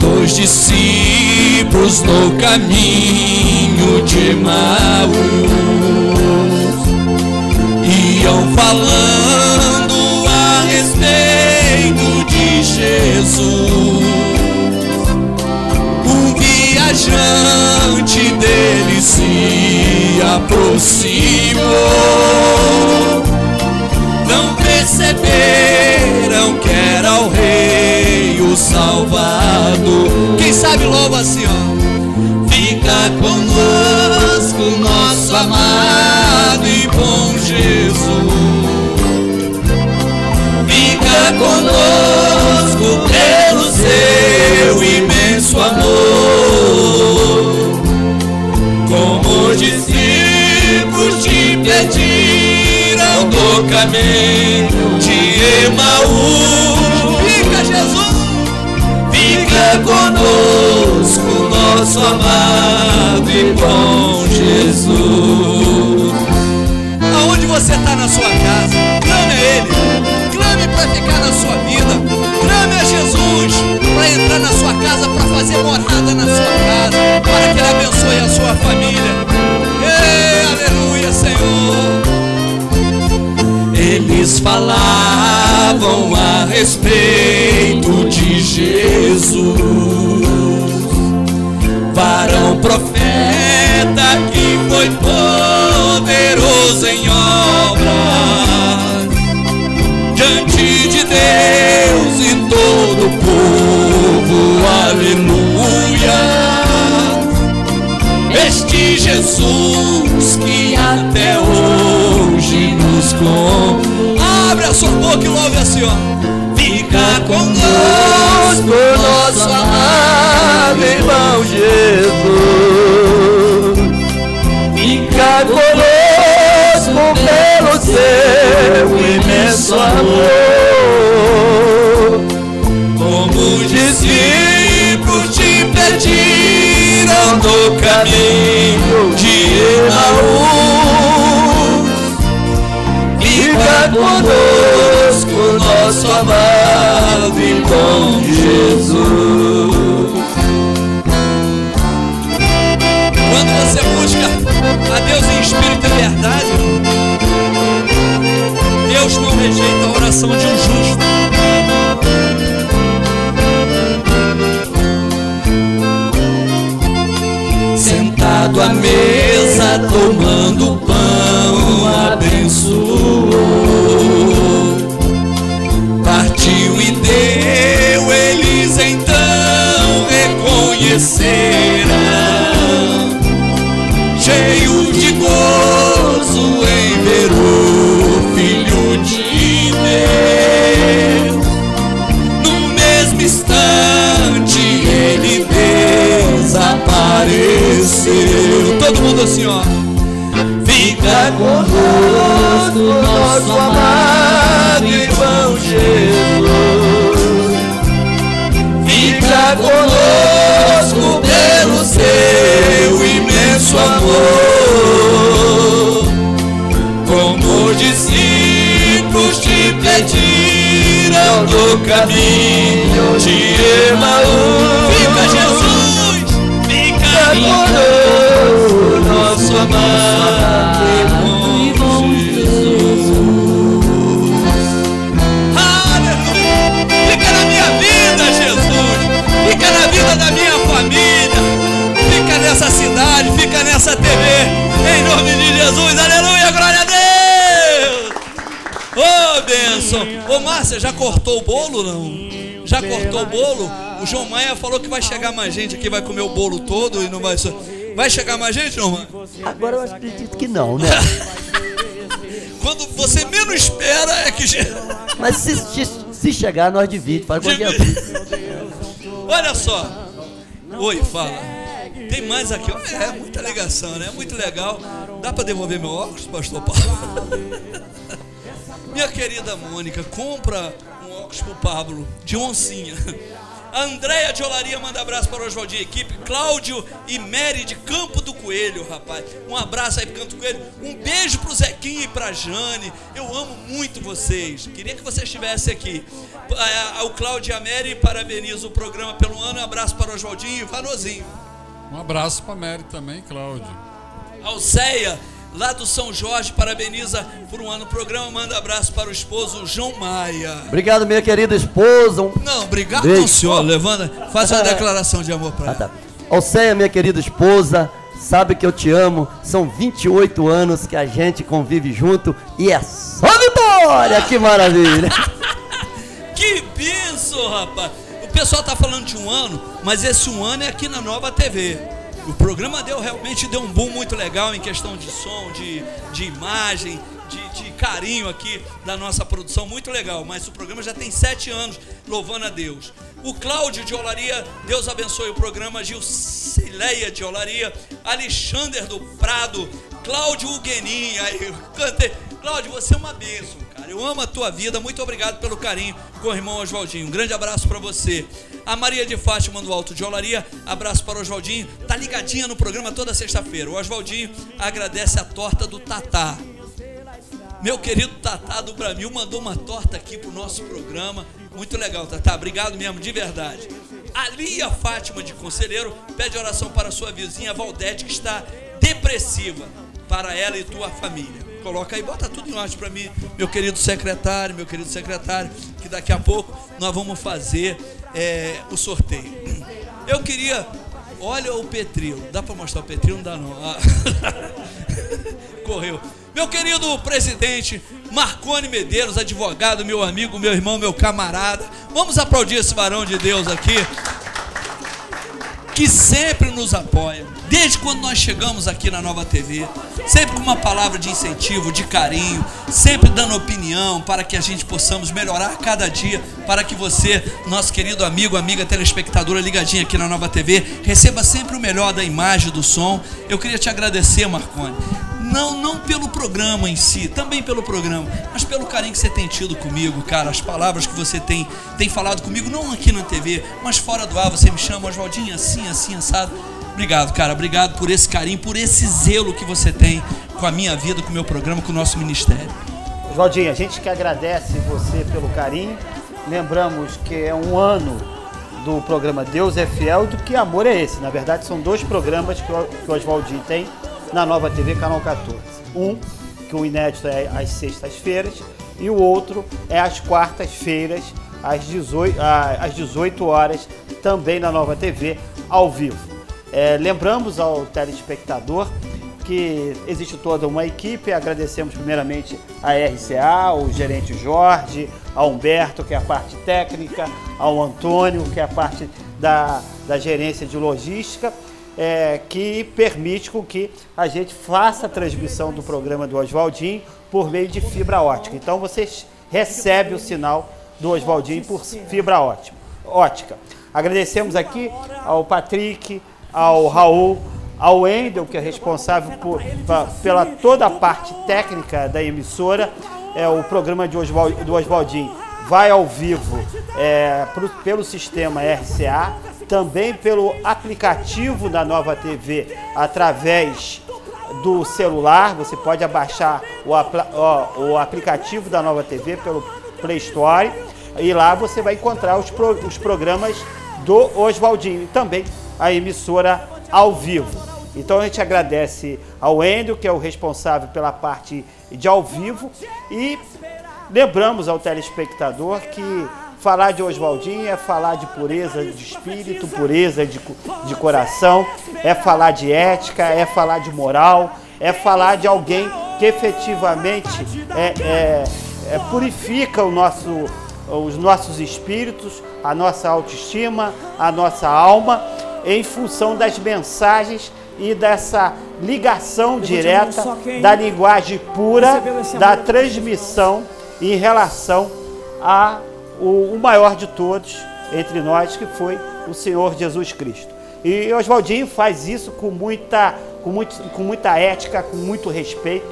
Dois discípulos no caminho de Maús iam falando a respeito de Jesus. Um viajante dele se aproximou. Não perceberam que era o Rei, o Salvador. Quem sabe louva assim, ó. Fica conosco, nosso amado e bom Jesus. Fica conosco pelo seu imenso amor. Como os discípulos te pediram do caminho de Emaús. Fica, Jesus. Fica conosco, nosso amado e bom Jesus. Com Abre a sua boca e louve a Senhor. Fica conosco, nosso amado irmão Jesus. Fica conosco pelo seu imenso amor. Como os discípulos te pediram do caminho de Emaús. Conosco, nosso amado e bom Jesus. Quando você busca a Deus em espírito e verdade, Deus não rejeita a oração de um justo. Sentado à mesa, tomando pão, abençoou. Partiu e deu, eles então reconheceram. Cheio de gozo em ver o Filho de Deus. No mesmo instante ele desapareceu. Todo mundo assim, ó. Conosco, nosso amado irmão Jesus. Fica conosco pelo seu imenso amor. Como os discípulos te pediram do caminho de Emaús. Fica Jesus, fica conosco, amado irmão Aleluia. Fica na minha vida, Jesus. Fica na vida da minha família. Fica nessa cidade, fica nessa TV. Em nome de Jesus. Aleluia, glória a Deus. Ô, bênção. Ô, Márcia, já cortou o bolo, não? Já cortou o bolo? O João Maia falou que vai chegar mais gente aqui, vai comer o bolo todo e não vai... Vai chegar mais gente, João? Agora eu acredito que não, né? Quando você menos espera é que... Mas se, se, se chegar, nós dividimos. Faz. Olha só. Oi, fala. Tem mais aqui. É, muita ligação, né? Muito legal. Dá para devolver meu óculos, pastor Paulo? [laughs] Minha querida Mônica, compra um óculos pro Pablo, de oncinha. Andréia de Olaria manda abraço para o Oswaldinho equipe. Cláudio e Mary de Campo do Coelho, rapaz. Um abraço aí pro Campo do Coelho. Um beijo pro Zequinha e pra Jane. Eu amo muito vocês. Queria que vocês estivessem aqui. Ah, O Cláudio e a Mary parabenizam o programa pelo ano. Um abraço para o Oswaldinho e Vanozinho. Um abraço pra Mary também, Cláudio. Alceia, lá do São Jorge, parabeniza por um ano o programa. Manda abraço para o esposo João Maia. Obrigado, minha querida esposa. Um Não, obrigado beijo. senhor. Levanta, faça uma [laughs] declaração de amor para ela. Ah, tá. Alceia, minha querida esposa, sabe que eu te amo. São 28 anos que a gente convive junto e é só vitória. Que maravilha. [laughs] Que benção, rapaz! O pessoal tá falando de um ano, mas esse um ano é aqui na Nova TV. O programa deu realmente deu um boom muito legal em questão de som, de, de imagem, de, de carinho aqui da nossa produção, muito legal. Mas o programa já tem sete anos, louvando a Deus. O Cláudio de Olaria, Deus abençoe o programa. Gilcileia de Olaria, Alexander do Prado, Cláudio Huguenin. Aí eu cantei. Cláudio, você é uma bênção, cara. Eu amo a tua vida. Muito obrigado pelo carinho com o irmão Oswaldinho. Um grande abraço para você. A Maria de Fátima do Alto de Olaria, abraço para o Oswaldinho. Tá ligadinha no programa toda sexta-feira. O Oswaldinho agradece a torta do Tatá. Meu querido Tatá do Bramil mandou uma torta aqui pro nosso programa. Muito legal, Tatá. Obrigado mesmo, de verdade. A Lia Fátima de Conselheiro pede oração para sua vizinha Valdete, que está depressiva. Para ela e tua família. Coloca aí, bota tudo em ordem para mim, meu querido secretário, meu querido secretário, que daqui a pouco nós vamos fazer é, o sorteio. Eu queria. Olha o Petril. Dá para mostrar o Petril? Não dá não. Ah. [laughs] Correu. Meu querido presidente Marcone Medeiros, advogado, meu amigo, meu irmão, meu camarada. Vamos aplaudir esse varão de Deus aqui. Que sempre nos apoia, desde quando nós chegamos aqui na Nova TV, sempre com uma palavra de incentivo, de carinho, sempre dando opinião para que a gente possamos melhorar cada dia, para que você, nosso querido amigo, amiga telespectadora ligadinha aqui na Nova TV, receba sempre o melhor da imagem, do som. Eu queria te agradecer, Marcone não, não pelo programa em si, também pelo programa, mas pelo carinho que você tem tido comigo, cara, as palavras que você tem, tem falado comigo, não aqui na TV, mas fora do ar, você me chama, Oswaldinho, assim, assim, assado. Obrigado, cara, obrigado por esse carinho, por esse zelo que você tem com a minha vida, com o meu programa, com o nosso ministério. Oswaldinho, a gente que agradece você pelo carinho. Lembramos que é um ano do programa Deus é Fiel e do que amor é esse. Na verdade, são dois programas que o Oswaldinho tem na Nova TV Canal 14. Um, que o inédito é às sextas-feiras, e o outro é às quartas-feiras, às 18, ah, às 18 horas, também na Nova TV, ao vivo. É, lembramos ao telespectador que existe toda uma equipe. Agradecemos primeiramente a RCA, o gerente Jorge, ao Humberto, que é a parte técnica, ao Antônio, que é a parte da, da gerência de logística, é, que permite com que a gente faça a transmissão do programa do Oswaldinho por meio de fibra ótica. Então vocês recebem o sinal do Oswaldinho por fibra ótica. Agradecemos aqui ao Patrick, ao Raul, ao Wendel, que é responsável por, pa- pela toda a parte técnica da emissora. É, o programa de Oswald, do Oswaldinho vai ao vivo é, pro- pelo sistema RCA, também pelo aplicativo da Nova TV, através do celular. Você pode abaixar o, ó, o aplicativo da Nova TV pelo Play Store e lá você vai encontrar os, pro- os programas do Oswaldinho e também a emissora ao vivo. Então a gente agradece ao Endo, que é o responsável pela parte de ao vivo, e lembramos ao telespectador que falar de Oswaldinho é falar de pureza de espírito, pureza de, de coração, é falar de ética, é falar de moral, é falar de alguém que efetivamente é, é- é, purifica o nosso, os nossos espíritos, a nossa autoestima, a nossa alma, em função das mensagens e dessa ligação direta da linguagem pura da transmissão em relação a o, o maior de todos entre nós, que foi o Senhor Jesus Cristo. E Oswaldinho faz isso com muita, com, muito, com muita ética, com muito respeito.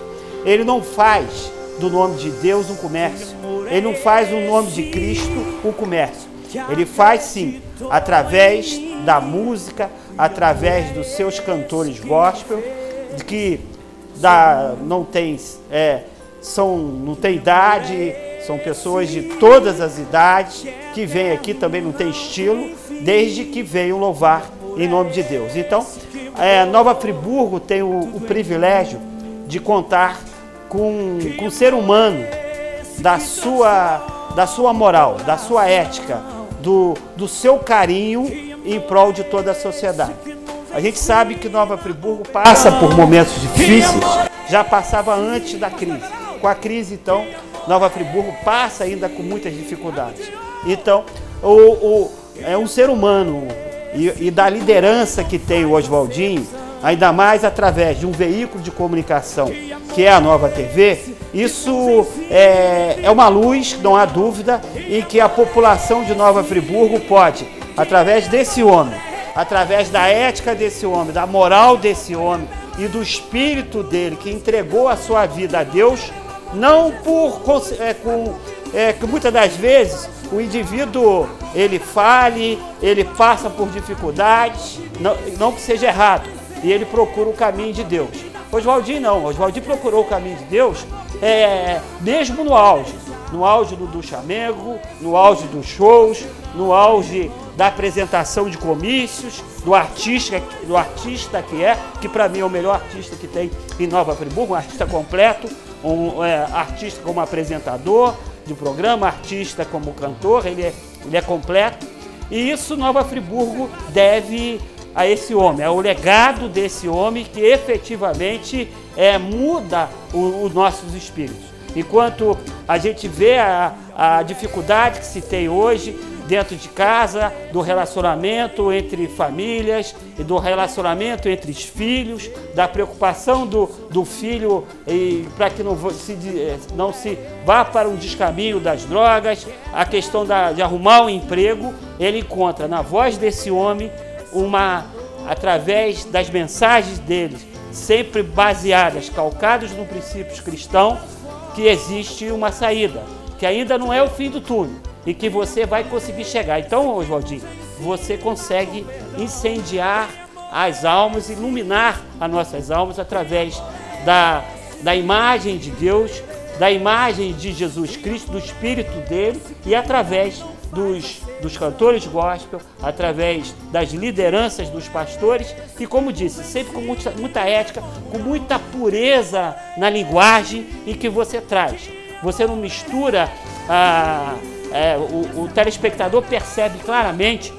Ele não faz do nome de Deus um comércio. Ele não faz o nome de Cristo um comércio. Ele faz sim, através da música, através dos seus cantores gospel, que da, não tem é, são não tem idade, são pessoas de todas as idades que vêm aqui também não tem estilo, desde que venham louvar em nome de Deus. Então, é, Nova Friburgo tem o, o privilégio de contar com, com um ser humano da sua, da sua moral, da sua ética, do, do seu carinho em prol de toda a sociedade. A gente sabe que Nova Friburgo passa por momentos difíceis, já passava antes da crise. Com a crise, então, Nova Friburgo passa ainda com muitas dificuldades. Então, o, o é um ser humano e, e da liderança que tem o Oswaldinho, ainda mais através de um veículo de comunicação que é a Nova TV, isso é, é uma luz, não há dúvida, em que a população de Nova Friburgo pode, através desse homem, através da ética desse homem, da moral desse homem e do espírito dele que entregou a sua vida a Deus, não por é, com é, que muitas das vezes o indivíduo ele fale, ele passa por dificuldades, não, não que seja errado, e ele procura o caminho de Deus. Oswaldinho não, Oswaldinho procurou o caminho de Deus é, mesmo no auge, no auge do, do chamego, no auge dos shows, no auge da apresentação de comícios, do artista, do artista que é, que para mim é o melhor artista que tem em Nova Friburgo, um artista completo, um é, artista como apresentador de programa, artista como cantor, ele é, ele é completo. E isso Nova Friburgo deve a esse homem, é o legado desse homem que efetivamente é, muda os nossos espíritos. Enquanto a gente vê a, a dificuldade que se tem hoje dentro de casa, do relacionamento entre famílias e do relacionamento entre os filhos, da preocupação do, do filho para que não se, eh, não se vá para um descaminho das drogas, a questão da, de arrumar um emprego, ele encontra na voz desse homem uma através das mensagens deles, sempre baseadas, calcadas no princípios cristãos, que existe uma saída, que ainda não é o fim do túnel e que você vai conseguir chegar. Então, Oswaldinho, você consegue incendiar as almas, iluminar as nossas almas através da, da imagem de Deus, da imagem de Jesus Cristo, do Espírito dele e através dos, dos cantores gospel, através das lideranças dos pastores e, como disse, sempre com muita, muita ética, com muita pureza na linguagem e que você traz. Você não mistura a é, o, o telespectador percebe claramente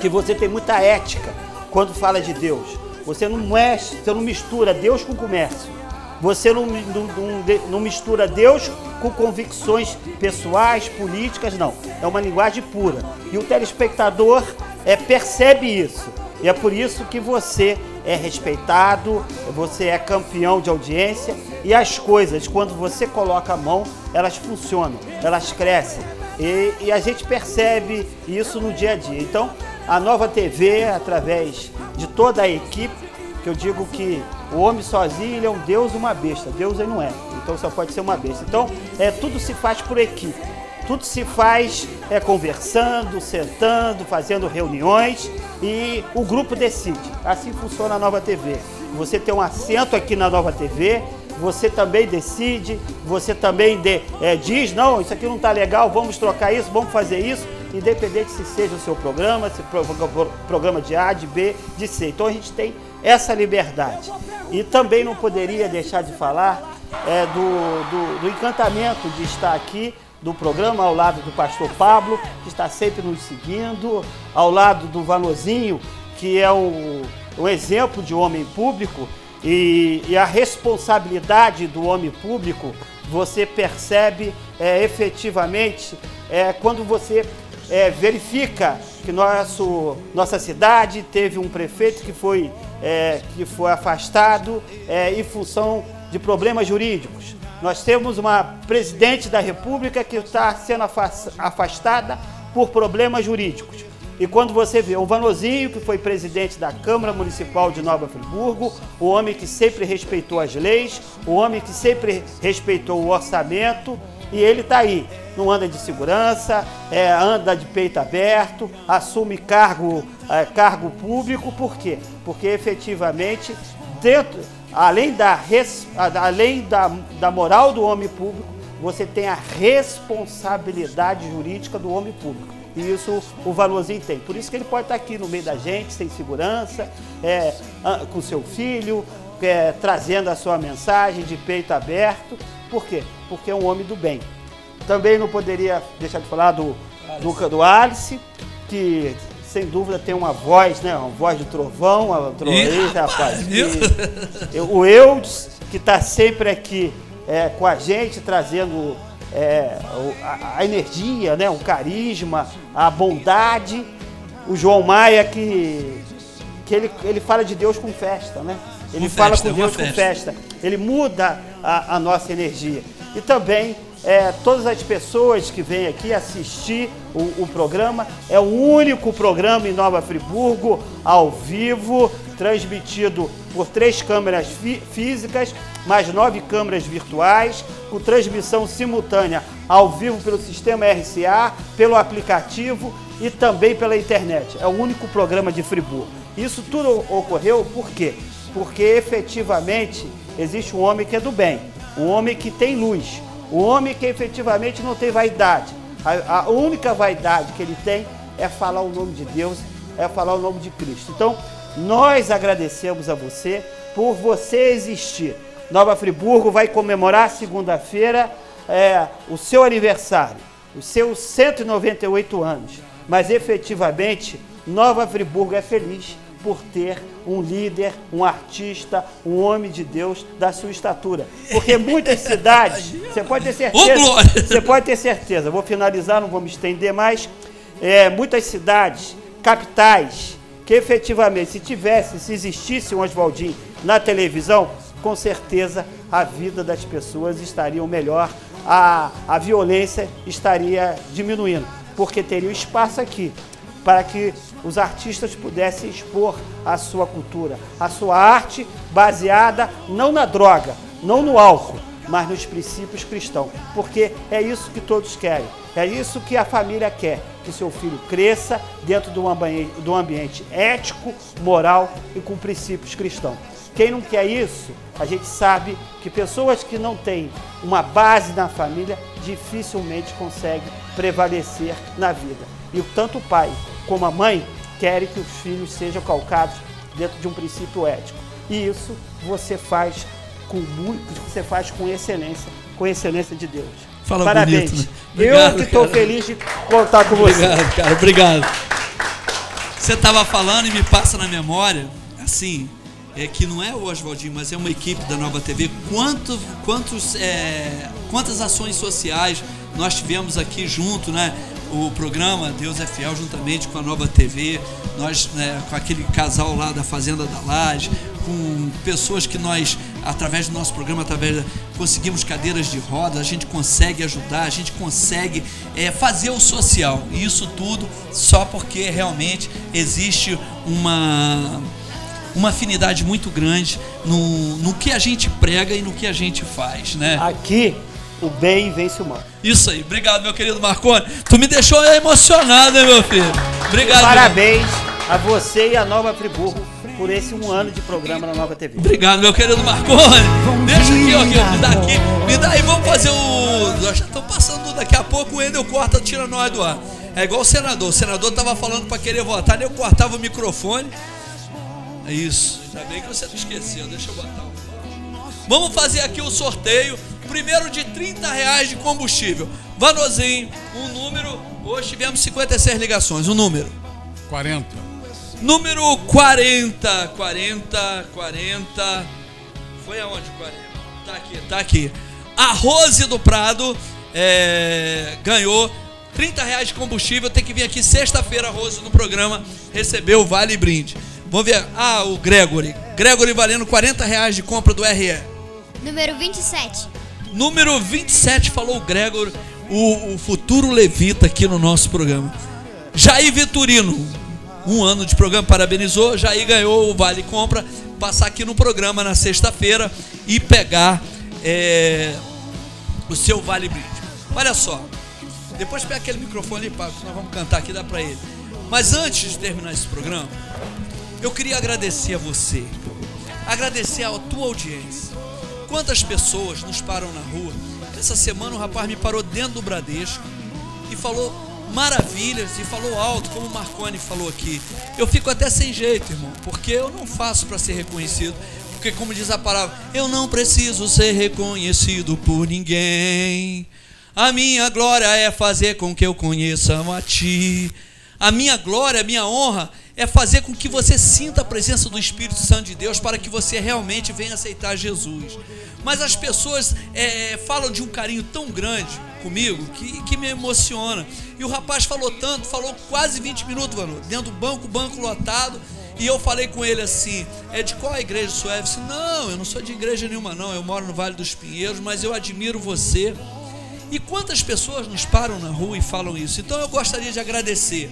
que você tem muita ética quando fala de Deus. Você não mexe, você não mistura Deus com comércio. Você não, não, não, não, mistura Deus com convicções pessoais, políticas, não. É uma linguagem pura. E o telespectador é, percebe isso. E é por isso que você é respeitado, você é campeão de audiência e as coisas, quando você coloca a mão, elas funcionam, elas crescem. E, e, a gente percebe isso no dia a dia. Então, a nova TV, através de toda a equipe, que eu digo que o homem sozinho é um Deus uma besta. Deus ele não é. Então só pode ser uma besta. Então, é, tudo se faz por equipe. Tudo se faz é, conversando, sentando, fazendo reuniões e o grupo decide. Assim funciona a nova TV. Você tem um assento aqui na nova TV, você também decide, você também de, é, diz, não, isso aqui não está legal, vamos trocar isso, vamos fazer isso, independente se seja o seu programa, se pro, programa de A, de B, de C. Então a gente tem essa liberdade. E também não poderia deixar de falar é, do, do, do encantamento de estar aqui do programa, ao lado do pastor Pablo, que está sempre nos seguindo, ao lado do Vanozinho, que é um, um exemplo de homem público, e, e a responsabilidade do homem público você percebe é, efetivamente é, quando você é, verifica que nosso, nossa cidade teve um prefeito que foi, é, que foi afastado é, em função de problemas jurídicos. Nós temos uma presidente da República que está sendo afastada por problemas jurídicos. E quando você vê o Vanozinho, que foi presidente da Câmara Municipal de Nova Friburgo, o homem que sempre respeitou as leis, o homem que sempre respeitou o orçamento, e ele está aí, não anda de segurança, é, anda de peito aberto, assume cargo, é, cargo público, por quê? Porque efetivamente, dentro, além, da, além da, da moral do homem público, você tem a responsabilidade jurídica do homem público. E isso o valorzinho tem. Por isso que ele pode estar aqui no meio da gente, sem segurança, é, ah, com seu filho, é, trazendo a sua mensagem de peito aberto. Por quê? Porque é um homem do bem. Também não poderia deixar de falar do, do, do Alice, que sem dúvida tem uma voz, né? Uma voz de trovão, uma trovão, Ih, rapaz. o Eudes, que está sempre aqui é, com a gente, trazendo é, a, a energia, né? o carisma, a bondade. O João Maia, que, que ele, ele fala de Deus com festa, né? Ele Com fala festa, com Deus com festa. festa. Ele muda a, a nossa energia. E também é, todas as pessoas que vêm aqui assistir o, o programa, é o único programa em Nova Friburgo, ao vivo, transmitido por três câmeras fí- físicas, mais nove câmeras virtuais, com transmissão simultânea ao vivo pelo sistema RCA, pelo aplicativo e também pela internet. É o único programa de Friburgo. Isso tudo ocorreu por quê? Porque efetivamente existe um homem que é do bem, um homem que tem luz, um homem que efetivamente não tem vaidade. A, a única vaidade que ele tem é falar o nome de Deus, é falar o nome de Cristo. Então, nós agradecemos a você por você existir. Nova Friburgo vai comemorar segunda-feira é, o seu aniversário, os seus 198 anos. Mas efetivamente, Nova Friburgo é feliz por ter um líder, um artista, um homem de Deus da sua estatura. Porque muitas [laughs] cidades, você pode ter certeza, você pode ter certeza, vou finalizar, não vou me estender mais. É, muitas cidades, capitais, que efetivamente, se tivesse, se existisse um Oswaldinho na televisão, com certeza a vida das pessoas estaria melhor, a, a violência estaria diminuindo, porque teria espaço aqui para que os artistas pudessem expor a sua cultura, a sua arte baseada não na droga, não no álcool, mas nos princípios cristãos, porque é isso que todos querem, é isso que a família quer, que seu filho cresça dentro de um ambiente, de um ambiente ético, moral e com princípios cristãos. Quem não quer isso, a gente sabe que pessoas que não têm uma base na família dificilmente conseguem prevalecer na vida. E tanto o pai como a mãe querem que os filhos sejam calcados dentro de um princípio ético. E isso você faz com muito, você faz com excelência, com excelência de Deus. Fala Parabéns. bonito, né? Eu Obrigado, que estou feliz de contar com você. Obrigado, cara, obrigado. Você estava falando e me passa na memória, assim, é que não é o Oswaldinho, mas é uma equipe da Nova TV. Quanto, quantos, é, quantas ações sociais nós tivemos aqui junto, né? O programa Deus é Fiel, juntamente com a Nova TV, nós, né, com aquele casal lá da Fazenda da Laje, com pessoas que nós, através do nosso programa, através da, conseguimos cadeiras de roda, a gente consegue ajudar, a gente consegue é, fazer o social. E isso tudo só porque realmente existe uma uma afinidade muito grande no, no que a gente prega e no que a gente faz, né? Aqui o bem vence o mal. Isso aí, obrigado, meu querido Marconi. Tu me deixou emocionado, hein, meu filho? Obrigado. Parabéns a você e a Nova Friburgo por esse um ano de programa na Nova TV. Obrigado, meu querido Marconi. Deixa aqui, ó, aqui, me dá aqui, me dá aí, vamos fazer o. Nós já estamos passando daqui a pouco, o Endel corta, tira nós do ar. É igual o senador. O senador tava falando para querer votar, eu cortava o microfone. É isso. Ainda bem que você não esqueceu, deixa eu botar o. Vamos fazer aqui o sorteio. Primeiro de 30 reais de combustível. Vanozinho, um número. Hoje tivemos 56 ligações. Um número. 40. Número 40. 40, 40. Foi aonde 40? Tá aqui, tá aqui. A Rose do Prado é, ganhou 30 reais de combustível. Tem que vir aqui sexta-feira, Rose, no programa, receber o Vale Brinde. Vamos ver. Ah, o Gregory. Gregory valendo 40 reais de compra do RE. Número 27. Número 27, falou o Gregor, o, o futuro levita aqui no nosso programa. Jair Vitorino, um ano de programa, parabenizou. Jair ganhou o Vale Compra. Passar aqui no programa na sexta-feira e pegar é, o seu Vale Brinde. Olha só, Depois pega aquele microfone ali, que nós vamos cantar aqui, dá pra ele. Mas antes de terminar esse programa, eu queria agradecer a você, agradecer a tua audiência. Quantas pessoas nos param na rua? Essa semana o rapaz me parou dentro do Bradesco e falou maravilhas e falou alto, como o Marconi falou aqui. Eu fico até sem jeito, irmão, porque eu não faço para ser reconhecido. Porque, como diz a palavra, eu não preciso ser reconhecido por ninguém. A minha glória é fazer com que eu conheça a ti. A minha glória, a minha honra é fazer com que você sinta a presença do Espírito Santo de Deus para que você realmente venha aceitar Jesus. Mas as pessoas é, falam de um carinho tão grande comigo que, que me emociona. E o rapaz falou tanto, falou quase 20 minutos, mano, dentro do banco, banco lotado. E eu falei com ele assim: é de qual igreja sua é? Ele disse: não, eu não sou de igreja nenhuma, não. Eu moro no Vale dos Pinheiros, mas eu admiro você. E quantas pessoas nos param na rua e falam isso? Então eu gostaria de agradecer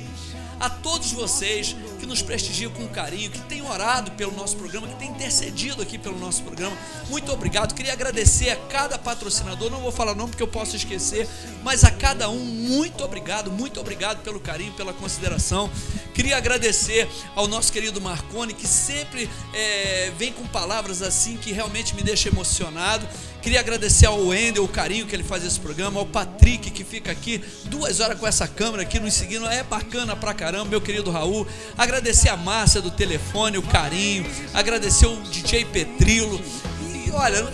a todos vocês que nos prestigiam com carinho, que têm orado pelo nosso programa, que têm intercedido aqui pelo nosso programa. Muito obrigado. Queria agradecer a cada patrocinador, não vou falar não porque eu posso esquecer, mas a cada um, muito obrigado, muito obrigado pelo carinho, pela consideração. Queria agradecer ao nosso querido Marconi, que sempre é, vem com palavras assim que realmente me deixa emocionado. Queria agradecer ao Wendel o carinho que ele faz esse programa, ao Patrick que fica aqui duas horas com essa câmera aqui nos seguindo, é bacana pra caramba, meu querido Raul. Agradecer a Márcia do telefone, o carinho, agradecer o DJ Petrilo e olha,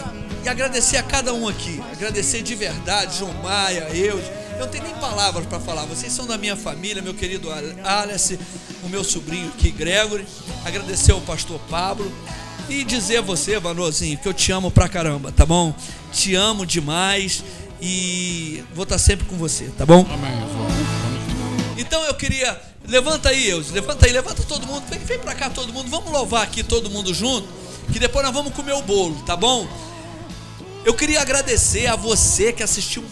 e agradecer a cada um aqui, agradecer de verdade, João Maia, eu. Eu não tenho nem palavras para falar. Vocês são da minha família, meu querido Alice, o meu sobrinho aqui, Gregory. Agradecer ao pastor Pablo. E dizer a você, Vanozinho, que eu te amo pra caramba, tá bom? Te amo demais e vou estar sempre com você, tá bom? Então eu queria. Levanta aí, Eudes, levanta aí, levanta todo mundo. Vem, vem pra cá todo mundo. Vamos louvar aqui todo mundo junto. Que depois nós vamos comer o bolo, tá bom? Eu queria agradecer a você que assistiu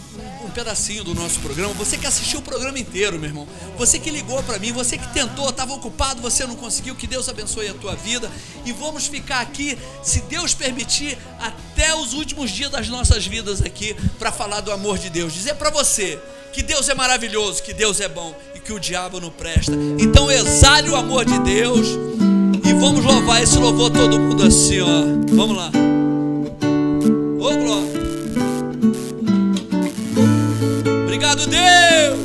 pedacinho do nosso programa, você que assistiu o programa inteiro, meu irmão. Você que ligou para mim, você que tentou, estava ocupado, você não conseguiu. Que Deus abençoe a tua vida. E vamos ficar aqui, se Deus permitir, até os últimos dias das nossas vidas aqui para falar do amor de Deus. Dizer para você que Deus é maravilhoso, que Deus é bom e que o diabo não presta. Então exale o amor de Deus e vamos louvar esse louvor todo mundo assim, ó. Vamos lá. Ô glória. Obrigado, Deus.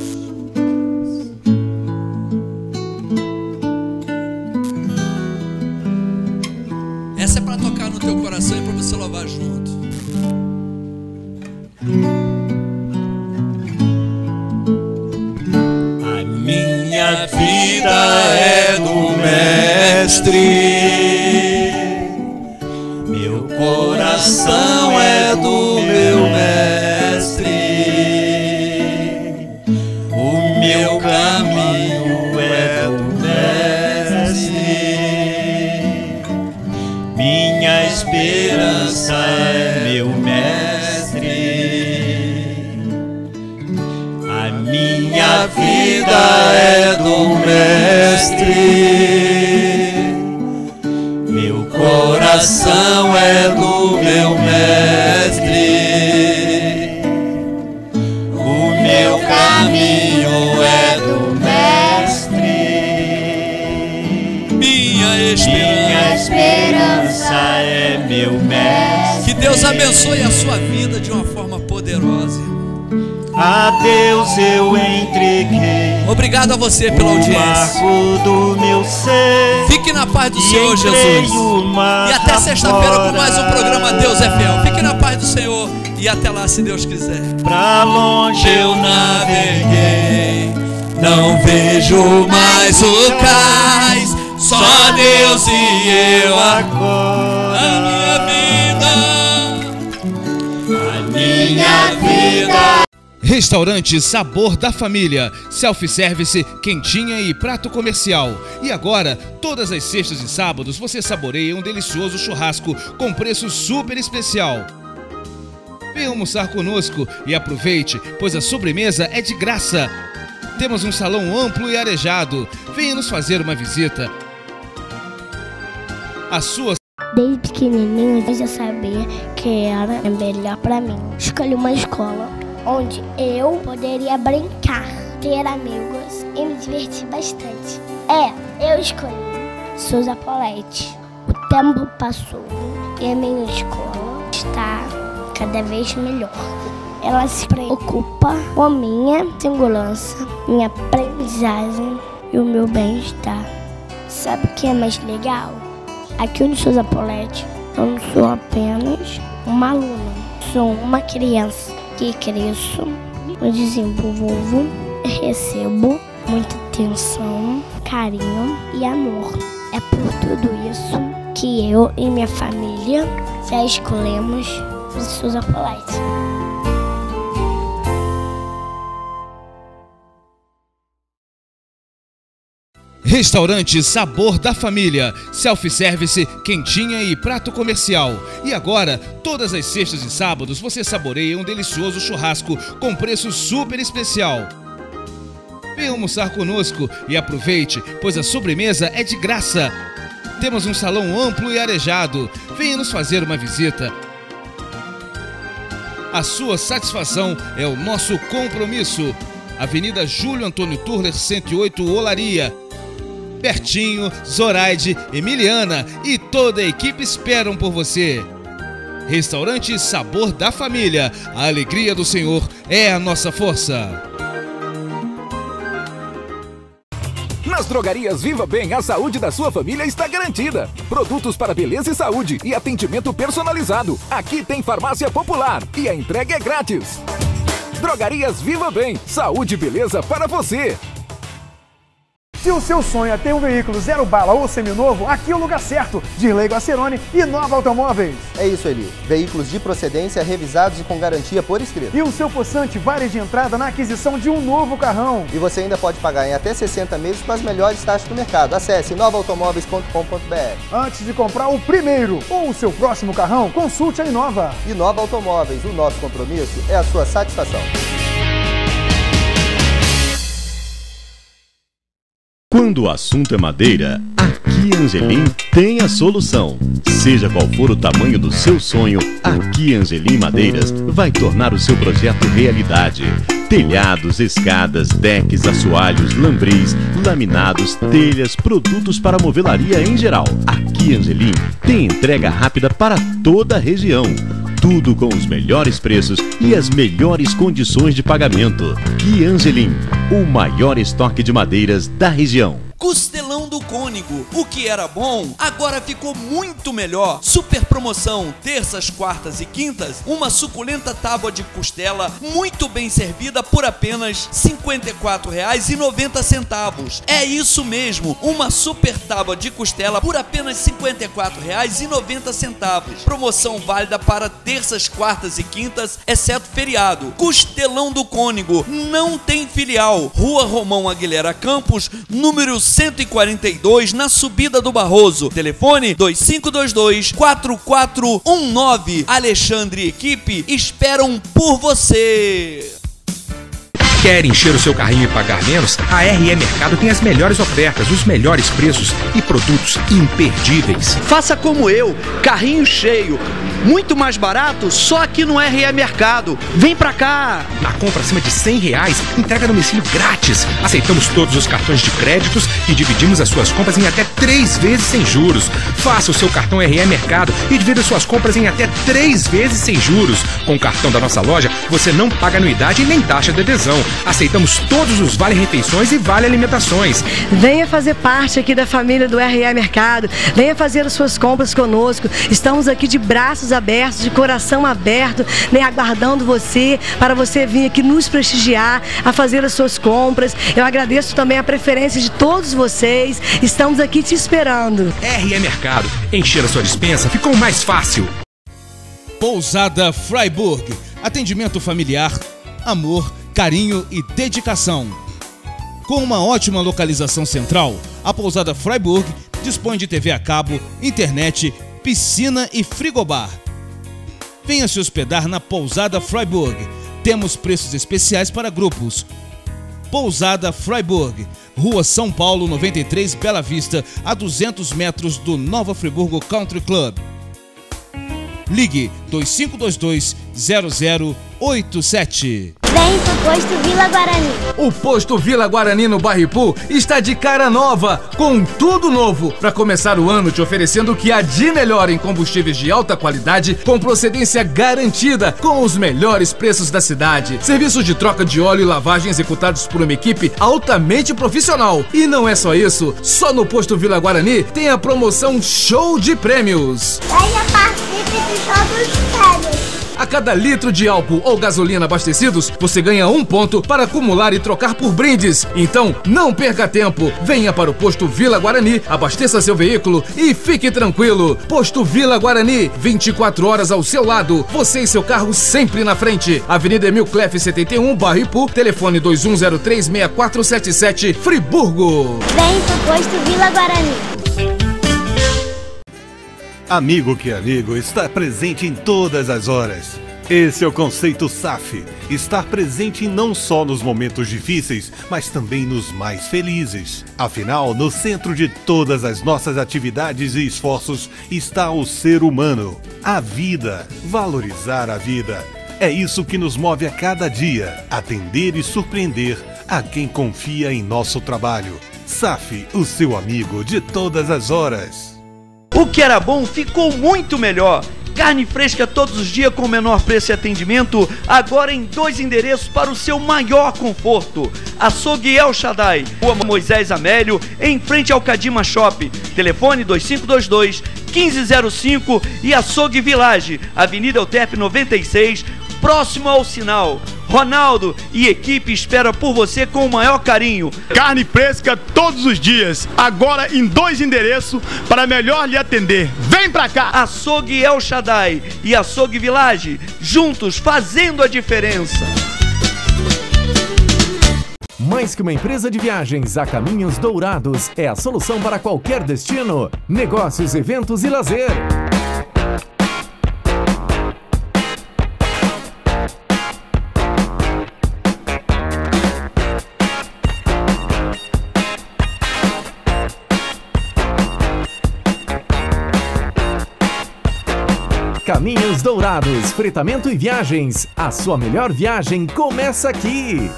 Essa é para tocar no teu coração e para você louvar junto. A minha vida é do Mestre, meu coração abençoe a sua vida de uma forma poderosa. A Deus eu entreguei. Obrigado a você pela audiência. do meu ser. Fique na paz do Senhor Jesus. E até sexta-feira com mais um programa Deus é Fiel. Fique na paz do Senhor e até lá, se Deus quiser. Pra longe eu naveguei, Não vejo mais o cais, só Deus e eu agora. Minha vida. Restaurante Sabor da Família. Self-service, quentinha e prato comercial. E agora, todas as sextas e sábados você saboreia um delicioso churrasco com preço super especial. Venha almoçar conosco e aproveite, pois a sobremesa é de graça. Temos um salão amplo e arejado. Venha nos fazer uma visita. A sua Desde pequenininho eu já sabia que era melhor pra mim. Escolhi uma escola onde eu poderia brincar, ter amigos e me divertir bastante. É, eu escolhi Souza Polete. O tempo passou e a minha escola está cada vez melhor. Ela se preocupa com a minha segurança, minha aprendizagem e o meu bem-estar. Sabe o que é mais legal? Aqui no Souza Polete, eu não sou apenas uma aluna, sou uma criança que cresço, me desenvolvo, recebo muita atenção, carinho e amor. É por tudo isso que eu e minha família já escolhemos Souza Polite. Restaurante Sabor da Família, self-service, quentinha e prato comercial. E agora, todas as sextas e sábados você saboreia um delicioso churrasco com preço super especial. Venha almoçar conosco e aproveite, pois a sobremesa é de graça. Temos um salão amplo e arejado. Venha nos fazer uma visita. A sua satisfação é o nosso compromisso. Avenida Júlio Antônio Turner, 108, Olaria. Pertinho, Zoraide, Emiliana e toda a equipe esperam por você. Restaurante Sabor da Família. A alegria do Senhor é a nossa força. Nas drogarias Viva Bem, a saúde da sua família está garantida. Produtos para beleza e saúde e atendimento personalizado. Aqui tem farmácia popular e a entrega é grátis. Drogarias Viva Bem, saúde e beleza para você. Se o seu sonho é ter um veículo zero bala ou seminovo, aqui é o lugar certo. Dirley Acerone e Nova Automóveis. É isso, Eli. Veículos de procedência revisados e com garantia por escrito. E o seu possante vale de entrada na aquisição de um novo carrão. E você ainda pode pagar em até 60 meses com as melhores taxas do mercado. Acesse novaautomóveis.com.br. Antes de comprar o primeiro ou o seu próximo carrão, consulte a Inova. Inova Automóveis, o nosso compromisso é a sua satisfação. Quando o assunto é madeira, aqui Angelim tem a solução. Seja qual for o tamanho do seu sonho, aqui Angelim Madeiras vai tornar o seu projeto realidade. Telhados, escadas, decks, assoalhos, lambris, laminados, telhas, produtos para movelaria em geral. Aqui Angelim tem entrega rápida para toda a região. Tudo com os melhores preços e as melhores condições de pagamento. Que Angelim, o maior estoque de madeiras da região. Costelão do O que era bom, agora ficou muito melhor. Super promoção, terças, quartas e quintas, uma suculenta tábua de costela muito bem servida por apenas R$ 54,90. É isso mesmo, uma super tábua de costela por apenas R$ 54,90. Promoção válida para terças, quartas e quintas, exceto feriado. Costelão do Cônigo, não tem filial. Rua Romão Aguilera Campos, número 142, na subida do Barroso. Telefone 2522 4419. Alexandre e equipe esperam por você. Quer encher o seu carrinho e pagar menos? A RE Mercado tem as melhores ofertas, os melhores preços e produtos imperdíveis. Faça como eu, carrinho cheio, muito mais barato só aqui no RE Mercado. Vem pra cá! Na compra acima de 100 reais, entrega a domicílio grátis. Aceitamos todos os cartões de créditos e dividimos as suas compras em até três vezes sem juros. Faça o seu cartão RE Mercado e divida suas compras em até três vezes sem juros. Com o cartão da nossa loja, você não paga anuidade nem taxa de adesão. Aceitamos todos os vale-refeições e vale-alimentações. Venha fazer parte aqui da família do RE Mercado. Venha fazer as suas compras conosco. Estamos aqui de braços abertos, de coração aberto, né, aguardando você para você vir aqui nos prestigiar, a fazer as suas compras. Eu agradeço também a preferência de todos vocês. Estamos aqui te esperando. RE Mercado. Encher a sua dispensa ficou mais fácil. Pousada Freiburg. Atendimento familiar, amor, carinho e dedicação. Com uma ótima localização central, a Pousada Freiburg dispõe de TV a cabo, internet, piscina e frigobar. Venha se hospedar na Pousada Freiburg. Temos preços especiais para grupos. Pousada Freiburg, Rua São Paulo 93, Bela Vista, a 200 metros do Nova Friburgo Country Club. Ligue 2522 00 87. Vem pro posto Vila Guarani. O posto Vila Guarani no Barripu está de cara nova, com tudo novo, para começar o ano te oferecendo o que há de melhor em combustíveis de alta qualidade, com procedência garantida, com os melhores preços da cidade. Serviços de troca de óleo e lavagem executados por uma equipe altamente profissional. E não é só isso, só no posto Vila Guarani tem a promoção Show de Prêmios. Venha participe do show dos prêmios. A cada litro de álcool ou gasolina abastecidos, você ganha um ponto para acumular e trocar por brindes. Então, não perca tempo. Venha para o posto Vila Guarani, abasteça seu veículo e fique tranquilo. Posto Vila Guarani, 24 horas ao seu lado. Você e seu carro sempre na frente. Avenida Emil Clef 71, Barro Ipu, telefone 21036477, Friburgo. Vem pro posto Vila Guarani. Amigo que amigo está presente em todas as horas. Esse é o conceito SAF. Estar presente não só nos momentos difíceis, mas também nos mais felizes. Afinal, no centro de todas as nossas atividades e esforços está o ser humano, a vida, valorizar a vida. É isso que nos move a cada dia, atender e surpreender a quem confia em nosso trabalho. SAF, o seu amigo de todas as horas. O que era bom ficou muito melhor. Carne fresca todos os dias com menor preço e atendimento, agora em dois endereços para o seu maior conforto. Açougue El Shaddai, Rua Moisés Amélio, em frente ao Cadima Shop. Telefone 2522 1505 e Açougue Village, Avenida Eutep 96, próximo ao sinal. Ronaldo e equipe espera por você com o maior carinho. Carne fresca todos os dias, agora em dois endereços para melhor lhe atender. Vem pra cá! Açougue El Shaddai e Açougue Village, juntos fazendo a diferença. Mais que uma empresa de viagens, a Caminhos Dourados é a solução para qualquer destino, negócios, eventos e lazer. Caminhos Dourados, fretamento e viagens. A sua melhor viagem começa aqui.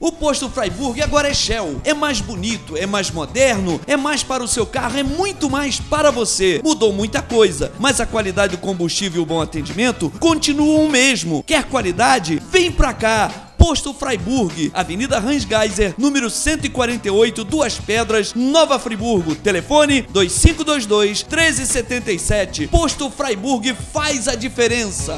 O posto Freiburg agora é Shell. É mais bonito, é mais moderno, é mais para o seu carro, é muito mais para você. Mudou muita coisa, mas a qualidade do combustível e o bom atendimento continuam o mesmo. Quer qualidade? Vem pra cá. Posto Freiburg, Avenida Hans Geiser, número 148, Duas Pedras, Nova Friburgo. Telefone 2522 1377. Posto Freiburg faz a diferença.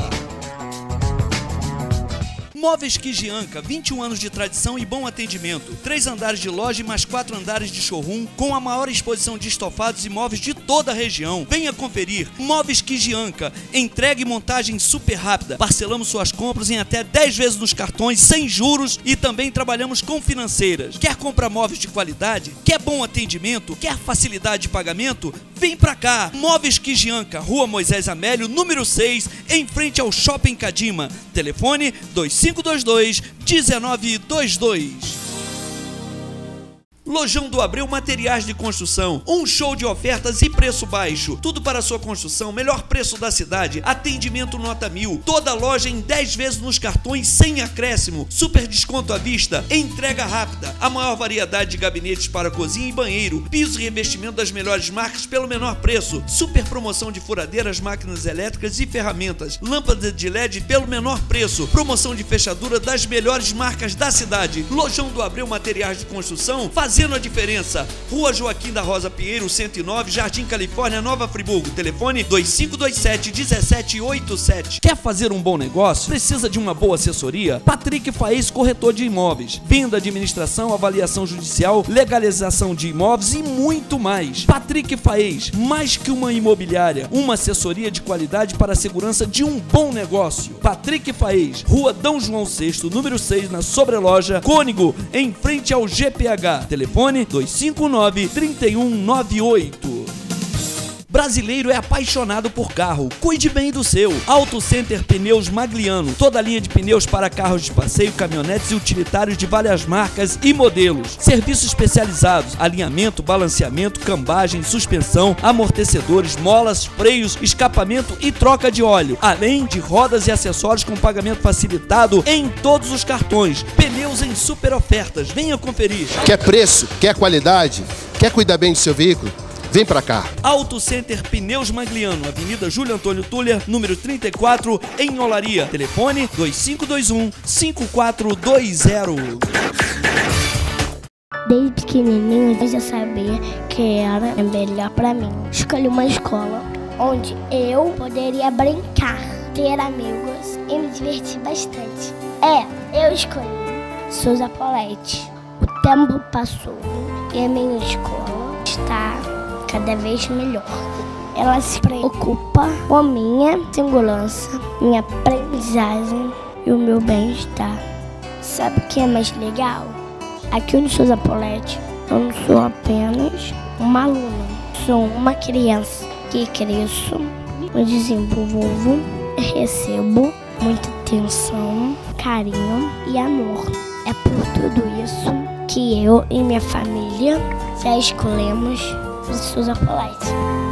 Móveis Kijianka, 21 anos de tradição e bom atendimento. Três andares de loja e mais quatro andares de showroom, com a maior exposição de estofados e móveis de toda a região. Venha conferir. Móveis Kijianka, entrega e montagem super rápida. Parcelamos suas compras em até 10 vezes nos cartões, sem juros e também trabalhamos com financeiras. Quer comprar móveis de qualidade? Quer bom atendimento? Quer facilidade de pagamento? Vem pra cá. Móveis Kijianka, Rua Moisés Amélio, número 6, em frente ao Shopping Cadima. Telefone 2522 1922. Lojão do Abreu Materiais de Construção. Um show de ofertas e preço baixo. Tudo para sua construção. Melhor preço da cidade. Atendimento nota mil. Toda loja em 10 vezes nos cartões sem acréscimo. Super desconto à vista. Entrega rápida. A maior variedade de gabinetes para cozinha e banheiro. Piso e revestimento das melhores marcas pelo menor preço. Super promoção de furadeiras, máquinas elétricas e ferramentas. Lâmpada de LED pelo menor preço. Promoção de fechadura das melhores marcas da cidade. Lojão do Abreu Materiais de Construção. Fazendo a diferença. Rua Joaquim da Rosa Pinheiro, 109, Jardim Califórnia, Nova Friburgo. Telefone 2527-1787. Quer fazer um bom negócio? Precisa de uma boa assessoria? Patrick Faez, corretor de imóveis. Venda, administração, avaliação judicial, legalização de imóveis e muito mais. Patrick Faez, mais que uma imobiliária, uma assessoria de qualidade para a segurança de um bom negócio. Patrick Faez, Rua Dom João VI, número 6, na Sobreloja, Cônigo, em frente ao GPH. Telefone 259 3198. Brasileiro é apaixonado por carro. Cuide bem do seu. Auto Center Pneus Magliano. Toda a linha de pneus para carros de passeio, caminhonetes e utilitários de várias marcas e modelos. Serviços especializados: alinhamento, balanceamento, cambagem, suspensão, amortecedores, molas, freios, escapamento e troca de óleo. Além de rodas e acessórios com pagamento facilitado em todos os cartões. Pneus em super ofertas. Venha conferir. Quer preço? Quer qualidade? Quer cuidar bem do seu veículo? Vem pra cá. Auto Center Pneus Magliano, Avenida Júlio Antônio Tuller, número 34, em Olaria. Telefone 2521 5420. Desde pequenininho eu já sabia que era melhor pra mim. Escolhi uma escola onde eu poderia brincar, ter amigos e me divertir bastante. É, eu escolhi Souza Polete. O tempo passou e a minha escola está cada vez melhor. Ela se preocupa com minha segurança, minha aprendizagem e o meu bem-estar. Sabe o que é mais legal? Aqui no Souza Polete, eu não sou apenas uma aluna, sou uma criança que cresço, me desenvolvo, recebo muita atenção, carinho e amor. É por tudo isso que eu e minha família já escolhemos Souza Polite.